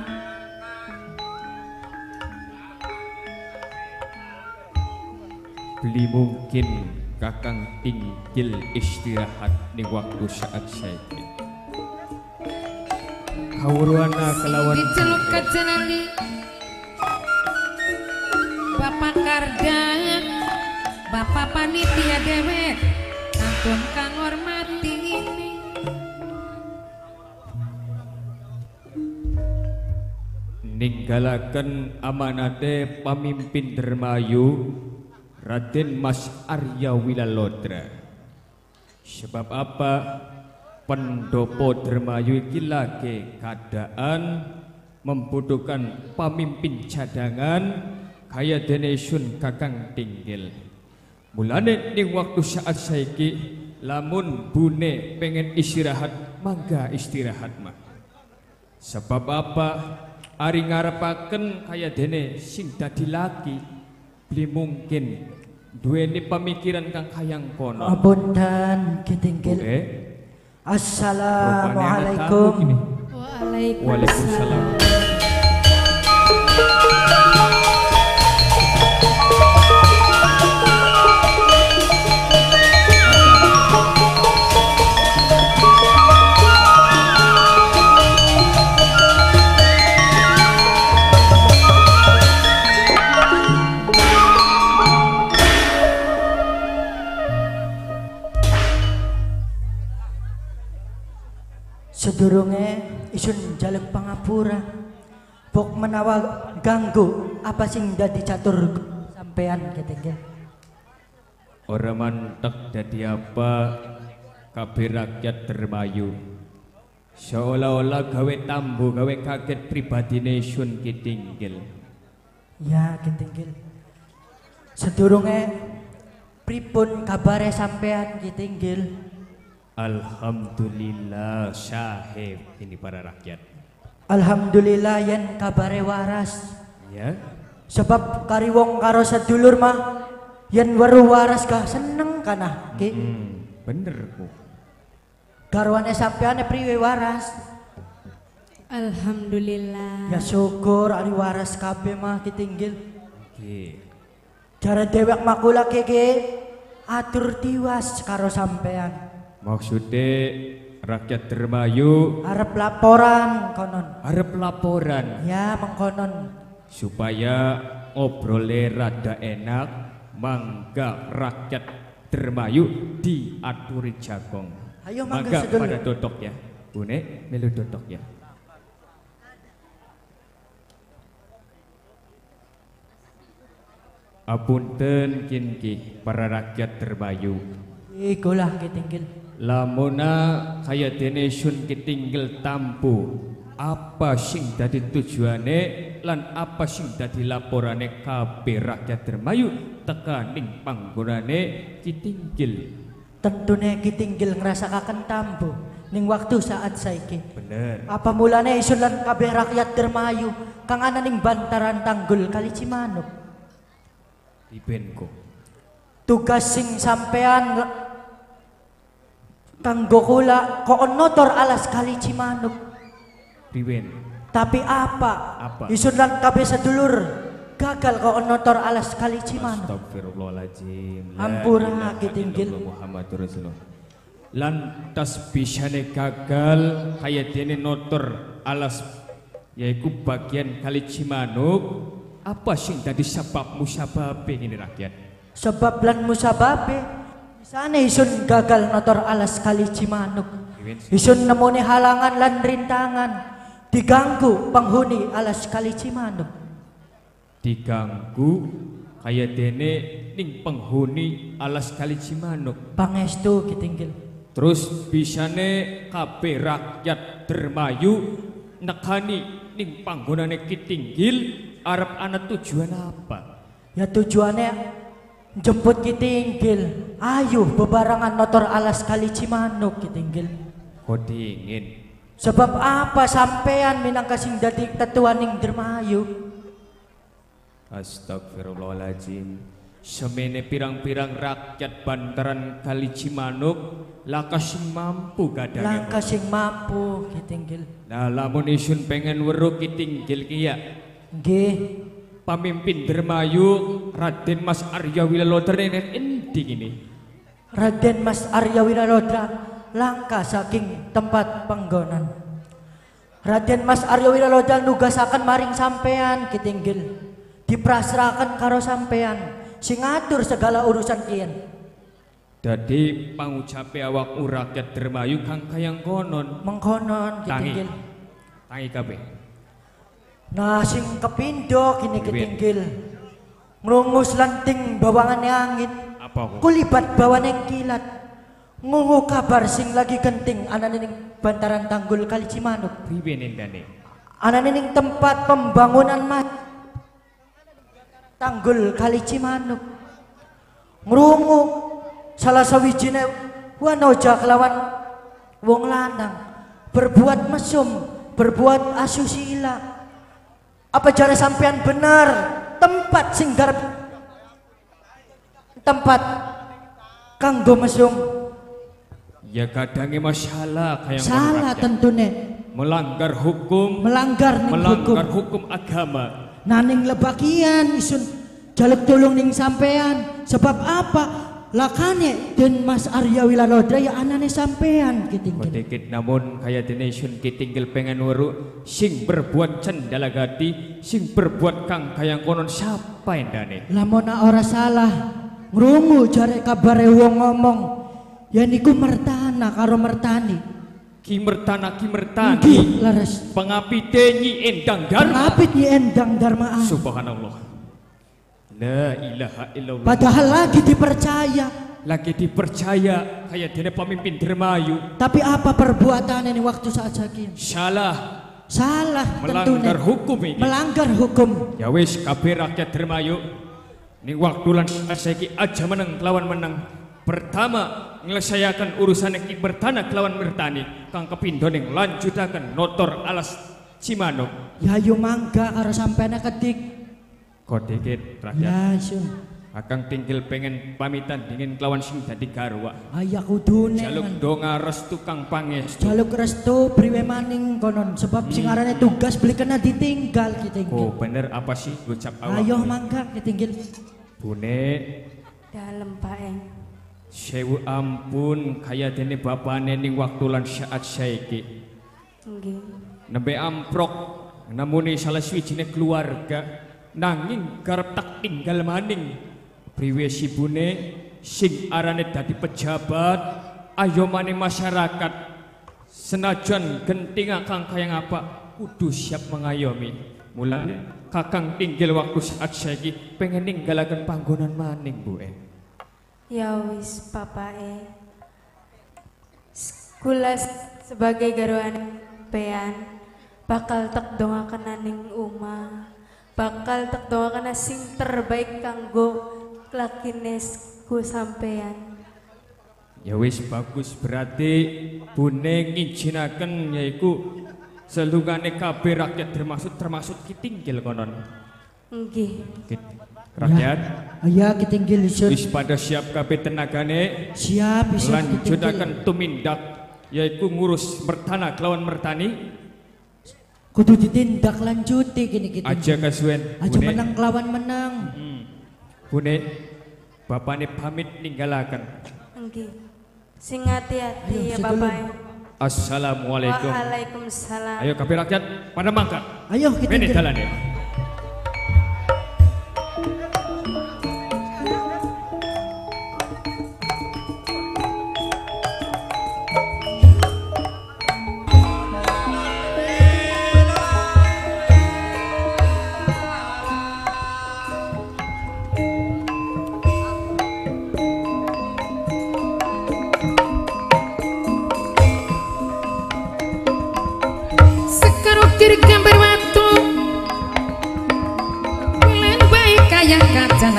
beli mungkin kakang tinggal istirahat ning waktu saat saiki kawruana kelawan Diceluk kajenali Bapak Kardang Bapak Panitia Dewek Kangkung kang ninggalaken amanate pamimpin dermayu Raden Mas Arya Wilalodra sebab apa pendopo Dermayu iki lagi keadaan membutuhkan pemimpin cadangan kaya dene Sun Kakang Tinggil. Mulane ning waktu saat saiki lamun bune pengen istirahat mangga istirahat mah. Sebab apa? Ari ngarepaken kaya dene sing dadi laki beli mungkin duweni pemikiran kang kayang kono. Apunten Kitinggil. Eh, Assalamualaikum. Waalaikumsalam. Waalaikumsalam. Sedurunge isun jaluk pangapura. Bok menawa ganggu apa sing dadi catur sampean Kitinggil. Ora mantek dadi apa kabeh rakyat Dermayu. Seolah-olah gawe tambu gawe kaget pribadine Sun Kitinggil. Ya Kitinggil. Sedurunge pripun kabare sampean Kitinggil? Alhamdulillah syahid ini para rakyat. Alhamdulillah yen kabare waras. Ya. Sebab kari wong karo sedulur mah yen weruh waras ka seneng kana Ki. Hmm, bener ku. Garwane sampeane priwe waras? Alhamdulillah. Ya syukur ari waras kabeh mah Kitinggil. Oke. Jare dewek makula keke atur tiwas karo sampean. Maksudnya rakyat Dermayu Arep laporan konon. arep laporan Ya mengkonon. supaya obrole rada enak mangga rakyat Dermayu diaturi jagong. Ayo, mangga sedulur. pada dodok ya. Bune melu dodok ya. Apunten kinki para rakyat Dermayu. Ikulah Kitinggil. Lamuna kaya dene sun ketinggel tampu. Apa sing dadi tujuane lan apa sing dadi laporane kabeh rakyat Dermayu? Tekaning panggonane kitinggil Tentune Kitinggil ngrasakaken tambu ning waktu saat saiki. bener. Apa mulane isun lan kabeh rakyat Dermayu kang ana ning bantaran tanggul Kali Cimanuk. ibenko Tugas sing sampean kanggo kula konotor alas Kali Cimanuk. riwen Tapi apa? Apa? Isun lan kabeh sedulur gagal konotor alas Kali Cimanuk. Astagfirullahaladzim Ampura, Kitinggil. Muhammadur Rasulullah lan tas bisane gagal kaya dene notor alas yaiku bagian kali Cimanuk apa sing dadi sebab musababe ini rakyat Sebab lan musababe Isane isun gagal notor alas kali Cimanuk. Isun nemoni halangan lan rintangan diganggu penghuni alas kali Cimanuk. diganggu kaya dene ning penghuni alas kali Cimanuk Pangestu kitinggil. terus bisane kabeh rakyat Dermayu nekani ning panggonane Kitinggil arep ana tujuan apa Ya tujuannya jemput kitinggil. Ayo bebarangan notor alas kali Cimanuk kitinggil. kok dingin Sebab apa sampean minangka sing dadi tetua ning Dermayu? Astagfirullahaladzim Semene pirang-pirang rakyat bantaran kali Cimanuk Lakas mampu kadang Langkah sing mampu kitinggil. Nah lamun isun pengen weruh kitinggil kia Nggih. Pamimpin Dermayu Raden Mas Arya Wilaloter ini endi ini Raden Mas Arya Wiralodra langkah saking tempat penggonan. Raden Mas Arya Wiralodra nugasaken maring sampean kitinggil. Diprasraken karo sampean sing ngatur segala urusan kian. Dadi pangucape awakmu rakyat Dermayu kang kayang konon Mengkonon Tangi kitinggil. Tangi kabeh Nah sing kepindo kini kitinggil. Ngrungus lanting bawangane angin. Apa kok? Kulibat bawane kilat. Ngungu kabar sing lagi genting anane ning bantaran tanggul Kali Cimanuk. Nendane? Anane ning tempat pembangunan mas tanggul Kali Cimanuk. Ngrungu salah sawijine wanoja kelawan wong lanang berbuat mesum, berbuat asusila. Apa jare sampean benar? Tempat sing garap. Tempat kanggo mesum. Ya kadange masalah kayak salah tentunya melanggar hukum. Melanggar ning hukum melanggar hukum. agama. Naning lebakian isun jaluk tolong ning sampean. Sebab apa lakane dan Mas Arya Wilalodra ya anane sampean kiting Dikit namun kaya denation kitinggil pengen weru sing berbuat cendala gati sing berbuat kang kayang konon siapa endane? Lamun ora salah ngrungu jare kabare wong ngomong ya niku mertana karo mertani. Ki mertana ki mertani. Nggih, leres pengapite nyi endang dharma. Ngapit ni endang darmaan subhanallah la ilaha illallah. Padahal lagi dipercaya. Lagi dipercaya kayak dene pemimpin dermayu. Tapi apa perbuatan ini waktu saat sakin salah. Salah melanggar tentunya. hukum ini. Melanggar hukum. Ya wis kabeh rakyat dermayu. Ning waktu lan saiki aja menang lawan menang pertama menyelesaikan urusan ki bertanah kelawan mertani. Kang kepindo ning lanjutaken notor alas Cimanuk ya yo mangga karo sampean kedik kodeket rakyat. Ya sun Akang tinggal pengen pamitan dingin kelawan sing dadi garwa. Ayah kudune jaluk donga restu kang pangestu jaluk restu priwe maning konon sebab sing arane tugas beli kena ditinggal kita oh bener. Apa sih? Ucap awak. Ayo mangga ditinggal bune. Dalam Pak Eng. sewu ampun kaya dene bapane ning waktu lan saat saiki. Nggih. nembe amprok namune salah suwijine keluarga nanging garep tak tinggal maning. Priwe sibune sing arane dadi pejabat ayo maning masyarakat. Senajan genting kang kayang apa kudu siap mengayomi. Mulane? Kakang tinggal waktu saat saiki pengen ninggalaken panggonan maning bu eh Ya wis Papa E. Kula sebagai garwane pean bakal tak dongakan ning uma. Bakal tak dongakan sing terbaik kanggo lakines ku sampean. Ya wis bagus berarti bune ngijinaken yaiku selungane kabeh rakyat termasuk termasuk kitinggil konon. Nggih. Rakyat Iya kitinggil sun wis pada siap kabeh tenagane siap bisa lanjutaken tumindak yaiku ngurus mertana kelawan mertani kudu ditindak lanjuti gini kita aja kasuwen aja Bune. menang kelawan menang Hmm. Bune bapane pamit ninggalaken Nggih. Sing hati-hati ya. Bapak. Assalamualaikum Waalaikumsalam. Ayo kabeh rakyat pada mangkat ayo kita Ini dalane Sekarukir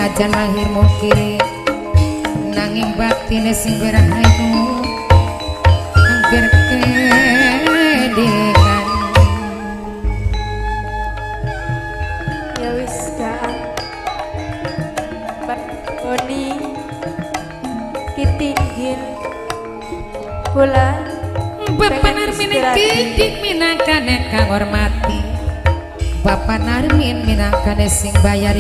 aja lahir mukiri Nanging batine sing berahayu Angger kedengan Ya wis gak. Pak Boni kitinggil. Kula Bapak Narmin didik minangkane kang hormati Bapak Narmin minangkane sing bayar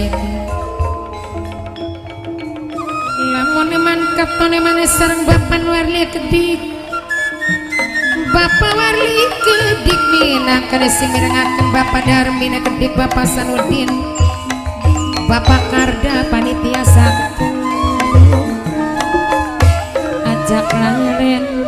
ini Lamun mantap tone mana sareng Bapak Warli kedik Bapak Warli kedik minangkane sing mirengaken Bapak Darmin kedik Bapak Sanudin Bapak Karda panitia satu. Ajak laren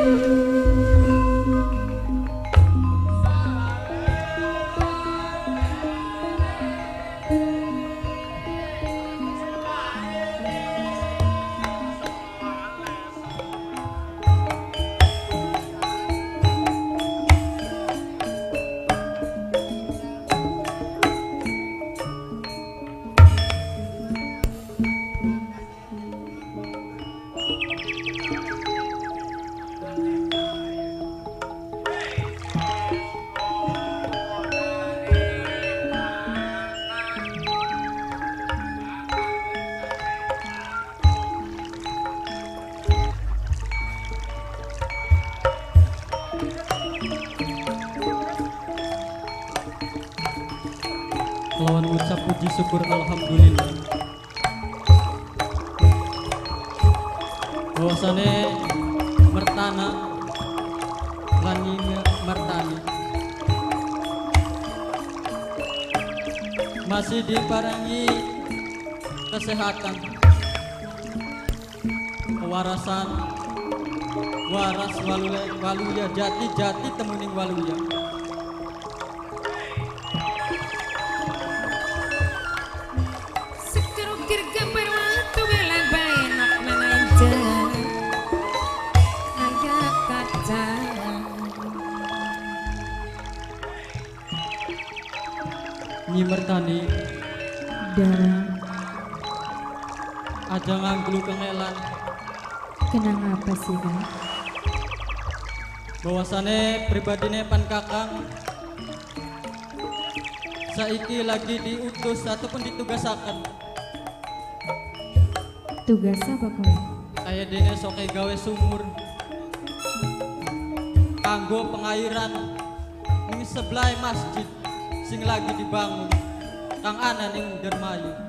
pribadine pan kakang. Saiki lagi diutus ataupun ditugasaken. Tugas apa kau? kayak dene soke gawe sumur. Kanggo pengairan. Ning sebelah masjid sing lagi dibangun. Kang ana ning Dermayu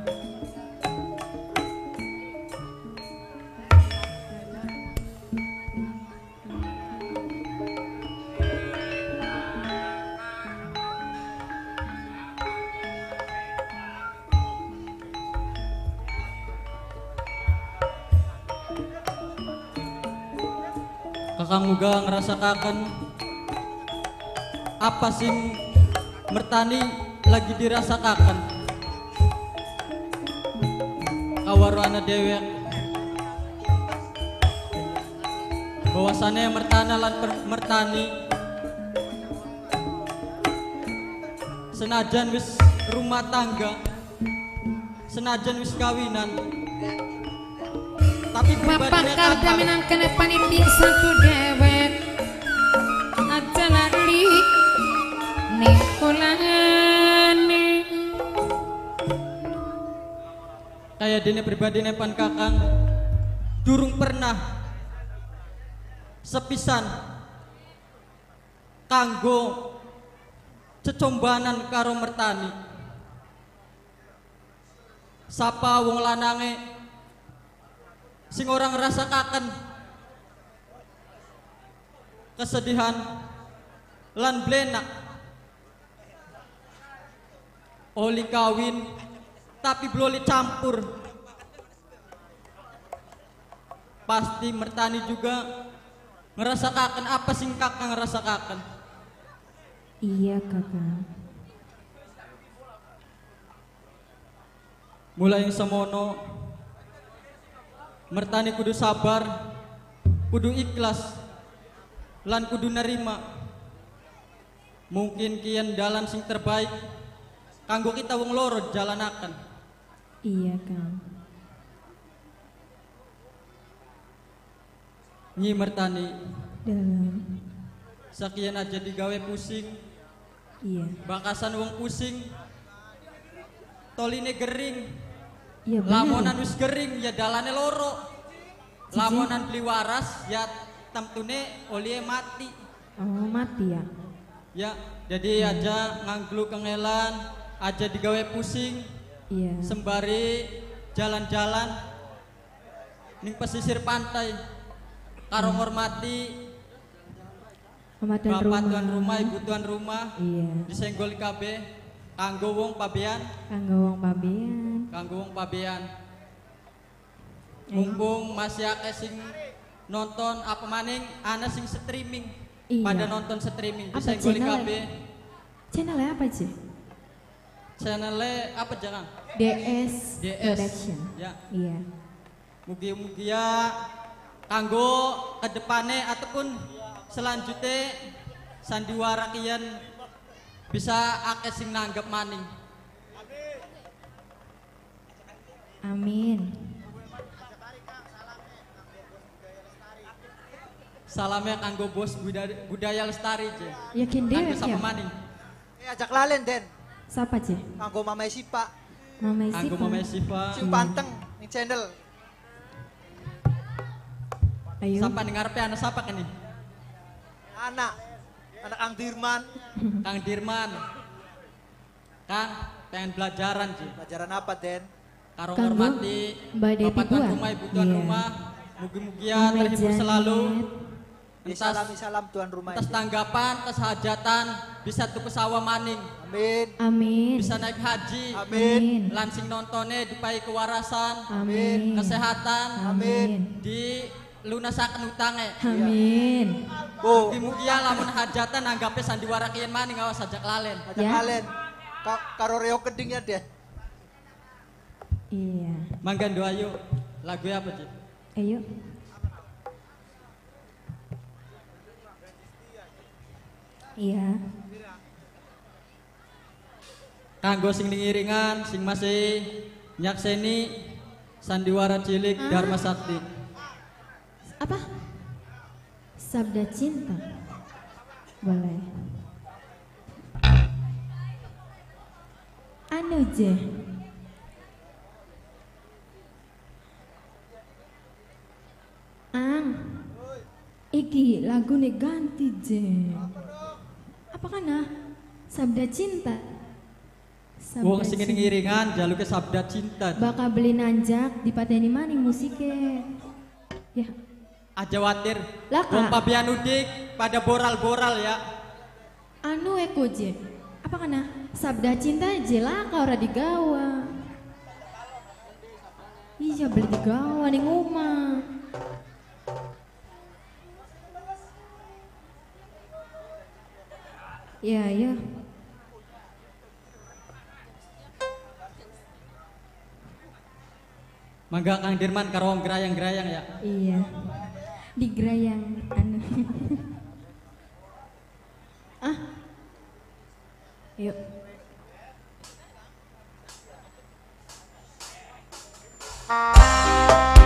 muga ngerasakaken apa sing mertani lagi dirasakaken kawaro ana dewek bahwasannya mertana lan mertani senajan wis rumah tangga senajan wis kawinan tapi Bapak kakang menangkan panitia satu dewek kayak dene pribadi pan kakang durung pernah sepisan kanggo cecombanan karo mertani. Sapa wong lanange sing orang ngrasakaken kesedihan lan blenak? Oli kawin tapi belum campur pasti mertani juga ngerasakaken apa sing kakak ngerasakaken Iya kakak. mulai yang semono mertani kudu sabar kudu ikhlas lan kudu nerima mungkin kian dalan sing terbaik kanggo kita wong loro jalanaken Iya kak. Nyi mertani Dalam. sakian aja digawe pusing Iya. bakasan wong pusing toline gering Iya bener. lamonan wis gering ya dalane loro Cici. lamonan beli waras ya tamtune olie mati Oh mati ya. ya jadi aja ngangglu kengelan aja digawe pusing Iya. sembari jalan-jalan ning pesisir pantai karo dan bapak rumah. tuan rumah ibu tuan rumah Iya. disenggol kabeh kanggo wong pabean Kanggo wong pabean. kanggo wong pabean mumpung masih akeh sing nonton apa maning ana sing streaming Iya. pada nonton streaming disenggol channel kabeh Channelnya apa sih? channelnya apa jangan DS, DS. Production. Ya. Iya. Mugi-mugi ya kanggo kedepane ataupun selanjutnya sandiwara kian bisa akeh sing nanggep maning. Amin. Salamnya kanggo bos budaya, budaya lestari je. Yakin deh Kanggo sapa ya. maning? Eh ajak lalen Den. Siapa sih? Kanggo Mama Sipa. Mama Kanggo Sipa. Mama Sipa. Sing panteng ning channel. Ayo. Sapa ning ngarepe ana sapa kene? Anak anak Kang Dirman. (laughs) Kang Dirman. Kang pengen belajaran Ji. Pelajaran apa, Den? Karo Devi bapak tuan rumah, ibu tuan Iya. rumah. Mugi-mugi ya Mama terhibur selalu. Salam salam tuan rumah. Atas tanggapan, atas hajatan, bisa tuh ke sawah maning. Amin. Amin. Bisa naik haji. Amin. Lansing nontonnya dipai kewarasan. Amin. Kesehatan. Amin. Di lunasakan utangnya. Amin. Bu. Mugi-mugi ya lamun hajatan anggapnya sandiwara kian maning awas sajak lalen. Ajak Ya. kalian. Ka- Karo reo keding ya, Den. Iya. Mangga doa yuk. Lagu apa, Ci? Ayo. Iya. Kanggo sing ngiringan, sing masih nyakseni sandiwara cilik Ah. Dharma Sakti. Apa? Sabda cinta. Boleh. Anu je. Ang. Iki lagu nih ganti je. Apa kana? Sabda cinta. Sabda Wong sing ngiringan jaluke sabda cinta. Bakal beli nanjak di pateni maning musiknya. Ya. Aja watir. Lah. Wong pabian udik pada boral-boral ya. Anu eko je. Apa kana? Sabda cinta je lah kau ora digawa. Iya beli digawa ning omah. Ya ya. Mangga Kang Dirman karo wong gerayang-gerayang ya. Iya. Di gerayang anu. (laughs) ah. Yuk. Aku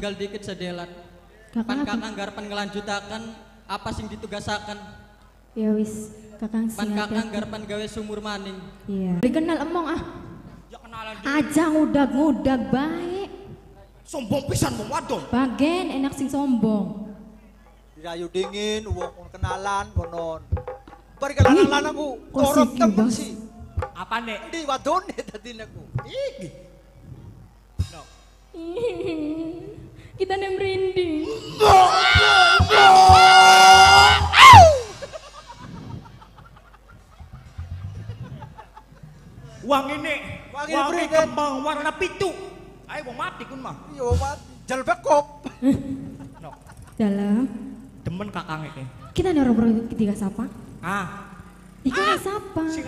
tinggal dikit sedelat. Kakang Pan kakang garpan ngelanjutakan apa sing ditugasakan. Ya wis, kakang Pan sing kakang hati-hati. garpan gawe sumur maning. Iya. Beli kenal emong ah. Aja ngudag-ngudag baik. Sombong pisan wong wadon. Bagen enak sing sombong. Dirayu dingin, wong kenalan konon. Bari kenalan aku, Bas? sih. Apa nek? Di wadone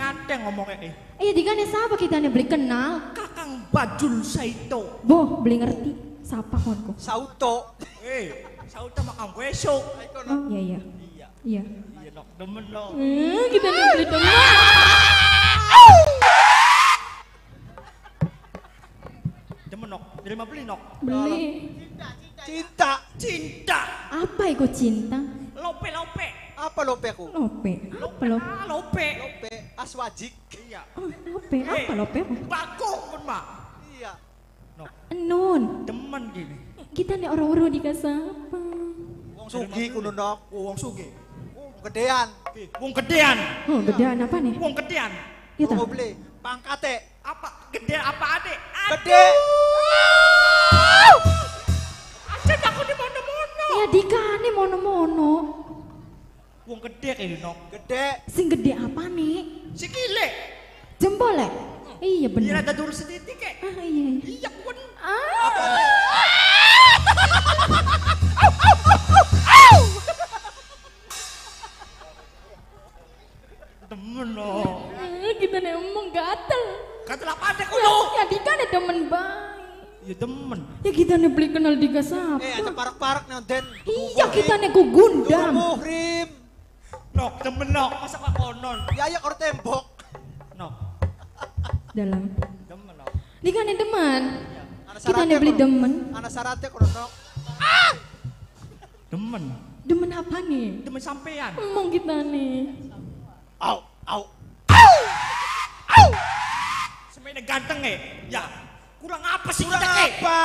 ate ngomongnya eh. Iya dika nih siapa kita nih beli kenal. Kakang Bajul Saito. Boh beli ngerti. Siapa konko? Sauto. Eh, sauta makam besok. Oh iya iya. Iya. Iya nok demen nok. Hmm, kita nih beli teman. Demen nok. Dari mana beli nok? Beli. Cinta. Cinta. Apa itu cinta? Lope lope. Apa lope aku? Lope. Apa lo? Ah, lope. Lope. Aswajik. Iya. Oh, lope. Apa lope? Bakung kun mah. Iya. Non. Demen gini. Kita nih orang-orang dika siapa? Wong sugi kuno nok. Oh, wong suge. Wong gedean. Wong gedean. Oh gedean apa nih? Wong gedean. Iya Wong tak? mau beli. Pangkate. Apa gede apa adek? Gede. Aja aku di mono-mono. Ya dika nih mono-mono. Wong gede kayak nok. Gede. Sing gede apa nih? Sikile. Jempol ya? Iya Iya bener. ada dulu sedikit kek. Ah iya. iya. Iya kun. Demen nok. Ah, kita nih emang gatel. Kata apa Ya, kulo? ya dika nih demen baik. Ya demen. Ya kita nih beli kenal dika siapa? Eh, aja parak-parak nanten. Iya kita nih ku gundam. Muhrim. Nok demen nok. Masa kok konon? Ya ya kor tembok. Nok. Dalam. Demen nok. Dika nih demen. Kita nih beli demen. Ana syaratnya kono nok. Demen. Demen apa nih? Demen sampean. Emang kita nih. Au, au. Semuanya ganteng eh. Ya. Kurang apa sih Kurang kita eh? apa?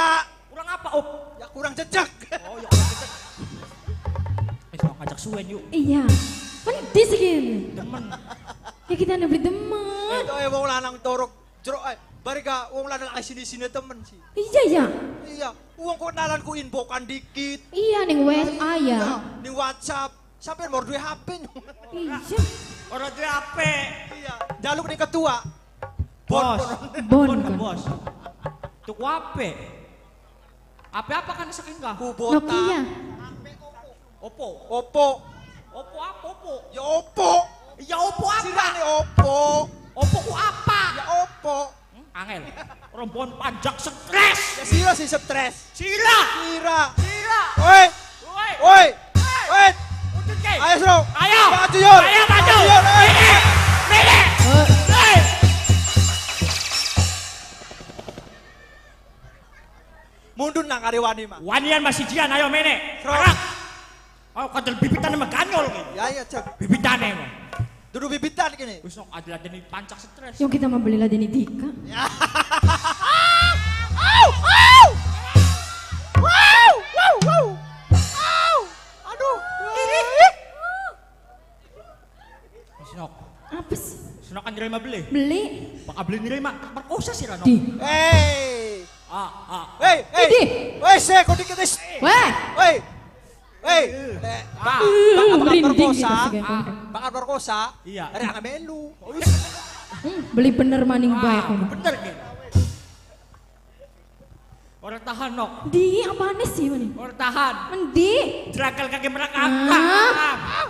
Kurang apa op? Ya kurang jejak. Oh ya kurang kita. Eh sok ngajak suwen yuk. Iya. Penting segini. Demen. Ya kita beli demen. Itu eh wong lanang torok jeruk eh. Bari ka wong lanang ay sini-sini temen sih. Iya ya. Iya, uang kenalan ku inbokan dikit. Iya nih WA ya. Di WhatsApp. Sampai mau duwe HP. Iya. Orang tuh HP. Iya, jaluk nih ketua. Bos. Bon Bon bos. Tuh HP. HP apa kan saking kah? Kubota. Nokia. Oppo. Oppo. Oppo apa Oppo? Ya Oppo. Ya Oppo apa? Sirane Oppo. Oppo ku apa? Ya Oppo. Angel. Rombongan pajak stres. Ya Sira sih stres. Sila. Sira. Sila. Woi. Woi. Woi. Woi. Ayo, Bro. Ayo. Maju, Yul. Ayo maju. Ayo. Hei. Mundur nang karewani mah. Wanian masih jian ayo mene. Sekarang. Oh kadal bibitan sama ganyol ki. Ya ya cek. Bibitan emang. Duduk bibitan gini. Wis sok ada ladeni pancak stres. Yung kita membeli lah dini Dika. (laughs) Au, au. Wow, wow, wow. Au. Aduh. (laughs) Sinok. Apa sih? Sinok kan nerima beli. Beli. Bakal beli nerima. Perkosa sih Rano. Di. Hey. Ah, ah. Hey, hey. Saya kau dikit. wis. Weh. Woi. Pak, Uh, bakal merinding perkosa. gitu. Ah, Bakal perkosa. Iya. Dari anak melu. Hmm, beli bener maning baik. Ah, bener ki. Orang tahan nok. Di apaan sih ini? Orang tahan. Mendi. Jerakal kaki mereka. Ah.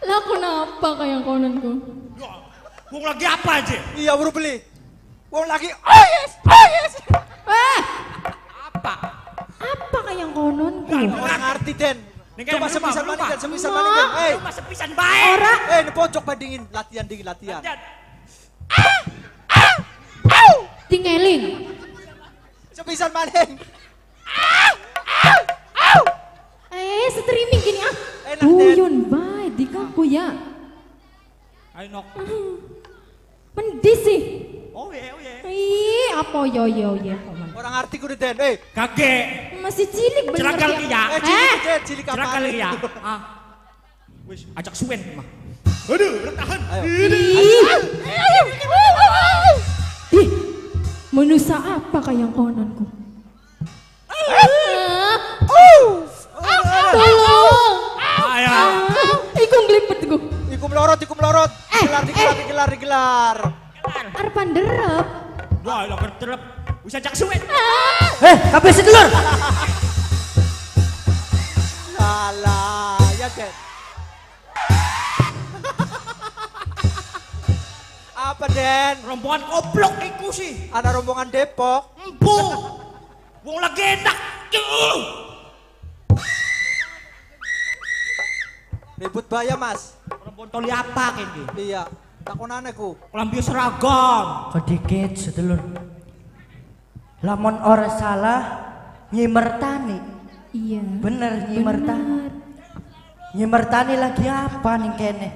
Lah kenapa kayak kononku? Wong lagi apa aja? Iya, baru beli. Wong lagi. Oh yes, oh yes. Eh, Apa? Apa kayak kononku? Orang ngerti den. Ning Coba sepisan lupa, maningkan, sepisan lupa. maningkan. Eh, Rumah sepisan bae. Ora. eh, ini pojok bandingin, latihan dingin latihan. Tingelin. Sepisan maning. Eh, streaming gini ah. Enak, Den. Buyun bae di kaku ya. Ayo nok. Mendi sih. Oh iya, oh iya. Ih, apa yo yo yo. Orang arti kudu Den, eh. Kakek. Masih cilik bener Celaka dia. lagi ya. Eh, cilik Den, cilik apa? Celaka lagi ya. (laughs) Ah. Wis, ajak suwen mah. Aduh, bertahan. Ih. Ih, manusia apa kayak konanku? Tolong. Ayo. Iku ngelipet ku. Iku melorot, iku melorot. Digelar, digelar, digelar, digelar. Arpan derep. Wah, lo berterap. Wis ajak suwen. Eh, kabeh sedulur. Salah, ya Den. Apa Den? Rombongan goblok iku sih. Ada rombongan Depok. Empu. Wong lagi enak. Yuh. Ribut bahaya Mas. Rombongan toli apa kene? Iya. Takonane ku. Kelambi seragam. Sedikit sedulur. Lamun ora salah nyimertani. Iya. Bener nyimertani. Nyimertani lagi apa nih kene?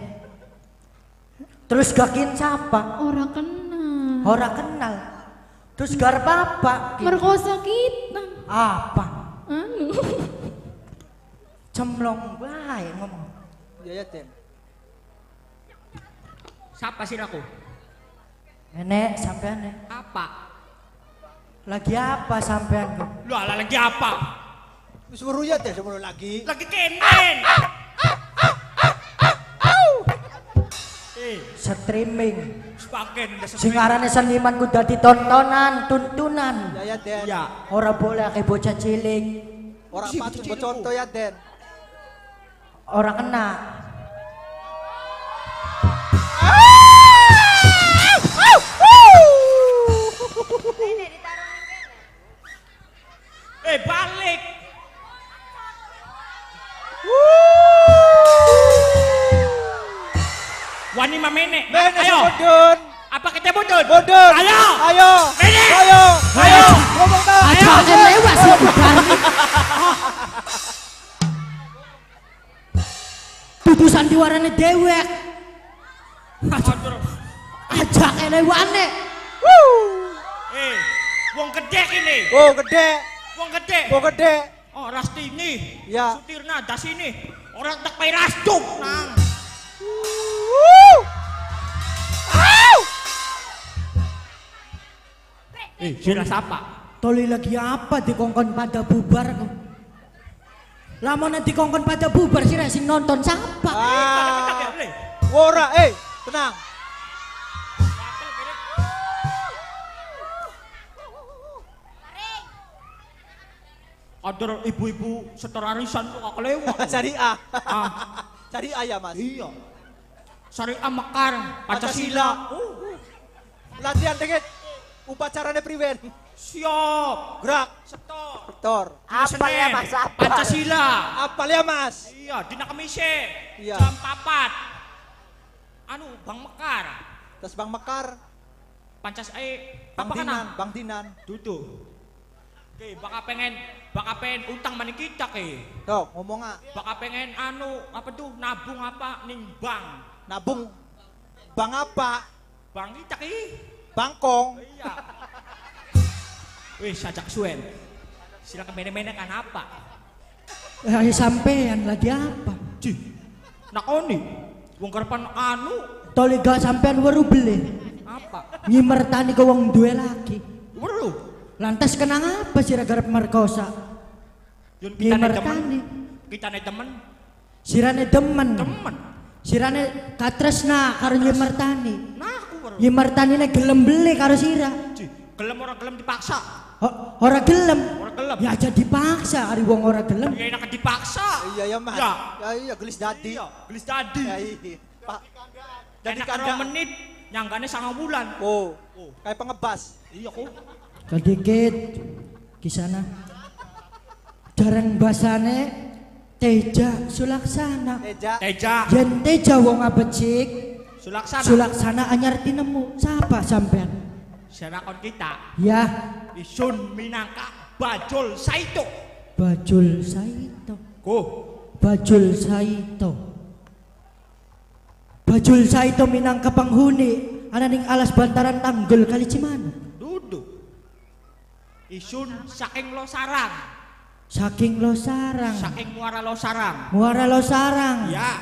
Terus gakin siapa? Orang kenal. Ora kenal. Terus garap apa? Merkosa kita. Apa? Anu. Cemlong bae ngomong. Iya ya Den. Siapa sih aku? Nenek sampean nih. Apa? Lagi apa sampean? Lu ala lagi apa? Wis suruh ya suruh lagi. Lagi kenen. Eh, Streaming. udah Sing arane seniman ku dadi tontonan, tuntunan. Ya ya Den. Ya. Ora boleh akeh bocah cilik. Orang patut contoh ya Den. Ora kena. Eh, balik. Wani mamene. Mene Ayo. sebudun. Apa kita budut? Budun. Ayo. Ayo. Mene. Ayo. Ayo. Ngomong dah. Aja akan lewat sih Bukarni. (laughs) Dudu sandiwarane dewek. Aja elewane. Eh, wong gede ini. Oh gede. Wong gede. Oh gede. Oh, Rasti ini. Ya. Sutirna das ini. Orang tak pay rastung. Nang. Eh, sila siapa? Toli lagi apa dikongkon pada bubar kok. Lama nanti kongkon pada bubar sih sing nonton siapa? Ah. Wora, eh, tenang. Ada ibu-ibu setor arisan kok gak lewat. Syariah. (laughs) Ah, Syariah ya Mas. iya. Syariah Mekar, Pancasila. Pancasila. Latihan dikit. Upacaranya priwen. Siap. Gerak. Setor. Sektor. Apa ya Mas? Pancasila. Apal ya Mas? Iya, dina kemise. Iya. Jam papat. Anu, Bang Mekar. Terus Bang Mekar. Pancas eh Bang apa kan? Dinan. Bang Dinan. Duduk. Oke, baka pengen baka pengen utang maning kita ke. Tuh, ngomong ah. Baka pengen anu apa tuh nabung apa ning bank. Nabung. Bang apa? Bang kita ke. Bangkong. Iya. Wih, sajak suen. Silakan mene-mene kan apa? Eh, sampean lagi apa? Cih. Nakoni. Wong karepan anu Toli gak sampean weru beli. apa? Nyimertani ke wong duwe lagi. Weru. Lantas kenang apa sih garap merkosa? Yun kita nih temen. Kita nih temen. Sirane demen. Temen. Sirane katresna karo nyimertani. Nah, aku weru. Nyimertanine gelem beli karo sira. Gelem orang gelem dipaksa. O- Ora gelem. Orang gelem. Ya aja dipaksa ari wong ora gelem. Ya enak dipaksa. Iya ya Mas. Ya. Ya iya gelis dadi. Iya, gelis tadi. Ya iya. Pak. Jadi kandang. menit, nyanggane sangat bulan. Oh. Kayak pengebas. Iya kok. Sedikit kisana. Jarang basane Teja Sulaksana. Teja. Teja. Yen Teja wong abecik. Sulaksana. Sulaksana anyar tinemu. Siapa sampean? Siarakon kita. Ya, Isun minangka Bajul Saito. Bajul Saito. Ko. Bajul Saito. Bajul Saito minangka panghuni ananing alas bantaran tanggul kali Cimanu. Isun saking Losarang. Saking Losarang. Saking Muara Losarang. Muara Losarang. Ya.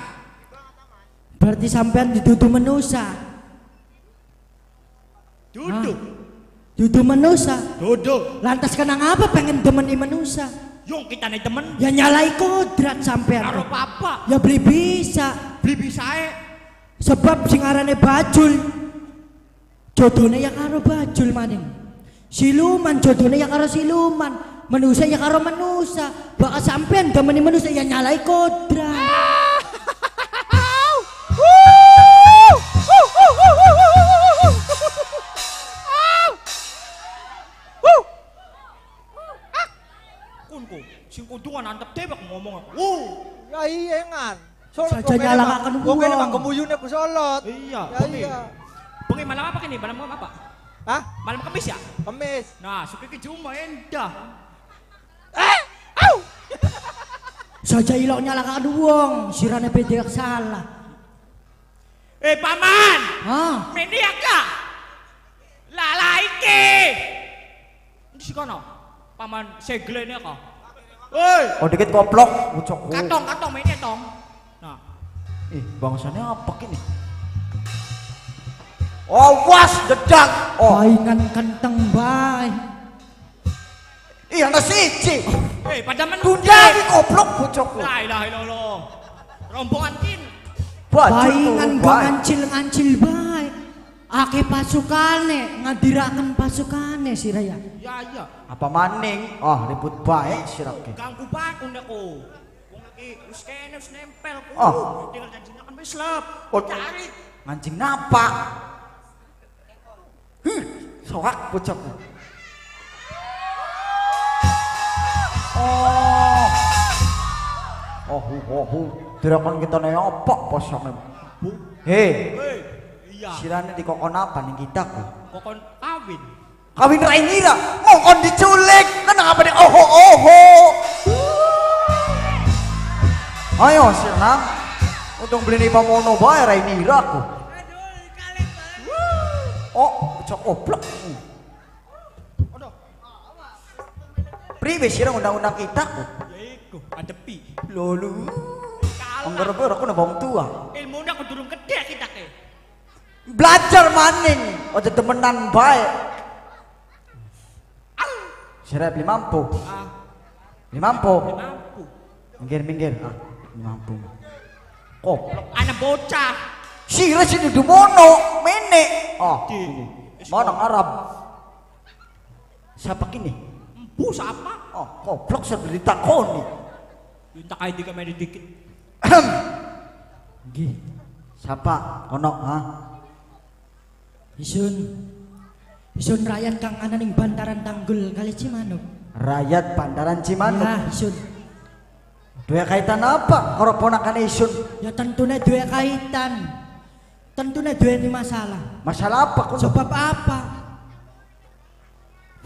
Berarti sampean didudu menusa. Duduk. Dudu menusa. Duduk. Lantas kenang apa pengen demen i menusa? Yung kita nih temen. Ya nyalai kodrat sampean. Karo papa. Ya beli bisa. Beli bisa eh. Sebab sing arane bajul. Jodone ya karo bajul maning. Siluman jodone ya karo siluman. Manusia ya karo manusia. Bakal sampean i manusia ya nyalai kodrat. Kunku. Sing kudungan antep tebak ngomong aku. Wuh. Ya iya ngan. Saja kene nyalakaken kok kene uang. mah kemuyune ku solot. Iya, Ya bengi. iya. Bengi malam apa kini? Malam apa? Hah? Malam kemis ya? Kemis. Nah, suka ke cuma endah. (laughs) Saja ilok nyalakakan wong, sirane beda salah. Eh paman, Hah? media ka? Lala iki. Ini si kono. Paman segle ini ka. Woi, Oh dikit koplok, ucok. katong katong media tong. Nah, Ih, bangsane apa kini? Oh, was dedang. Oh, Paingan kenteng bae. iya ana siji. eh pada men Dundani koplok bocokku. La ilaha illallah. Rombongan kin. Paingan gak ngancil-ngancil bae. Ake pasukane, ngadiraken pasukane si Raya. Ya iya. Apa maning? Ah, ribut baik sirake. Ganggu bakun aku. Wong iki wis kene wis nempel ku. Oh. Tinggal janjinya kan wis lep. Oh. Cari. Mancing napa? Huh, soak. Oh. Oh, oh, hu. Direkon kita nih apa posone? Hei, Hei, iya. sirane dikokon apa nih kita? Kokon kawin. Kawin Rainira, ngokon diculik, kenapa nih oho oho? Ayo sirna, untung beli nih pamono bae Rainira ku. Oh, cok oplok. Priwe sirang undang-undang kita? Ya iku, adepi. Lolu. Anggar gue aku nabang tua. Ilmu aku durung gede kita ke. Belajar maning, ojo temenan baik. Sirap beli mampu. Ah, Beli mampu. Minggir minggir. Ah, beli mampu. Koplok. Anak bocah. Sira sini dumono, mene. Oh, ini. Mana Arab? Siapa kini? Empu siapa? Oh, koplok sebeli takoni. Minta kayak tiga menit dikit. Gih. Siapa? Ono, ha? Isun. Isun rakyat kang ana ning bantaran tanggul kali Cimanuk. Rakyat Bandaran Cimanuk. Ya, Isun. Dua kaitan apa? Karo ponakan Isun. Ya tentunya dua kaitan. Tentunya dua ini masalah. Masalah apa kuno? Sebab apa?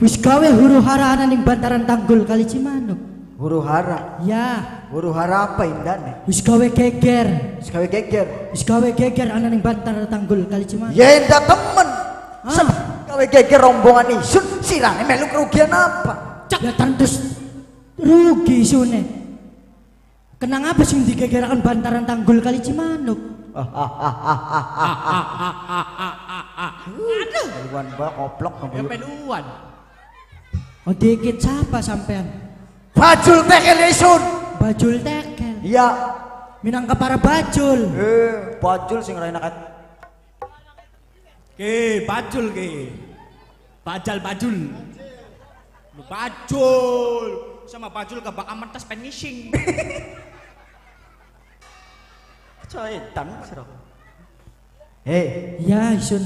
Wis gawe huru hara ana ning bantaran tanggul kali Cimanuk. Huru hara. Ya, Huru hara apa indane? wis gawe geger. Sekali geger. Wis gawe geger ana ning bantaran tanggul kali Cimanuk. Ya endah temen. Sebab Kawe geger rombongan Isun, sirane melu kerugian apa? Ya tentus rugi isune. Kenang apa sing digegerakan bantaran tanggul kali Cimanuk? Peluan bae koplok Ya ngebelu. peluan. Oh dikit siapa sampean? Bajul tekel Isun. Bajul tekel. Iya. Minangka para bajul. Eh, bajul sing ra enak. Ke, bajul ke. Bajal bajul. Bajul. Sama bajul ke bakal mentas penising. (laughs) Coetan sira. Hei, Ya isun.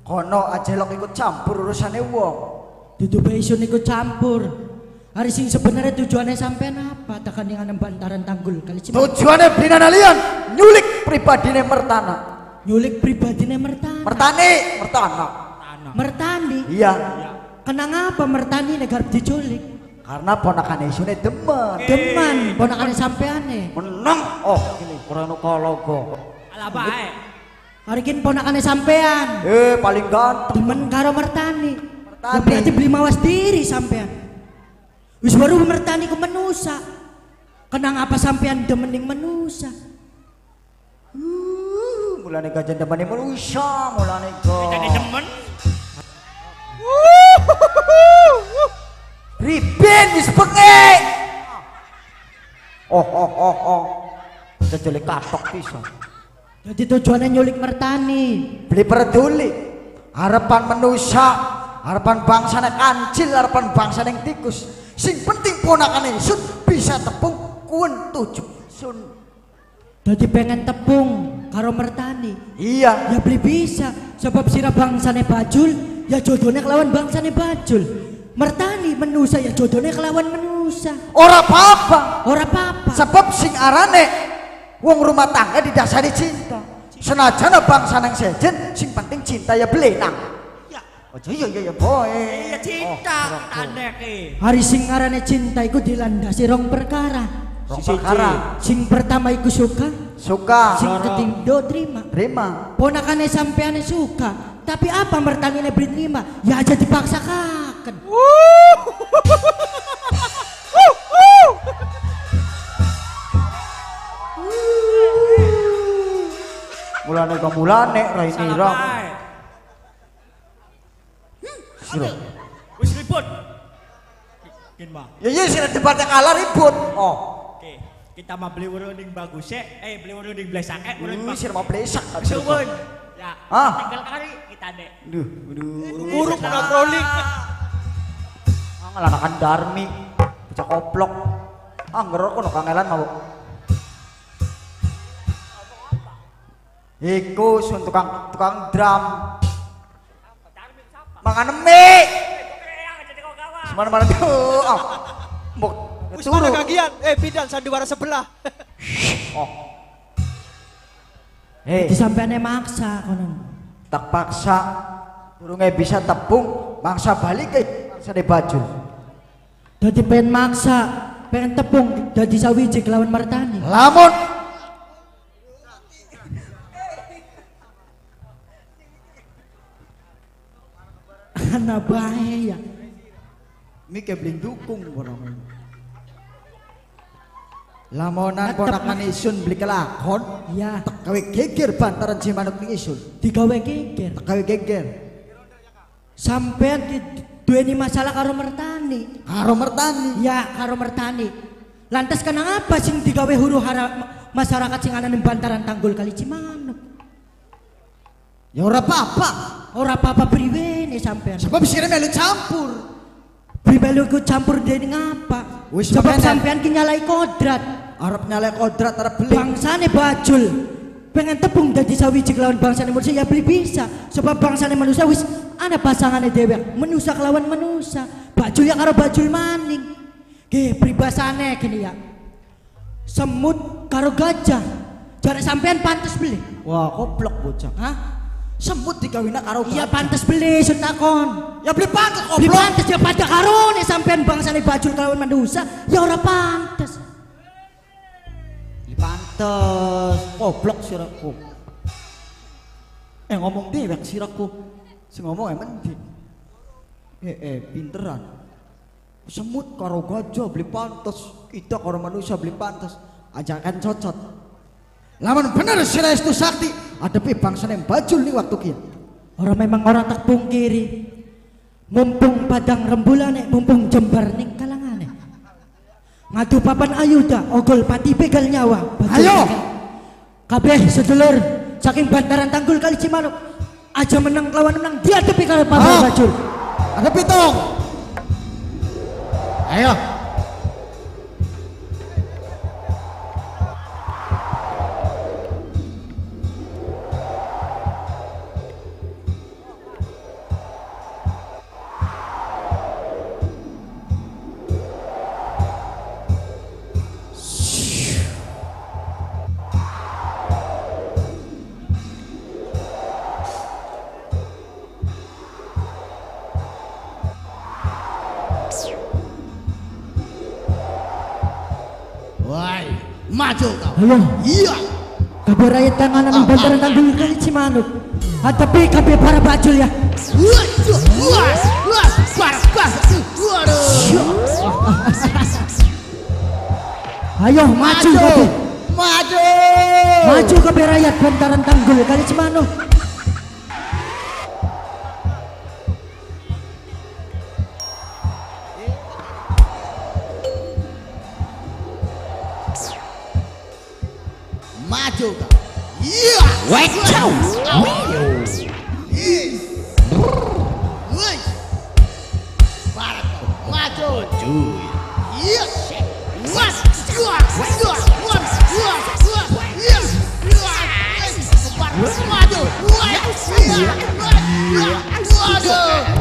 kono aja lo ikut campur urusane wong. Dudu bae isun ikut campur. Hari sing sebenarnya tujuannya sampean apa? Tekan yang bantaran tanggul kali Cimanuk. Tujuannya beli kalian nyulik pribadine Mertana. Nyulik pribadine Mertani. Mertani, Mertana. Mertani. Iya. Kenang apa Mertani negar diculik? Karena ponakan isune demen. Demen ponakan sampeane. Menang. Oh, ini kurang kalogo. Ala bae. Hari kini ponakan sampean. Eh, paling ganteng. Demen karo Mertani. Ya berarti beli mawas diri sampean. Wis baru Mertani ku menusa. Kenang apa sampean demening menusa? Uh, mulane gajan demen manusia, mulane go. Jadi demen. Riben wis bengek. Oh oh oh oh. Jejele katok pisan. Jadi tujuannya nyulik Mertani. Beli peduli. Harapan manusia, harapan bangsa nek kancil, harapan bangsa nek tikus. Sing penting ponakan sun bisa tepung kun tujuh sun. Jadi pengen tepung karo Mertani. Iya. Ya beli bisa. Sebab sira bangsane bajul, ya jodohnya kelawan bangsane bajul. Mertani menusa ya jodohnya kelawan menusa. Ora apa-apa. Ora apa-apa. Sebab sing arane wong rumah tangga didasari cinta. Senajan bangsa nang sejen, sing penting cinta ya belenang. Ya. Oh iya iya iya boy. Iya cinta, tanda ke. Hari sing ngarane cinta iku dilandasi rong perkara. Rong perkara. Sing pertama iku suka, Suka. sing ketiga terima. Terima. Ponakane sampeane suka, tapi apa mertanine beri terima? Ya aja dipaksakan. (laughs) Mulane ke mulane raini ra. Sira. Wis ribut. Kin mah. Ya iya sira debatnya kalah ribut. Oh. Oke, kita mah beli urunding bagus ya. Eh, beli urunding blesake, urunding Ini sira mau plesak. Suwun. Ya, Ah. tinggal kali kita dek. Duh, aduh. Buruk kena trolling. Ah, ngelanakan Darmi. Bocah koplok. Ah, ngerok kono kangelan mau. Iku sun tukang tukang drum. Mangan mie. Semana mana tuh? Ah. Mbok turu. kagian? Eh, bidan sandiwara sebelah. Oh. Hei, Jadi sampeane maksa konon. tak paksa. Durunge bisa tepung, bangsa balik ke bangsa di baju. Jadi pengen maksa, pengen tepung, jadi sawiji kelawan Martani. Lamun Anak bahaya. Mi kebling dukung borong. Lamonan ponakan isun beli kelakon, ya gawe geger bantaran Cimanuk ning isun. Digawe geger. Gawe geger. Sampean di duweni masalah karo Mertani. Karo Mertani. Ya, karo Mertani. Lantas kenapa sing digawe huru hara masyarakat sing ana ning bantaran tanggul kali Cimanuk? Ya ora apa-apa. Ora apa-apa priwene sampean. Sebab sira melu campur. Pribelu ku campur dening apa? Wis Sebab sampean ki nyalai kodrat. Arep nyalek kodrat arep beli. Bangsane bajul. Pengen tepung dadi sawiji kelawan bangsane manusia ya beli bisa. Sebab bangsane manusia wis ana pasangane dewek. Manusia kelawan manusia. Bajul ya karo bajul maning. Ge pribasane gini ya. Semut karo gajah. Jare sampean pantes beli. Wah, koplok bocah. Hah? Semut digawina karo Iya pantes beli sun takon. Ya beli pantes Beli koplok. pantes ya pada karone sampean bangsane bajul kelawan manusia ya ora pantes. Beli pantes. Koplok siraku. Eh ngomong dewek siraku. Sing ngomong emang di. Eh eh pinteran. Semut karo gajah beli pantes. Kita karo manusia beli pantes. Ajakan cocot. Laman bener itu sakti. Adepi bangsa yang bajul nih waktu kia. Orang memang orang tak pungkiri. Mumpung padang rembulane, mumpung jembar ning kalangane. Ngadu papan ayuda, ogol pati begal nyawa. Bajul Ayo! Kabeh sedulur, saking bantaran tanggul kali Cimanuk. Aja menang lawan menang, dia tepi kalau papan Ah. bajul. Ada pitong. Ayo. Ayo. Iya. Kabeh rakyat tangan nang bantaran tanggul kali Cimanuk. Hadapi kabeh para bajul ya. Ayo maju kabeh. Maju. Maju kabeh rakyat bantaran tanggul kali Cimanuk. Maju kau. Iya. Wacau. Yes. Wih. Para kau. Maju. Maju. Iya. Was, dua, dua, one, dua, dua, yes, dua, yes. Maju. Wah, iya. Wah,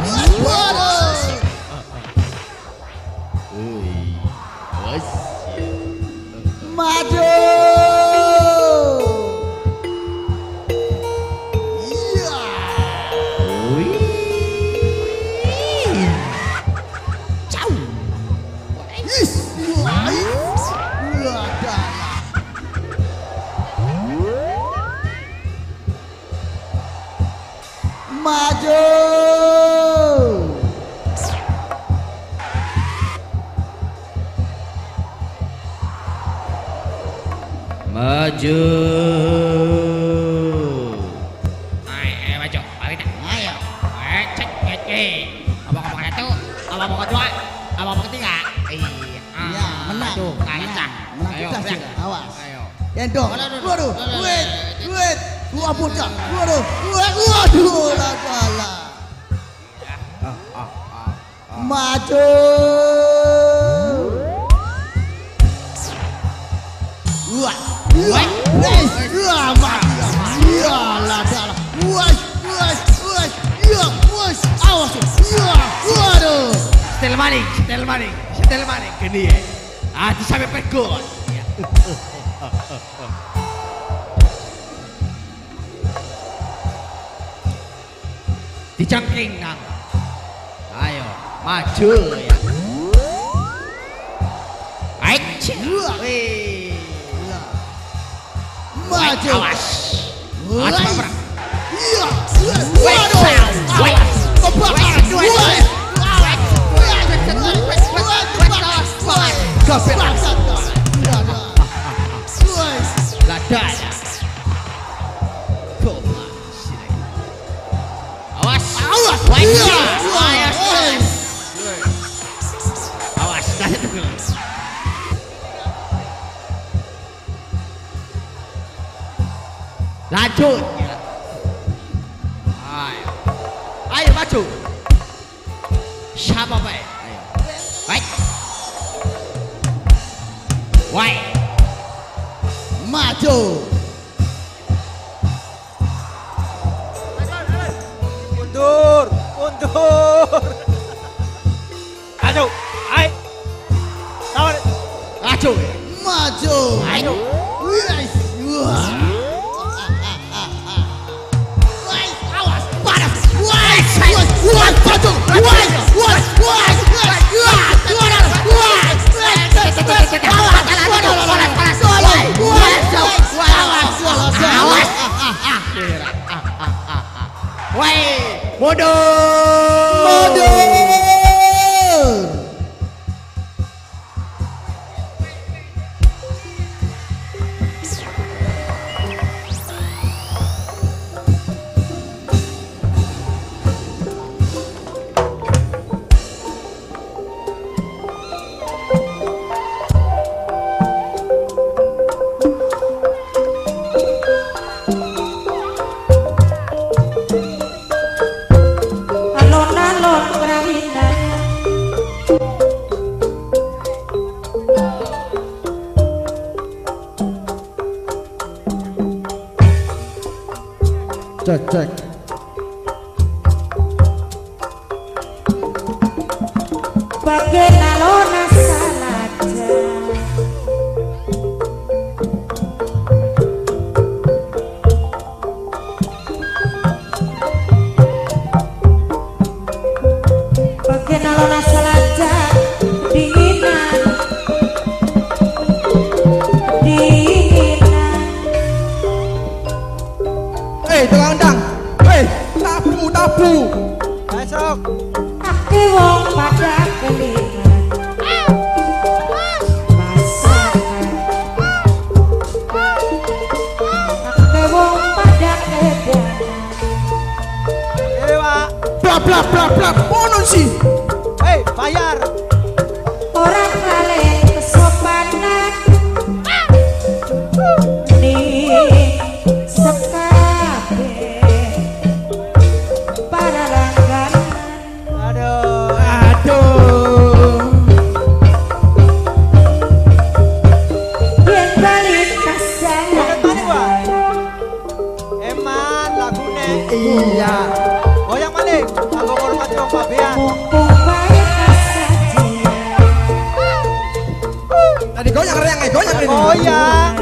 Maju. Ayo, maju. Balik. Ayo. Cek, cek. Abang-abang satu, abang-abang kedua, abang-abang ketiga. Iya. Menang. Tuh, Menang. kalah. Menang Ayo, kita. Awas. Waduh. Dua bocah. Waduh. Waduh. Waduh. Lah. Maju. Setel maning, setel maning, setel maning. Gini ya. Ah, itu sampai pegot. (laughs) Ya. Nang. Ayo, maju ya. Wih. Maju. Awas. Awas. Pak. Iya. Waduh. Awas. Kebakaran. Wah. Kebakaran. Ladanya. Koma. Sini. Awas. Awas. Wajah. Iya. Awas. awas. Awas. Dah itu. Lanjut. Ayo. Ayo maju. Siapa baik? Ayo. Baik. Baik. Maju. Mundur, mundur. Aduh, ai. Tawar. Maju. Maju. Ayo. Yes. Wah. Wah, awas. Panas. Wah. Wah. Mundur. Mundur. Pak. Blak, blak, blak, blak. Mono sih. Hei, bayar. Reyang, eh,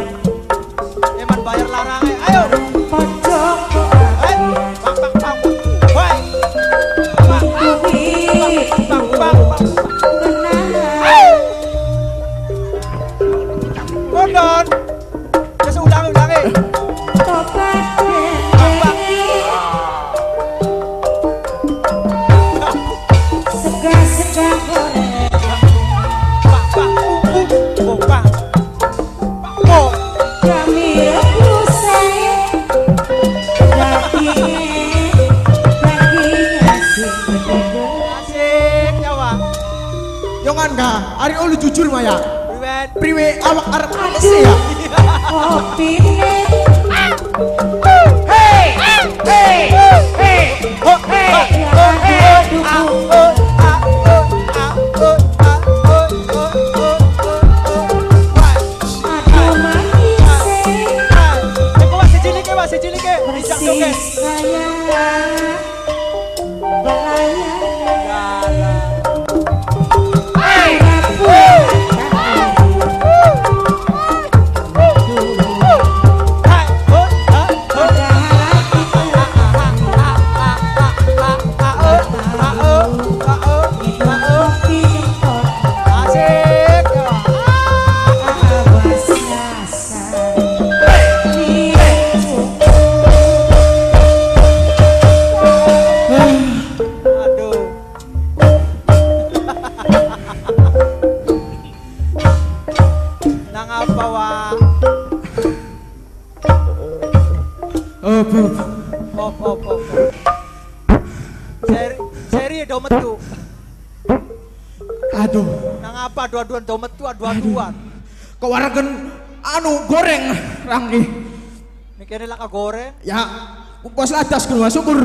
kupas ladas kudu syukur.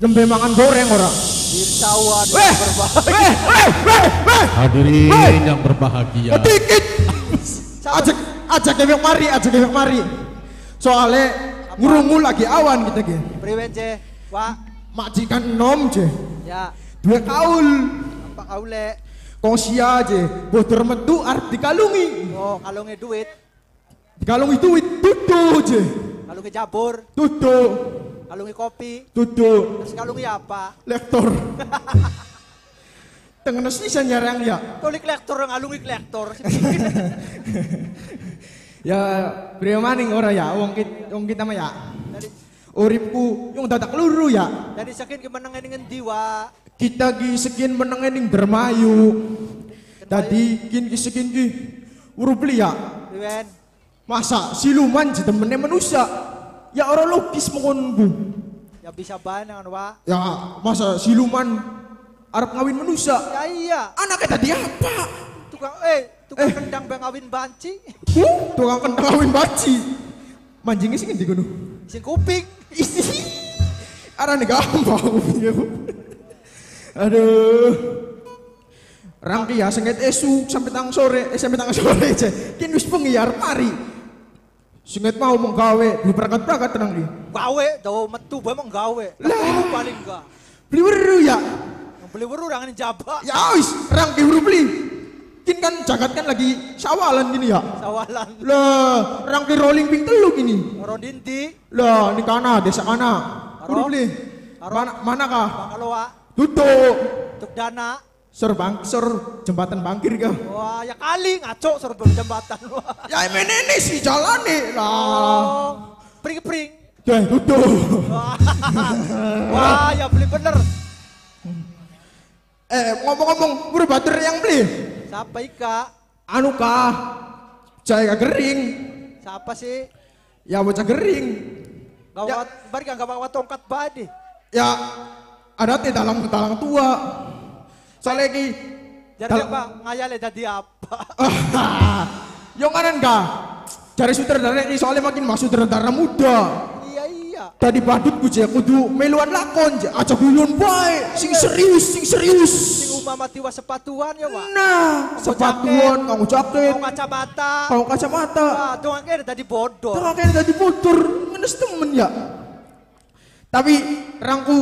Jembe mangan goreng ora. Dirsawan Weh, berbahaya. weh, weh, weh. Hadirin yang berbahagia. Dikit. Ajak ajak kewek mari, ajak kewek mari. Soalnya ngurungu lagi awan kita ge. Priwen je, wa Majikan enom je. ya Dua kaul. apa kau le? Kosia je. Botor metu arep dikalungi. Oh kalungnya duit, Dikalungi duit tutu je. Kalungnya jabur, Tutu, kalungnya kopi, tutu. terus kalungnya apa? Lektor. (laughs) Tengen bisa nyarang ya. Tulik lektor, kalungnya lektor. (laughs) Ya, beliau maning ora ya, wong kita, wong kita mah ya. Uripku yung dadak luru ya. dari sakin gimana ngeningen diwa? Kita gi sekian meneng ning Dermayu. Tadi kin ki sekian ki urup ya. Priwen, Masa siluman jadi manusia. Ya orang logis mengonku. ya bisa banget wa. Ya masa siluman Arab ngawin manusia. Ya iya. Anaknya tadi apa? Tukang eh tukang kendang bang awin banci, Huh, tukang kentang ngawin baci. Manjingnya sih ngendi kono. sing kuping. Arane gampang. Aduh. Rangki ya sengit esuk sampai tang sore, eh sampai tang sore aja. Kin wis bengi ya mari. Sengit mau menggawe, di perangkat-perangkat tenang di. Gawe, dawa metu bae mong gawe. Lah paling enggak. Beli weru ya. Yang beli weru rangan jabak. Ya wis, rangki weru beli. Kin kan jagat kan lagi sawalan gini ya. Sawalan. Lah, rangki rolling ping telu gini. Oro dinti, Lah, di kana, desa kana. Weru beli. Mana, mana kah? Bangaloa, Tutup. tuk dana. Sur bang, sur jembatan bangkir kah? Wah, ya kali ngaco sorot jembatan. Wah. Ya ini ini sih jalan nih lah. Oh, pring-pring. Deh, tutup. Wah, ya beli bener. Eh, ngomong-ngomong, bro batur yang beli. Siapa Ika? Anu kah? Jaya kering. Siapa sih? Ya bocah kering. Gawat, bari gak bawa tongkat badi. Ya ada teh dalam talang tua. Soalnya lagi Jadi apa? Ngayale jadi apa? (laughs) Yang kanan kah? Cari sutradara ini soalnya makin masuk sutradara muda. iya iya. Tadi badut gue cek kudu meluan lakon. Aja gulun bae. Sing serius, sing serius. Sing umama tiwa sepatuan ya, Wak. Nah, sepatuan, kamu jaket, Mau kacamata. kamu kacamata. Wah, akhirnya jadi bodoh. Kayak tadi motor, ngenes temen ya. Tapi rangku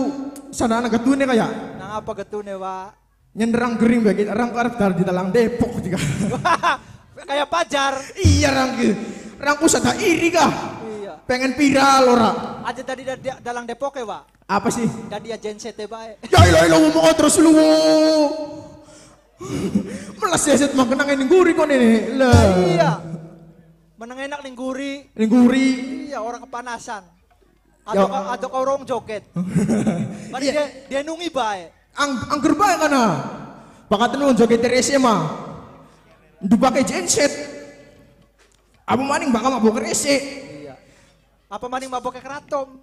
sana anak getune kayak Nang apa getune, Wak? Nyenderang gering bagi orang karep dar di dalang Depok tiga. (laughs) Kayak pajar. iya rangku, rangku sada iri kah? Iya. Pengen viral ora? Aja tadi da- da- dalang Depok ya, Wak. Apa sih? Jadi aja sete bae. Ya ilah ilah ngomong terus lu. Melas ya set mah kenang ini guri kon ini. Lah. Iya. Meneng enak ning guri. Guri. Iya, orang kepanasan. Ya. Kau atau kau orang joget. (laughs) Mari dia dia nungi bae. Ang angger bae kana. Bakat nu joget SMA. Ndu pakai genset. Abu maning bakal mabok rese. Iya. Apa maning mabok ke keratom?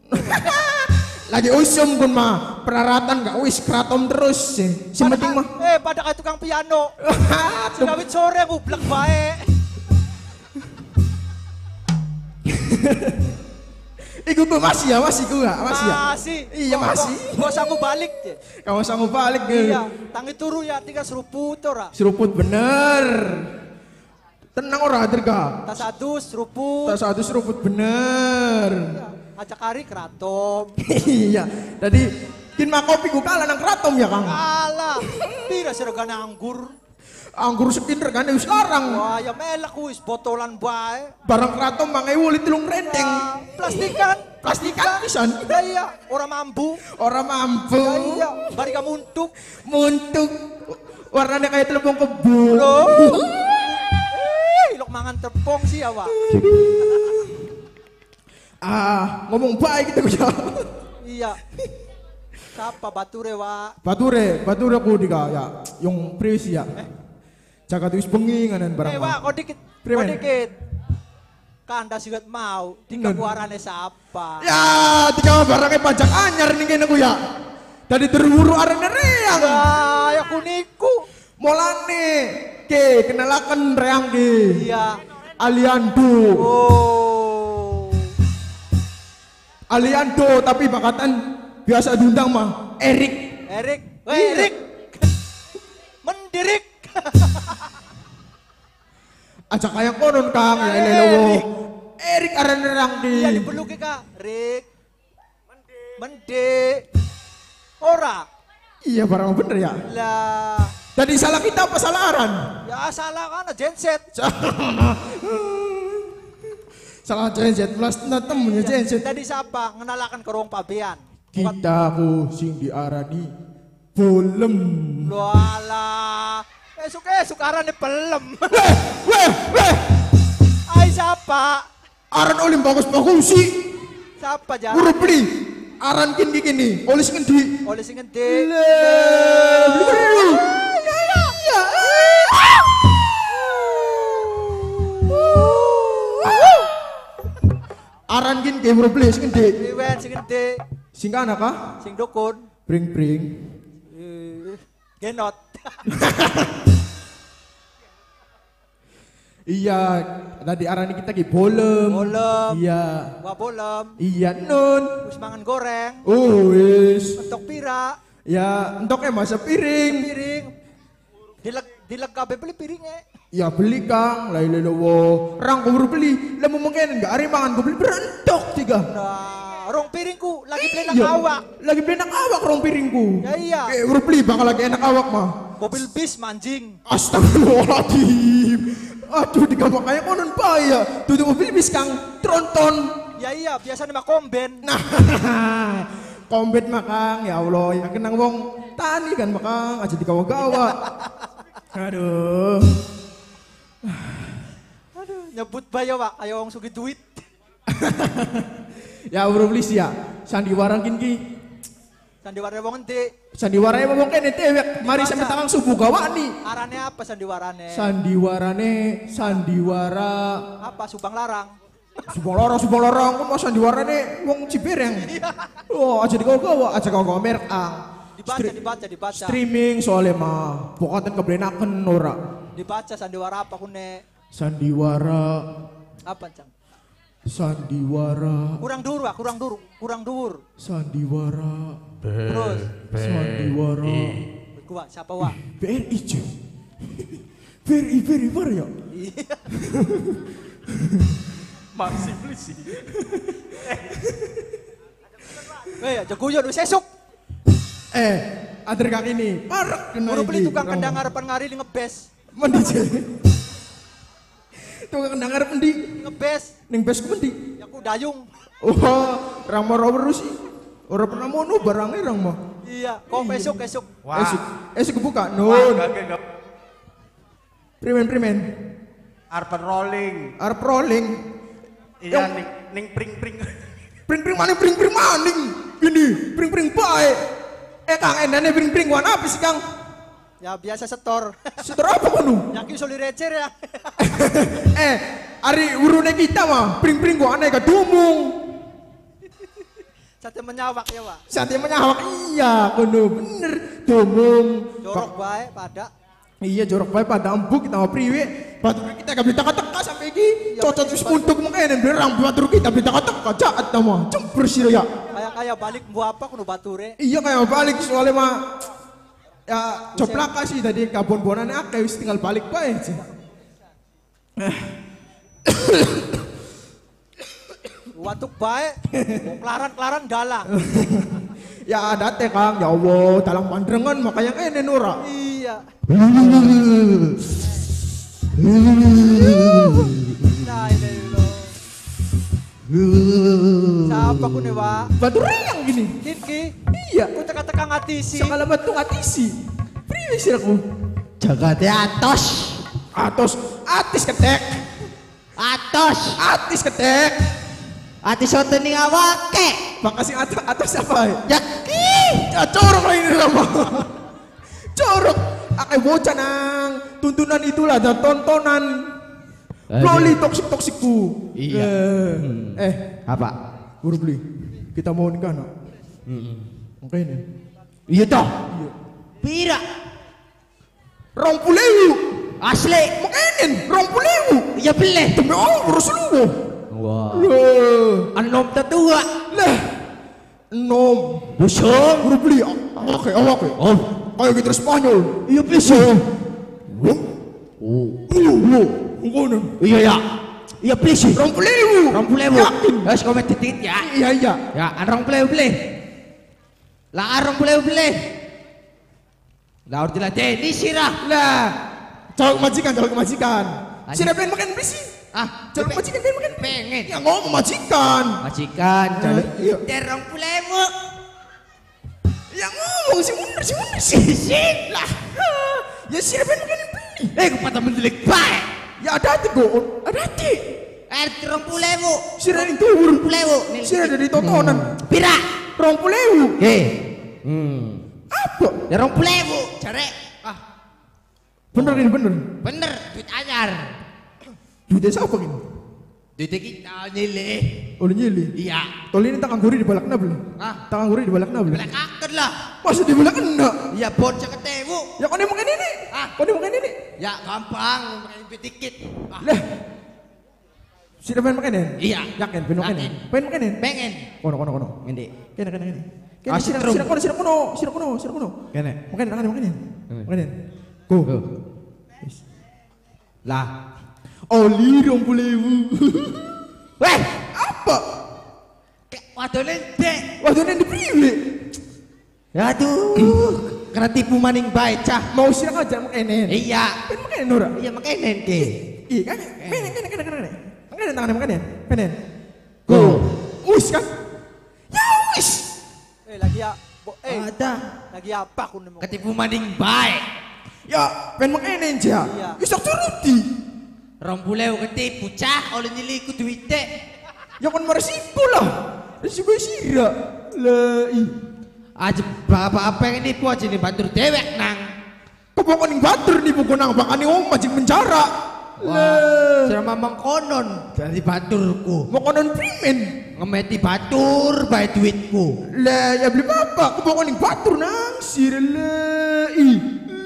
(laughs) Lagi usum pun mah peraratan gak wis kratom terus sih. Si penting mah. Eh, pada kayak tukang piano. (laughs) Segawit sore ngublek bae. (laughs) Iku tuh masih ya, masih ku gak? Masih ya? Masih. Iya masih. Gak usah aku balik deh. Kamu sanggup balik ke. Iya, tangi turu ya tiga seruput ora. Seruput bener. Tenang ora Dirga. Tas adus seruput. Tak satu seruput bener. Ajak kari keratom. (laughs) iya. Tadi kin mah kopi ku kalah nang kratom ya Kang. Alah, pira sergana anggur. Anggur sepinter kan wis larang. Wah, ya melek wis botolan bae. Barang kratom mangewu tilung renteng. Plastikan, Plastikan pisan. Ya iya, ora mampu. Ora mampu. Ya iya, bari ka muntuk. Muntuk. Warnanya kayak telepon kebo. Loh. Eh, ilok mangan tepung sih ya, Wak. (laughs) Ah, ngomong baik kita ya. Iya. Siapa bature, Wak? Bature, bature ku ya, yung presi ya. Jaga tuh bengi nganan barang. Eh, Wak, kok dikit. Kok dikit. Kanda sigat mau, tiga Nun. kuarane siapa? Ya, tiga barangnya pajak anyar nih kene ya. Tadi terburu arene reang. Ya, ya kuniku. Molane, ke kenalakan reang ke. Iya. Aliando. Oh. Aliando tapi bakatan biasa diundang mah Erik. Erik, Weh, Erik. (laughs) Mendirik. (laughs) Ajak kayak konon Kang ya lelewo. Erik arene reang di. Iya dipeluk Kak. Rik. Mende. Ora. Iya barang bener ya. Lah, Tadi salah kita apa salah aran? ya salah kan genset. (laughs) Salah genset, plus na temennya genset. Tadi siapa? Ngenalakan ke ruang pabean. Kita ku sing diarani bolem. Lu alah. Esok esok arane pelem. Weh, weh, Ai siapa? aran olim bagus-bagus sih. Siapa jalan? Urut beli. Aran kin gini, olis ngendi. Oleh sing gede. Aran kin ke urut beli sing gede. Priwen sing gede. Sing kana kah? Sing dukun. Bring bring. Eh, Genot. Iya, tadi aran kita ki bolem. Bolem. Iya. Wah bolem. Iya nun. Wis mangan goreng. Oh wis. Entok pira? Ya, entoknya masa piring. Piring. Dileg dileg kabeh beli piringnya. Ya beli kang, lai lelowo. Rang kubur beli, lemu mungkin enggak hari mangan gue beli berentok tiga. Nah, rong piringku lagi beli nang Iya, awak. Lagi beli enak awak rong piringku. Ya iya. Eh, beli bakal lagi enak awak mah. Mobil bis manjing. Astagfirullahaladzim. Aduh, di kamar kayak konon bahaya. Tuh mobil bis kang, tronton. Ya iya, biasanya mah komben. Nah, (laughs) kombet mah kang, ya Allah. Yang kenang wong tani kan mah kang, aja di gawa-gawa. (laughs) Aduh. Aduh, nyebut bayo Pak, ayo wong sugi duit. (laughs) Ya bro please ya. Sandiwara kin ki. Sandiwara wong endi? Sandiwara ngomong kene dewek. Mari sampe tangan subuh gawani. Arane apa sandiwarane? Sandiwarane sandiwara apa Subang Larang? Subang lorong, subang lorong, kok mau sandiwarane wong Cibereng. (laughs) Oh, aja digawa-gawa, aja gawa merek ah. Dibaca, Stri- dibaca, dibaca. Streaming soalnya mah, pokoknya keblenaken ora. Dibaca sandiwara apa kune? Sandiwara, Apa, Cang? Sandiwara, Kurang dur, Wak, kurang dur, kurang dur. sandiwara, Terus, sandiwara. gua siapa, Wak? Cuy. BRI, BRI, bar ya? Masih beli sih. Eh, aja guyon wis esuk. Eh, ader kaki ini, parek kena Guru beli tukang kendang harapan ngari li ngebes. Mendi Tukang kendang arep endi? Ngebes. Ning besku endi? Ya ku dayung. Wah, rang mau terus sih. Ora pernah mono barangnya rang mah. Iya, kok esuk esuk. Esuk, esuk kebuka. Nun. Primen primen. Arpen rolling. Arep rolling. Iya ning ning pring pring. Pring pring maning pring pring maning. Ini pring pring bae. Eh Kang endane pring pring warna apa sih Kang? Ya biasa setor. Setor apa kanu? Yang ki soli recer ya. (laughs) Eh, hari urune kita mah pring pring gua aneh dumung. Sate menyawak ya, Wak. Sate menyawak iya kono bener dumung. Jorok bae pada. Iya jorok bae pada empuk kita mau priwe. Batur kita gak bisa teka sampai iki. Cocok wis untuk mengene berang batur kita bisa teka jaat nama. Cemper sih ya. Kayak kayak balik mbu apa kudu bature. Iya kayak balik soalnya mah ya coplak sih tadi kabon-bonan akeh wis tinggal balik bae. sih. (coughs) Watuk bae. Wong Klaran-klaran dalang. (coughs) Ya ada teh Kang, ya Allah, dalang pandrengan makanya kene Nora. Iya. (coughs) Nah, ini. Siapa Wak? Batu riang gini. Kiki. Iya. Ku teka-teka ngatisi. Sekala batu ngatisi. Priwe sih aku? Jagate atos. Atos, atis ketek. Atos. Atis ketek. Atis soto ning awake. Makasih atas atas apa? Ya ki. Ya corok lah ini lama. corok. Akeh bocah nang tuntunan itulah dan tontonan. Loli toksik toksikku. Iya. Eh, eh, Apa? guru beli. Kita mau nikah nak. Oke ini. Iya toh. Pira? Rong pulewu. Asli. Makinin rong pulewu. Iya beli. Demi Allah Rasulullah. Wah. Loh. Anom tetua. Lah. Nom. Busung. Guru beli. Oke, oke. Oh. Kayak gitu Spanyol. Iya bisa. Oh. Iya. Ngono. Iya ya. Iya please. Rong pulewu. Rong pulewu. Yakin. Wes komen titit ya. Iya, iya. Ya, an rong pulewu beli. Lah rong pulewu beli. Lah urut diladeni sirah. Lah. Calon majikan, calon majikan. Aji. Sira pengen makan bisi. Ah, Calon majikan pengen makan. pengen. Ya ngomong majikan. Majikan, calon. iya. Terong pulewu. Ya ngomong si mundur, si mundur, si sik lah. Ya sira pengen makan beli. Eh, kepada mendelik baik. Ya ada hati go, ada hati. Eh, terong pulewu. Sira tuh Pulewu. Sira dari tontonan. Pira? Rong pulewu. Oke. Hmm. Apa? Ya rong pulewu. Jare. Ah, Bener ini bener. bener duit anyar. Duitnya siapa ini? Duit kita nyilih. Oleh nyili. Iya. Tol ini tangan guri di balak beli. Ah, Tangan guri di balak beli. belak akan lah. Masa di balak kena? Ya bocah ketemu. Ya kau makan ini. Ah. Kau makan ini. Ya gampang, makan duit dikit. Ah, Lah. Sira pengen makan ini? Iya. Yakin pengen makan ini? Yakin. Pengen makan ini? pengen. Kono kono kono. Ngendi? Kene kene kene. Kene Ah, setrum. sira kono sira kono sira kono sira kono. Kene. Makan makan makan. Makan. Go. Lah. Oli rong pulewu. (laughs) Weh, Apa? wadone ndek. Waduh ini di priwe. Aduh, (clears throat) kena tipu maning bae cah. Mau sira aja makan ini. Iya. Pengen makan Nora. Iya makenen ke. Iya kan? Kene kene kene kene. Makan tangan makan ini. Makan. Go. Wis kan? Ya wis. Eh lagi ya. Eh Ada. lagi apa kune mau? Ketipu maning bae. Ya, makan ini aja. Iya. Bisa turuti. Rong pulewu ketipu cah oleh nyiliku duite. Ya kan meresiko lah. Wis gue sira. Lah i. Aja bapak apa ini ku aja nih batur dewek nang. Kepokon ning batur nih buku nang bakane omah jing penjara. Wah, selama mengkonon dari baturku. Mengkonon primen. Ngemeti batur bae duitku. Lah ya beli apa? Kepokon ning batur nang sira lah i.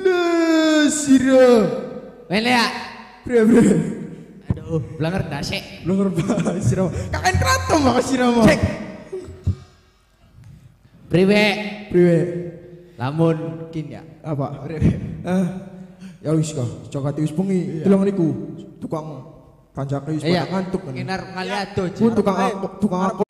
Lah sira. Ya. Bre bre. Aduh, belanger dasek. Belanger bahas sira. Kakek keraton mah sira mah. Cek. Priwe. Priwe. Lamun kin ya. Apa? Eh, ya wis kah, cokati wis bengi. Bilang niku tukang panjake wis Iya. pada ngantuk. Kinar kali ado. Pun tukang tukang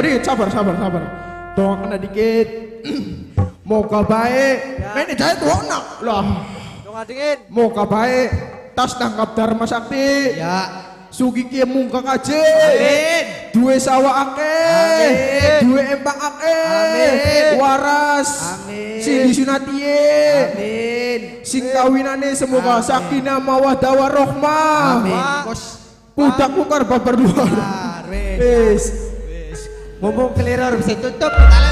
dikit, sabar, sabar, sabar. Tonga kena dikit. (clears throat) Moga baik. Ini saya tuh anak. Lah. Tonga dingin. Moga baik. Tas tangkap Dharma Sakti. Ya. Sugi kia mungkak aja. Amin. Dua sawah ake. Amin. Dua empang ake. Amin. Waras. Amin. Sing disunatie. Amin. Sing kawinane semoga sakinah mawaddah warohmah. Amin. Bos. Budak bukar babar dua. Wis. Mumpung keliror bisa tutup, kita lagi